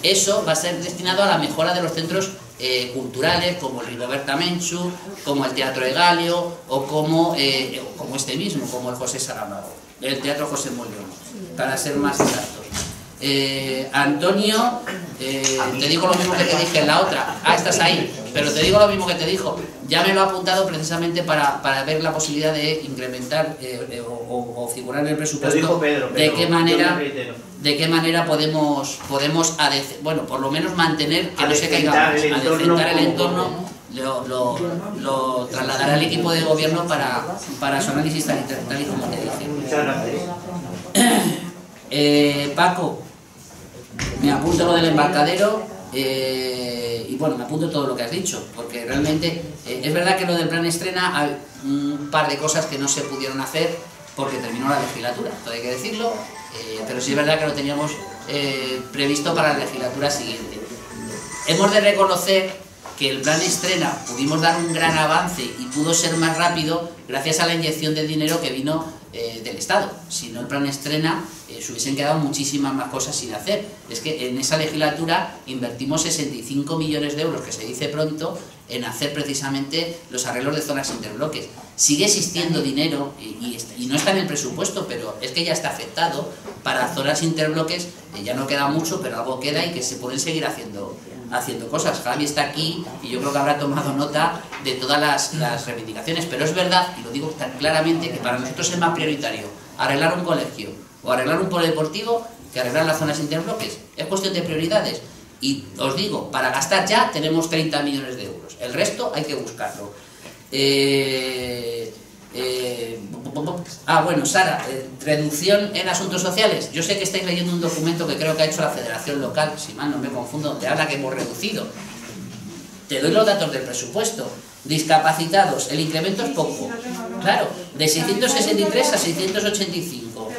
eso va a ser destinado a la mejora de los centros eh, culturales como el Rigoberta Menchú, como el Teatro Egalio o como, eh, como este mismo, como el José Saramago, el Teatro José Mollón, para ser más exactos. Eh, Antonio, eh, te digo lo mismo que te dije en la otra. Ah, estás ahí, pero te digo lo mismo que te dijo. Ya me lo he apuntado precisamente para, para ver la posibilidad de incrementar o, figurar en el presupuesto. Dijo Pedro, de pero qué manera. De qué manera podemos, podemos bueno, por lo menos mantener que no se caiga el entorno el entorno, lo, lo, lo trasladará al equipo de gobierno para, para su análisis tal y, tal y como te dije. Muchas gracias. *coughs* Eh, Paco, me apunto lo del embarcadero eh, y bueno, me apunto todo lo que has dicho, porque realmente eh, es verdad que lo del plan estrena hay un par de cosas que no se pudieron hacer porque terminó la legislatura, todo hay que decirlo, eh, pero sí es verdad que lo teníamos eh, previsto para la legislatura siguiente. Hemos de reconocer que el plan estrena pudimos dar un gran avance y pudo ser más rápido gracias a la inyección de dinero que vino eh, del Estado. Si no el plan estrena, se hubiesen quedado muchísimas más cosas sin hacer. Es que en esa legislatura invertimos 65 millones de euros, que se dice pronto, en hacer precisamente los arreglos de zonas interbloques. Sigue existiendo dinero y, y est- y no está en el presupuesto, pero es que ya está afectado para zonas interbloques, ya no queda mucho, pero algo queda y que se pueden seguir haciendo haciendo cosas. Javi está aquí y yo creo que habrá tomado nota de todas las, las reivindicaciones, pero es verdad, y lo digo tan claramente, que para nosotros es más prioritario arreglar un colegio o arreglar un polideportivo que arreglar las zonas interbloques. Es cuestión de prioridades. Y os digo, para gastar ya tenemos 30 millones de euros. El resto hay que buscarlo. Eh, eh, ah, bueno, Sara, eh, reducción en asuntos sociales. Yo sé que estáis leyendo un documento que creo que ha hecho la Federación Local, si mal no me confundo, donde habla que hemos reducido. Te doy los datos del presupuesto. Discapacitados, el incremento es poco. Claro, de 663 a 685.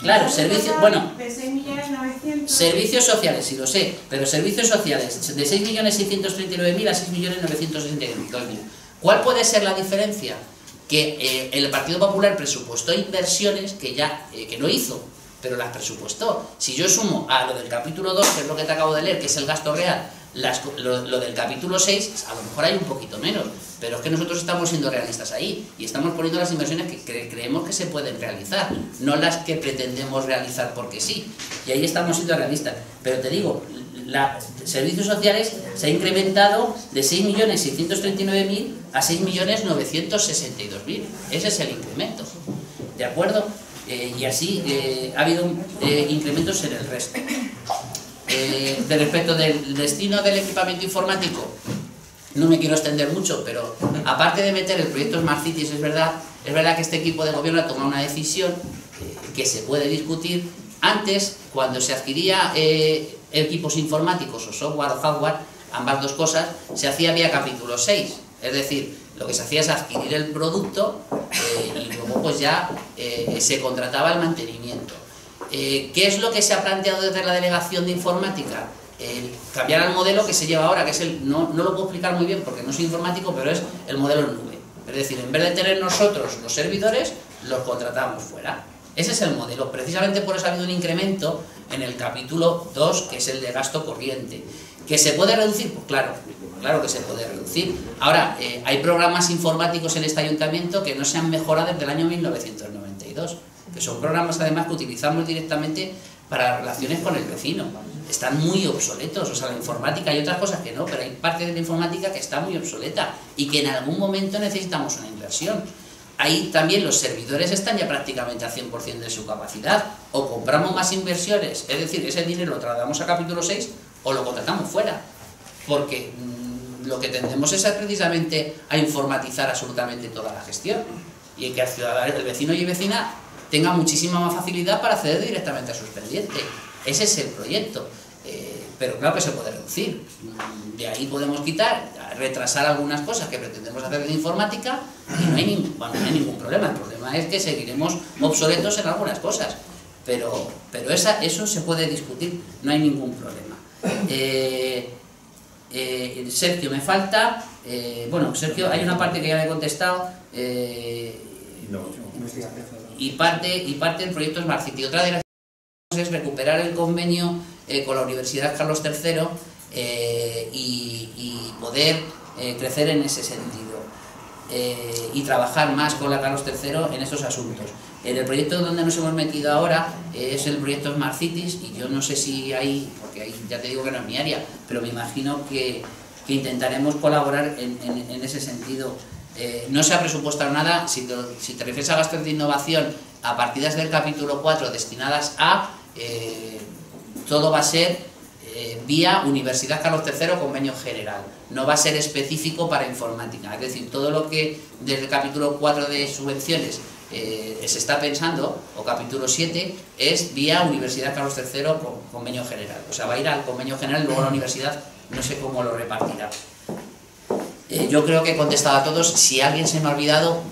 Claro, servicios, bueno, De 6.900.000. Servicios sociales, sí lo sé, pero servicios sociales de 6.639.000 a 6.962.000. ¿Cuál puede ser la diferencia? Que eh, el Partido Popular presupuestó inversiones que ya eh, que no hizo, pero las presupuestó. Si yo sumo a lo del capítulo 2, que es lo que te acabo de leer, que es el gasto real, las lo, lo del capítulo 6, a lo mejor hay un poquito menos, pero es que nosotros estamos siendo realistas ahí y estamos poniendo las inversiones que cre- creemos que se pueden realizar, no las que pretendemos realizar porque sí. Y ahí estamos siendo realistas. Pero te digo, la, servicios sociales se ha incrementado de 6.639.000 a 6.962.000. Ese es el incremento. ¿De acuerdo? Eh, y así eh, ha habido eh, incrementos en el resto. Eh, de respecto del destino del equipamiento informático, no me quiero extender mucho, pero aparte de meter el proyecto Smart Cities, es verdad, es verdad que este equipo de gobierno ha tomado una decisión que se puede discutir. Antes, cuando se adquiría eh, equipos informáticos o software o hardware, ambas dos cosas, se hacía vía capítulo 6. Es decir, lo que se hacía es adquirir el producto eh, y luego pues ya eh, se contrataba el mantenimiento. Eh, ¿Qué es lo que se ha planteado desde la delegación de informática? El cambiar al modelo que se lleva ahora, que es el, no, no lo puedo explicar muy bien porque no soy informático, pero es el modelo nube. Es decir, en vez de tener nosotros los servidores, los contratamos fuera. Ese es el modelo. Precisamente por eso ha habido un incremento en el capítulo 2, que es el de gasto corriente. ¿Que se puede reducir? Pues claro, claro que se puede reducir. Ahora, eh, hay programas informáticos en este ayuntamiento que no se han mejorado desde el año 1992, que son programas además que utilizamos directamente para relaciones con el vecino. Están muy obsoletos, o sea, la informática hay otras cosas que no, pero hay parte de la informática que está muy obsoleta y que en algún momento necesitamos una inversión. ahí también los servidores están ya prácticamente al 100% de su capacidad. O compramos más inversiones, es decir, ese dinero lo trasladamos a capítulo 6 o lo contratamos fuera. Porque mm, lo que tendemos es precisamente a informatizar absolutamente toda la gestión. Y que el ciudadano, el vecino y vecina tenga muchísima más facilidad para acceder directamente a sus pendientes. Ese es el proyecto. Eh, pero claro que se puede reducir. De ahí podemos quitar, retrasar algunas cosas que pretendemos hacer en informática y no hay, ningún, bueno, no hay ningún problema. El problema es que seguiremos obsoletos en algunas cosas. Pero, pero esa, eso se puede discutir, no hay ningún problema. Eh, eh, Sergio, me falta... eh, bueno, Sergio, hay una parte que ya le he contestado. eh, y parte, y parte del proyecto Smart City. Otra de las es recuperar el convenio eh, con la Universidad Carlos III eh, y, y poder eh, crecer en ese sentido eh, y trabajar más con la Carlos III en estos asuntos. En el proyecto donde nos hemos metido ahora eh, es el proyecto Smart Cities y yo no sé si hay, porque ahí ya te digo que no es mi área, pero me imagino que, que intentaremos colaborar en, en- en ese sentido. Eh, no se ha presupuestado nada, si te, refieres a gastos de innovación, a partidas del capítulo 4 destinadas a, eh, todo va a ser eh, vía Universidad Carlos III convenio general, no va a ser específico para informática, es decir, todo lo que desde el capítulo 4 de subvenciones se está pensando, o capítulo 7, es vía Universidad Carlos III con convenio general, o sea, va a ir al convenio general y luego la universidad no sé cómo lo repartirá. Eh, yo creo que he contestado a todos. Si alguien se me ha olvidado,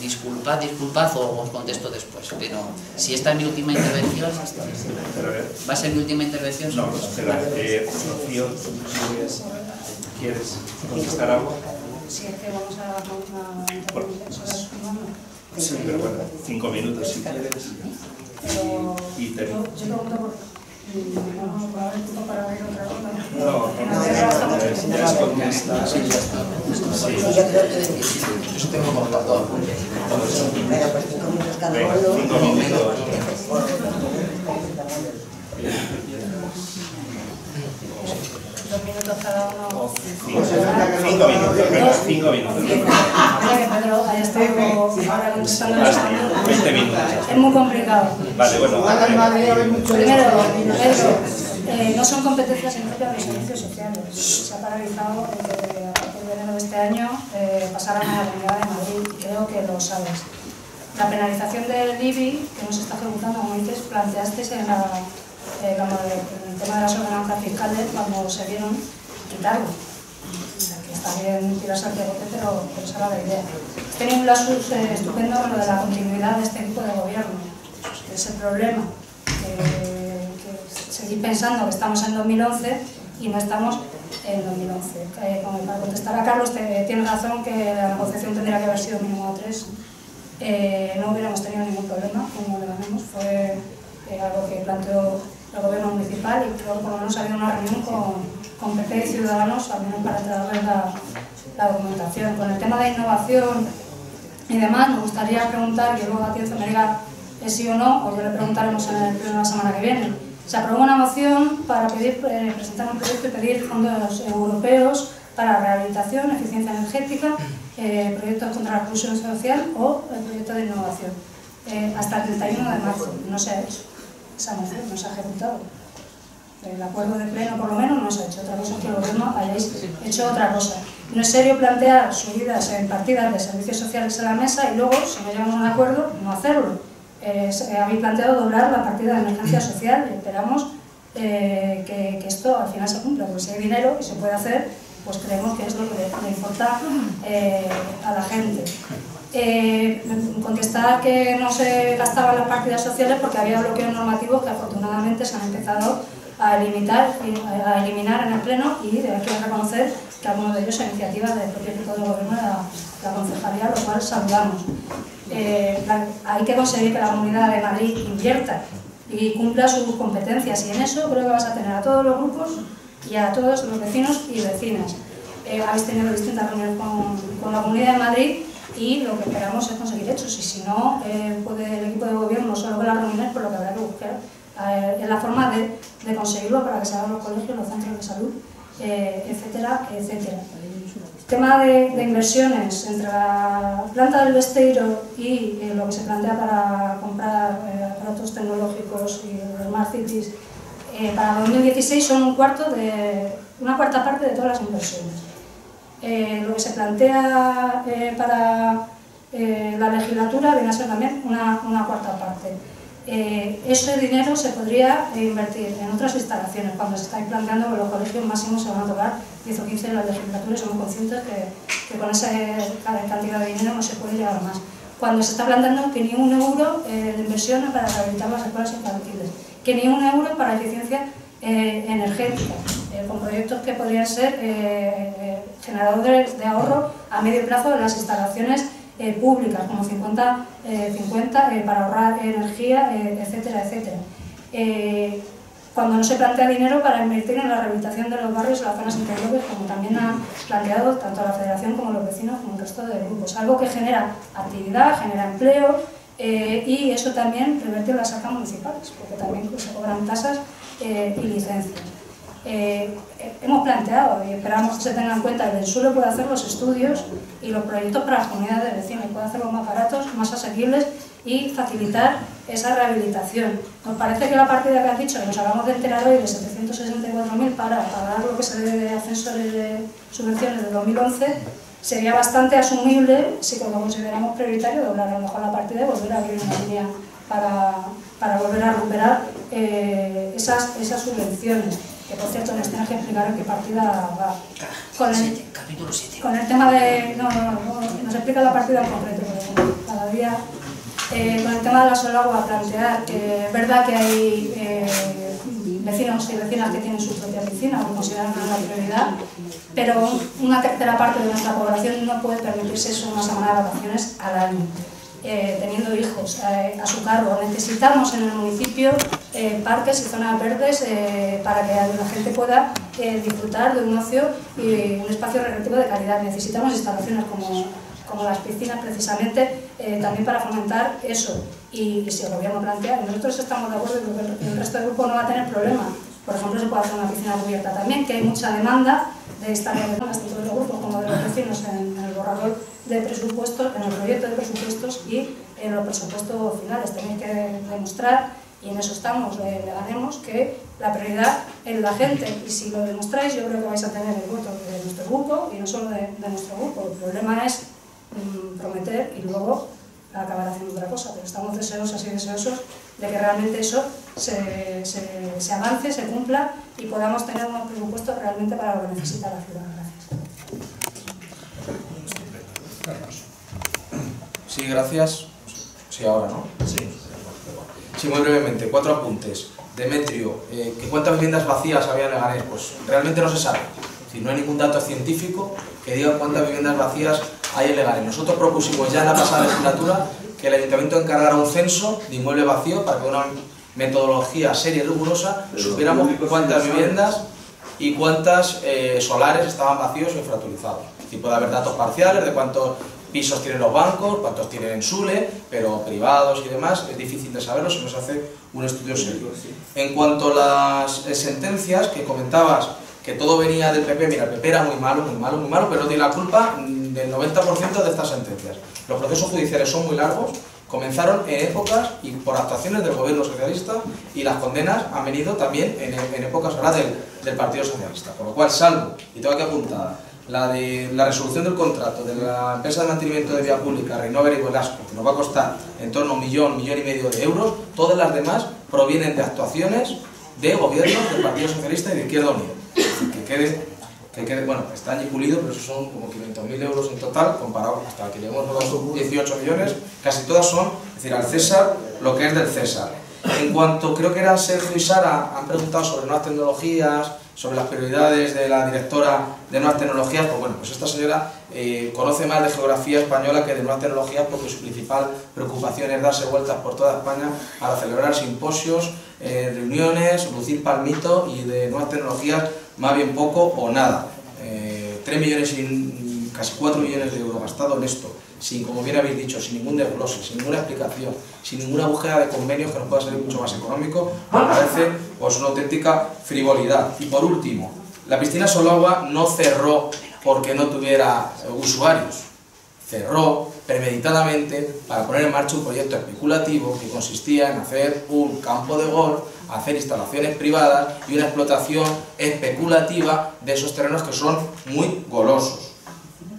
disculpad, disculpad o os contesto después. Pero si esta es mi última intervención, ¿va a ser mi última intervención? No, espera, eh, Rocío, ¿quieres, ¿quieres contestar algo? Si es que vamos a hacer una intervención sobre. Sí, pero bueno, cinco minutos si quieres. Y te... yo, yo pregunto por... Tengo minutos cada uno. Dos minutos cada uno. Cinco, cinco minutos, venga, cinco minutos. Que Pedro ahora en. 20 minutos. Es muy complicado. Vale, bueno. Primero, Pedro, eh, no son competencias impropias de los servicios sociales. Se ha paralizado desde a partir de enero de este año eh, pasaron a la Comunidad de Madrid creo que lo sabes. La penalización del IBI que no se está ejecutando, como dices, planteasteis en, la, eh, en el tema de las ordenanzas fiscales cuando se vieron quitarlo. O sea, está bien tirarse al pero, pero esa era la idea. Tenía un lapsus eh, estupendo con lo de la continuidad de este tipo de gobierno. Es el problema. Que, seguir pensando que estamos en 2011 y no estamos en 2011. Eh, como para contestar a Carlos, te- tiene razón que la negociación tendría que haber sido mínimo tres. Eh, no hubiéramos tenido ningún problema, como le ganamos. Fue eh, algo que planteó el gobierno municipal y creo por lo menos había una reunión con, con y Ciudadanos, al menos para traerles la, documentación. Con el tema de innovación y demás, me gustaría preguntar, que luego Atienza me diga eh, sí o no, o ya le preguntaremos en el pleno de la semana que viene. Se aprobó una moción para pedir, eh, presentar un proyecto y pedir fondos europeos para rehabilitación, eficiencia energética, eh, proyectos contra la exclusión social o el proyecto de innovación. Eh, hasta el 31 de marzo no ha hecho esa moción, no se ha ejecutado. El acuerdo de pleno, por lo menos, no se ha hecho. Otra cosa es que el gobierno hayáis hecho otra cosa. No es serio plantear subidas en partidas de servicios sociales en la mesa y luego, si no llegamos a un acuerdo, no hacerlo. Eh, habéis planteado doblar la partida de emergencia social y esperamos eh, que, esto al final se cumpla, porque si hay dinero y se puede hacer, pues creemos que es lo que le, le importa eh, a la gente. Eh, contestar que no se gastaban las partidas sociales porque había bloqueos normativos que afortunadamente se han empezado a eliminar, a eliminar en el Pleno y hay que reconocer que algunos de ellos son iniciativas del propio equipo de gobierno de la, la concejalía, lo cual saludamos. Eh, hay que conseguir que la Comunidad de Madrid invierta y cumpla sus competencias y en eso creo que vas a tener a todos los grupos y a todos los vecinos y vecinas. Eh, habéis tenido distintas reuniones con, con la Comunidad de Madrid y lo que esperamos es conseguir hechos y si no, eh, puede el equipo de gobierno solo con las reuniones, pues lo que habrá que buscar eh, es la forma de, conseguirlo para que se hagan los colegios, los centros de salud, eh, etcétera, etcétera. Tema de, inversiones entre la planta del Besteiro y eh, lo que se plantea para comprar aparatos tecnológicos y Smart Cities, para 2016 son un cuarto de, una cuarta parte de todas las inversiones. Eh, lo que se plantea eh, para eh, la legislatura viene a ser también una, cuarta parte. Ese dinero se podría invertir en otras instalaciones, cuando se está planteando que los colegios máximos se van a tocar 10 o 15 en la legislatura somos conscientes que, con esa cantidad de dinero no se puede llegar más. Cuando se está planteando que ni un euro de inversión para rehabilitar las escuelas infantiles, que ni un euro para eficiencia eh, energética, eh, con proyectos que podrían ser eh, eh, generadores de ahorro a medio plazo de las instalaciones eh, públicas, como 50, eh, 50 eh, para ahorrar energía, etcétera, etcétera. Cuando no se plantea dinero para invertir en la rehabilitación de los barrios y las zonas interiores, como también ha planteado tanto la Federación como los vecinos, como el resto de grupos. Algo que genera actividad, genera empleo y eso también revierte en las arcas municipales, porque también se cobran tasas eh, y licencias. Eh, hemos planteado y esperamos que se tenga en cuenta que el suelo puede hacer los estudios y los proyectos para las comunidades de vecinos, puede hacerlos más baratos, más asequibles y facilitar esa rehabilitación. Nos parece que la partida que has dicho, que nos hagamos de enterar hoy de 764.000 para pagar lo que se debe de ascensores de subvenciones de 2011, sería bastante asumible si lo consideramos prioritario doblar a lo mejor la partida y volver a abrir una línea para, para volver a recuperar eh, esas, esas subvenciones. Que por cierto nos tienes que explicar en qué partida va. Con el, Capítulo 7. con el tema de. No, no, no, nos explica la partida en concreto, porque cada día. eh, con el tema de la Solagua, plantear que es verdad que hay eh, vecinos y vecinas que tienen su propia piscina, lo consideran una prioridad, pero una tercera parte de nuestra población no puede permitirse eso una semana de vacaciones al año. Eh, teniendo hijos eh, a su cargo. Necesitamos en el municipio eh, parques y zonas verdes eh, para que la gente pueda eh, disfrutar de un ocio y un espacio recreativo de calidad. Necesitamos instalaciones como, como las piscinas precisamente eh, también para fomentar eso. Y, si el gobierno plantea, nosotros estamos de acuerdo que el, el resto del grupo no va a tener problema. Por ejemplo, se puede hacer una piscina cubierta también, que hay mucha demanda de esta tanto de los grupos en, el borrador de presupuestos, en el proyecto de presupuestos y en los presupuestos finales. Tenéis que demostrar, y en eso estamos, le, ganemos, que la prioridad es la gente. Y si lo demostráis, yo creo que vais a tener el voto de nuestro grupo y no solo de, nuestro grupo. El problema es mm, prometer y luego acabar haciendo otra cosa, pero estamos deseosos y deseosos de que realmente eso se, avance, se cumpla y podamos tener unos presupuestos realmente para lo que necesita la ciudad. Gracias. Sí, gracias. Sí, ahora, ¿no? Sí. Sí, muy brevemente, cuatro apuntes. Demetrio, eh, ¿que ¿cuántas viviendas vacías había en Leganés? Pues realmente no se sabe. Decir, no hay ningún dato científico que diga cuántas viviendas vacías hay en Leganés. Nosotros propusimos ya en la pasada legislatura que el ayuntamiento encargara un censo de inmueble vacío para que con una metodología seria y rigurosa supiéramos cuántas viviendas y cuántas eh, solares estaban vacíos o infrautilizados. Decir, puede haber datos parciales de cuántos pisos tienen los bancos, cuántos tienen en Sule, pero privados y demás, es difícil de saberlo si no se hace un estudio serio. En cuanto a las eh, sentencias que comentabas, que todo venía del PP, mira, el PP era muy malo, muy malo, muy malo, pero no tiene la culpa del 90% de estas sentencias. Los procesos judiciales son muy largos, comenzaron en épocas y por actuaciones del gobierno socialista y las condenas han venido también en, en épocas ahora del, del Partido Socialista. Por lo cual, salvo, y tengo aquí apuntada, la de la resolución del contrato de la empresa de mantenimiento de vía pública Renover y Velasco, que nos va a costar en torno a un millón, millón y medio de euros, todas las demás provienen de actuaciones de gobiernos del Partido Socialista y de Izquierda Unida. Que quede, que quede, bueno, está allí pulido, pero eso son como 500.000 euros en total, comparado hasta que lleguemos a los 18 millones, casi todas son, es decir, al César lo que es del César. En cuanto, creo que eran Sergio y Sara, han preguntado sobre nuevas tecnologías, sobre las prioridades de la directora de nuevas tecnologías, pues bueno, pues esta señora eh, conoce más de geografía española que de nuevas tecnologías porque su principal preocupación es darse vueltas por toda España para celebrar simposios, eh, reuniones, lucir palmito y de nuevas tecnologías más bien poco o nada. Eh, 3 millones y casi 4 millones de euros gastados en esto, sin, como bien habéis dicho, sin ningún desglose, sin ninguna explicación, sin ninguna búsqueda de convenios que nos pueda salir mucho más económico, me parece pues, una auténtica frivolidad. Y por último, la piscina Solagua no cerró porque no tuviera eh, usuarios. Cerró premeditadamente para poner en marcha un proyecto especulativo que consistía en hacer un campo de golf, hacer instalaciones privadas y una explotación especulativa de esos terrenos que son muy golosos.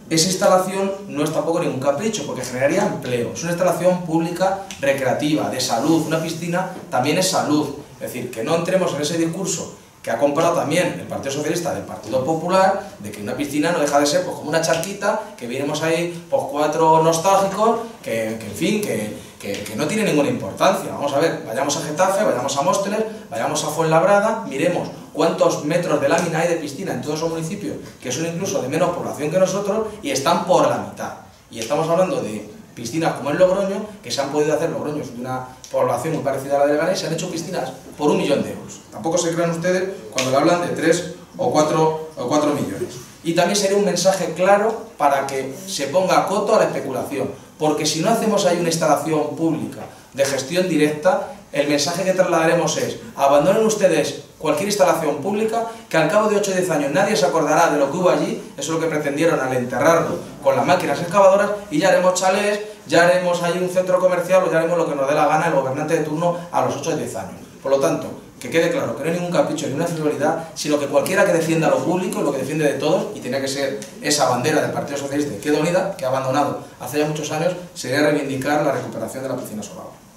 Esa instalación no es tampoco ningún capricho, porque generaría empleo. Es una instalación pública recreativa, de salud. Una piscina también es salud. Es decir, que no entremos en ese discurso que ha comprado también el Partido Socialista del Partido Popular, de que una piscina no deja de ser pues, como una charquita, que vienemos ahí pues, cuatro nostálgicos, que, que en fin, que, que, que, no tiene ninguna importancia. Vamos a ver, vayamos a Getafe, vayamos a Móstoles, vayamos a Fuenlabrada, miremos cuántos metros de lámina hay de piscina en todos esos municipios, que son incluso de menos población que nosotros, y están por la mitad. Y estamos hablando de piscinas como en Logroño, que se han podido hacer Logroños de una población muy parecida a la de Leganés, se han hecho piscinas por un millón de euros. Tampoco se crean ustedes cuando le hablan de 3 o 4, o 4 millones. Y también sería un mensaje claro para que se ponga coto a la especulación, porque si no hacemos ahí una instalación pública de gestión directa, el mensaje que trasladaremos es, abandonen ustedes cualquier instalación pública, que al cabo de 8 o 10 años nadie se acordará de lo que hubo allí, eso es lo que pretendieron al enterrarlo con las máquinas excavadoras, y ya haremos chalés, ya haremos ahí un centro comercial o ya haremos lo que nos dé la gana el gobernante de turno a los 8 o 10 años. Por lo tanto, que quede claro que no hay ningún capricho ni una frivolidad, sino que cualquiera que defienda lo público, lo que defiende de todos, y tenía que ser esa bandera del Partido Socialista Izquierda Unida, que ha abandonado hace ya muchos años, sería reivindicar la recuperación de la piscina solar.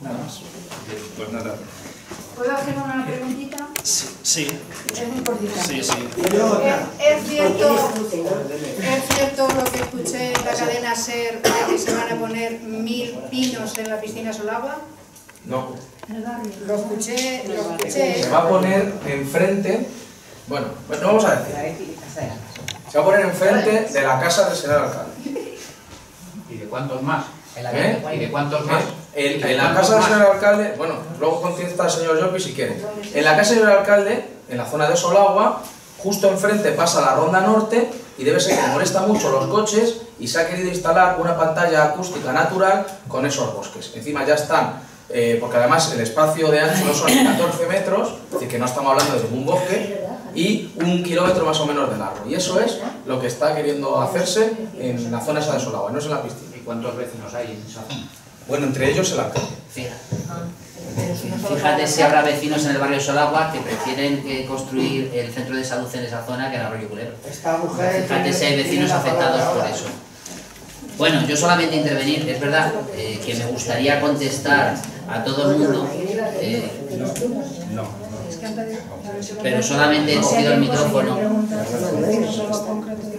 Nada más. Pues nada. ¿Puedo hacer una preguntita? Sí. sí. Es muy cortita. Sí, sí. ¿Es, es cierto, ¿Es cierto lo que escuché en la cadena SER de que se van a poner mil pinos en la piscina Solagua? No. Lo escuché, lo escuché. Se va a poner enfrente, bueno, pues no vamos a decir. Se va a poner enfrente de la casa del señor alcalde. ¿Y de cuántos más? ¿Eh? ¿Y de cuántos más? En, en la casa del señor alcalde, bueno, luego contesta el señor Llopi si quiere. En la casa del señor alcalde, en la zona de Solagua, justo enfrente pasa la ronda norte y debe ser que molesta mucho los coches y se ha querido instalar una pantalla acústica natural con esos bosques. Encima ya están, eh, porque además el espacio de ancho no son ni 14 metros, es decir, que no estamos hablando de ningún bosque, y un kilómetro más o menos de largo. Y eso es lo que está queriendo hacerse en la zona esa de Solagua, no es en la piscina. ¿Y cuántos vecinos hay en esa zona? Bueno, entre ellos el alcalde. Fíjate si habrá vecinos en el barrio Solagua que prefieren eh, construir el centro de salud en esa zona que en Arroyo Culebro. Fíjate si hay vecinos afectados por eso. Bueno, yo solamente intervenir, es verdad eh, que me gustaría contestar a todo el mundo, eh, pero solamente he cogido el micrófono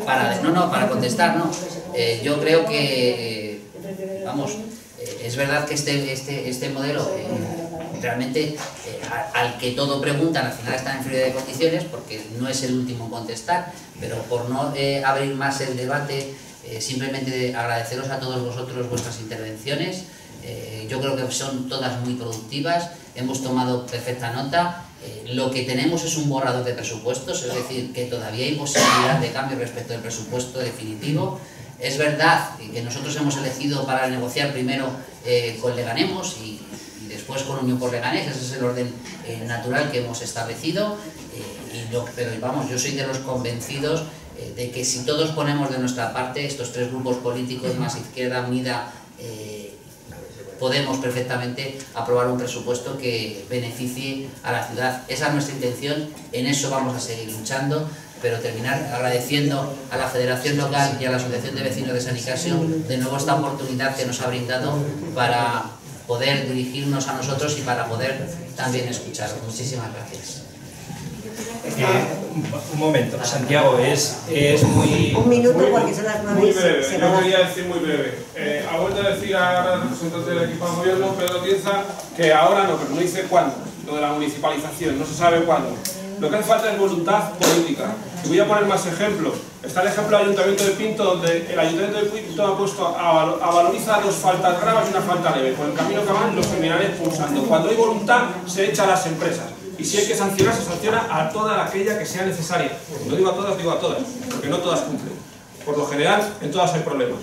para, no, no, para contestar, no. Eh, yo creo que, eh, vamos, eh, es verdad que este, este, este modelo realmente al que todo preguntan al final está en inferioridad de condiciones porque no es el último en contestar, pero por no abrir más el debate, simplemente agradeceros a todos vosotros vuestras intervenciones. Yo creo que son todas muy productivas, hemos tomado perfecta nota. Eh, lo que tenemos es un borrador de presupuestos, es decir, que todavía hay posibilidad de cambio respecto del presupuesto definitivo. Es verdad que nosotros hemos elegido para negociar primero eh, con Leganemos y, y después con Unión por Leganés, ese es el orden eh, natural que hemos establecido. eh, y lo- pero vamos, yo soy de los convencidos de que si todos ponemos de nuestra parte, estos tres grupos políticos más Izquierda Unida, eh, podemos perfectamente aprobar un presupuesto que beneficie a la ciudad. Esa es nuestra intención, en eso vamos a seguir luchando, pero terminar agradeciendo a la Federación Local y a la Asociación de Vecinos de San Nicasio de nuevo esta oportunidad que nos ha brindado para poder dirigirnos a nosotros y para poder también escuchar. Muchísimas gracias. Eh, un, momento, Santiago, es, es muy... Un minuto porque son las nueve Muy breve, se yo quería decir muy breve. Eh, ha vuelto a decir ahora el representante del equipo de gobierno, Pedro Pienza, que ahora no, pero no dice cuándo, lo de la municipalización, no se sabe cuándo. Lo que hace falta es voluntad política. Y voy a poner más ejemplos. Está el ejemplo del Ayuntamiento de Pinto, donde el Ayuntamiento de Pinto ha puesto a, a valorizar dos faltas graves y una falta leve. Por el camino que van, los terminaré expulsando. Cuando hay voluntad, se echa a las empresas. Y si hay que sancionar, se sanciona a toda aquella que sea necesaria. No digo a todas, digo a todas, porque no todas cumplen. Por lo general, en todas hay problemas.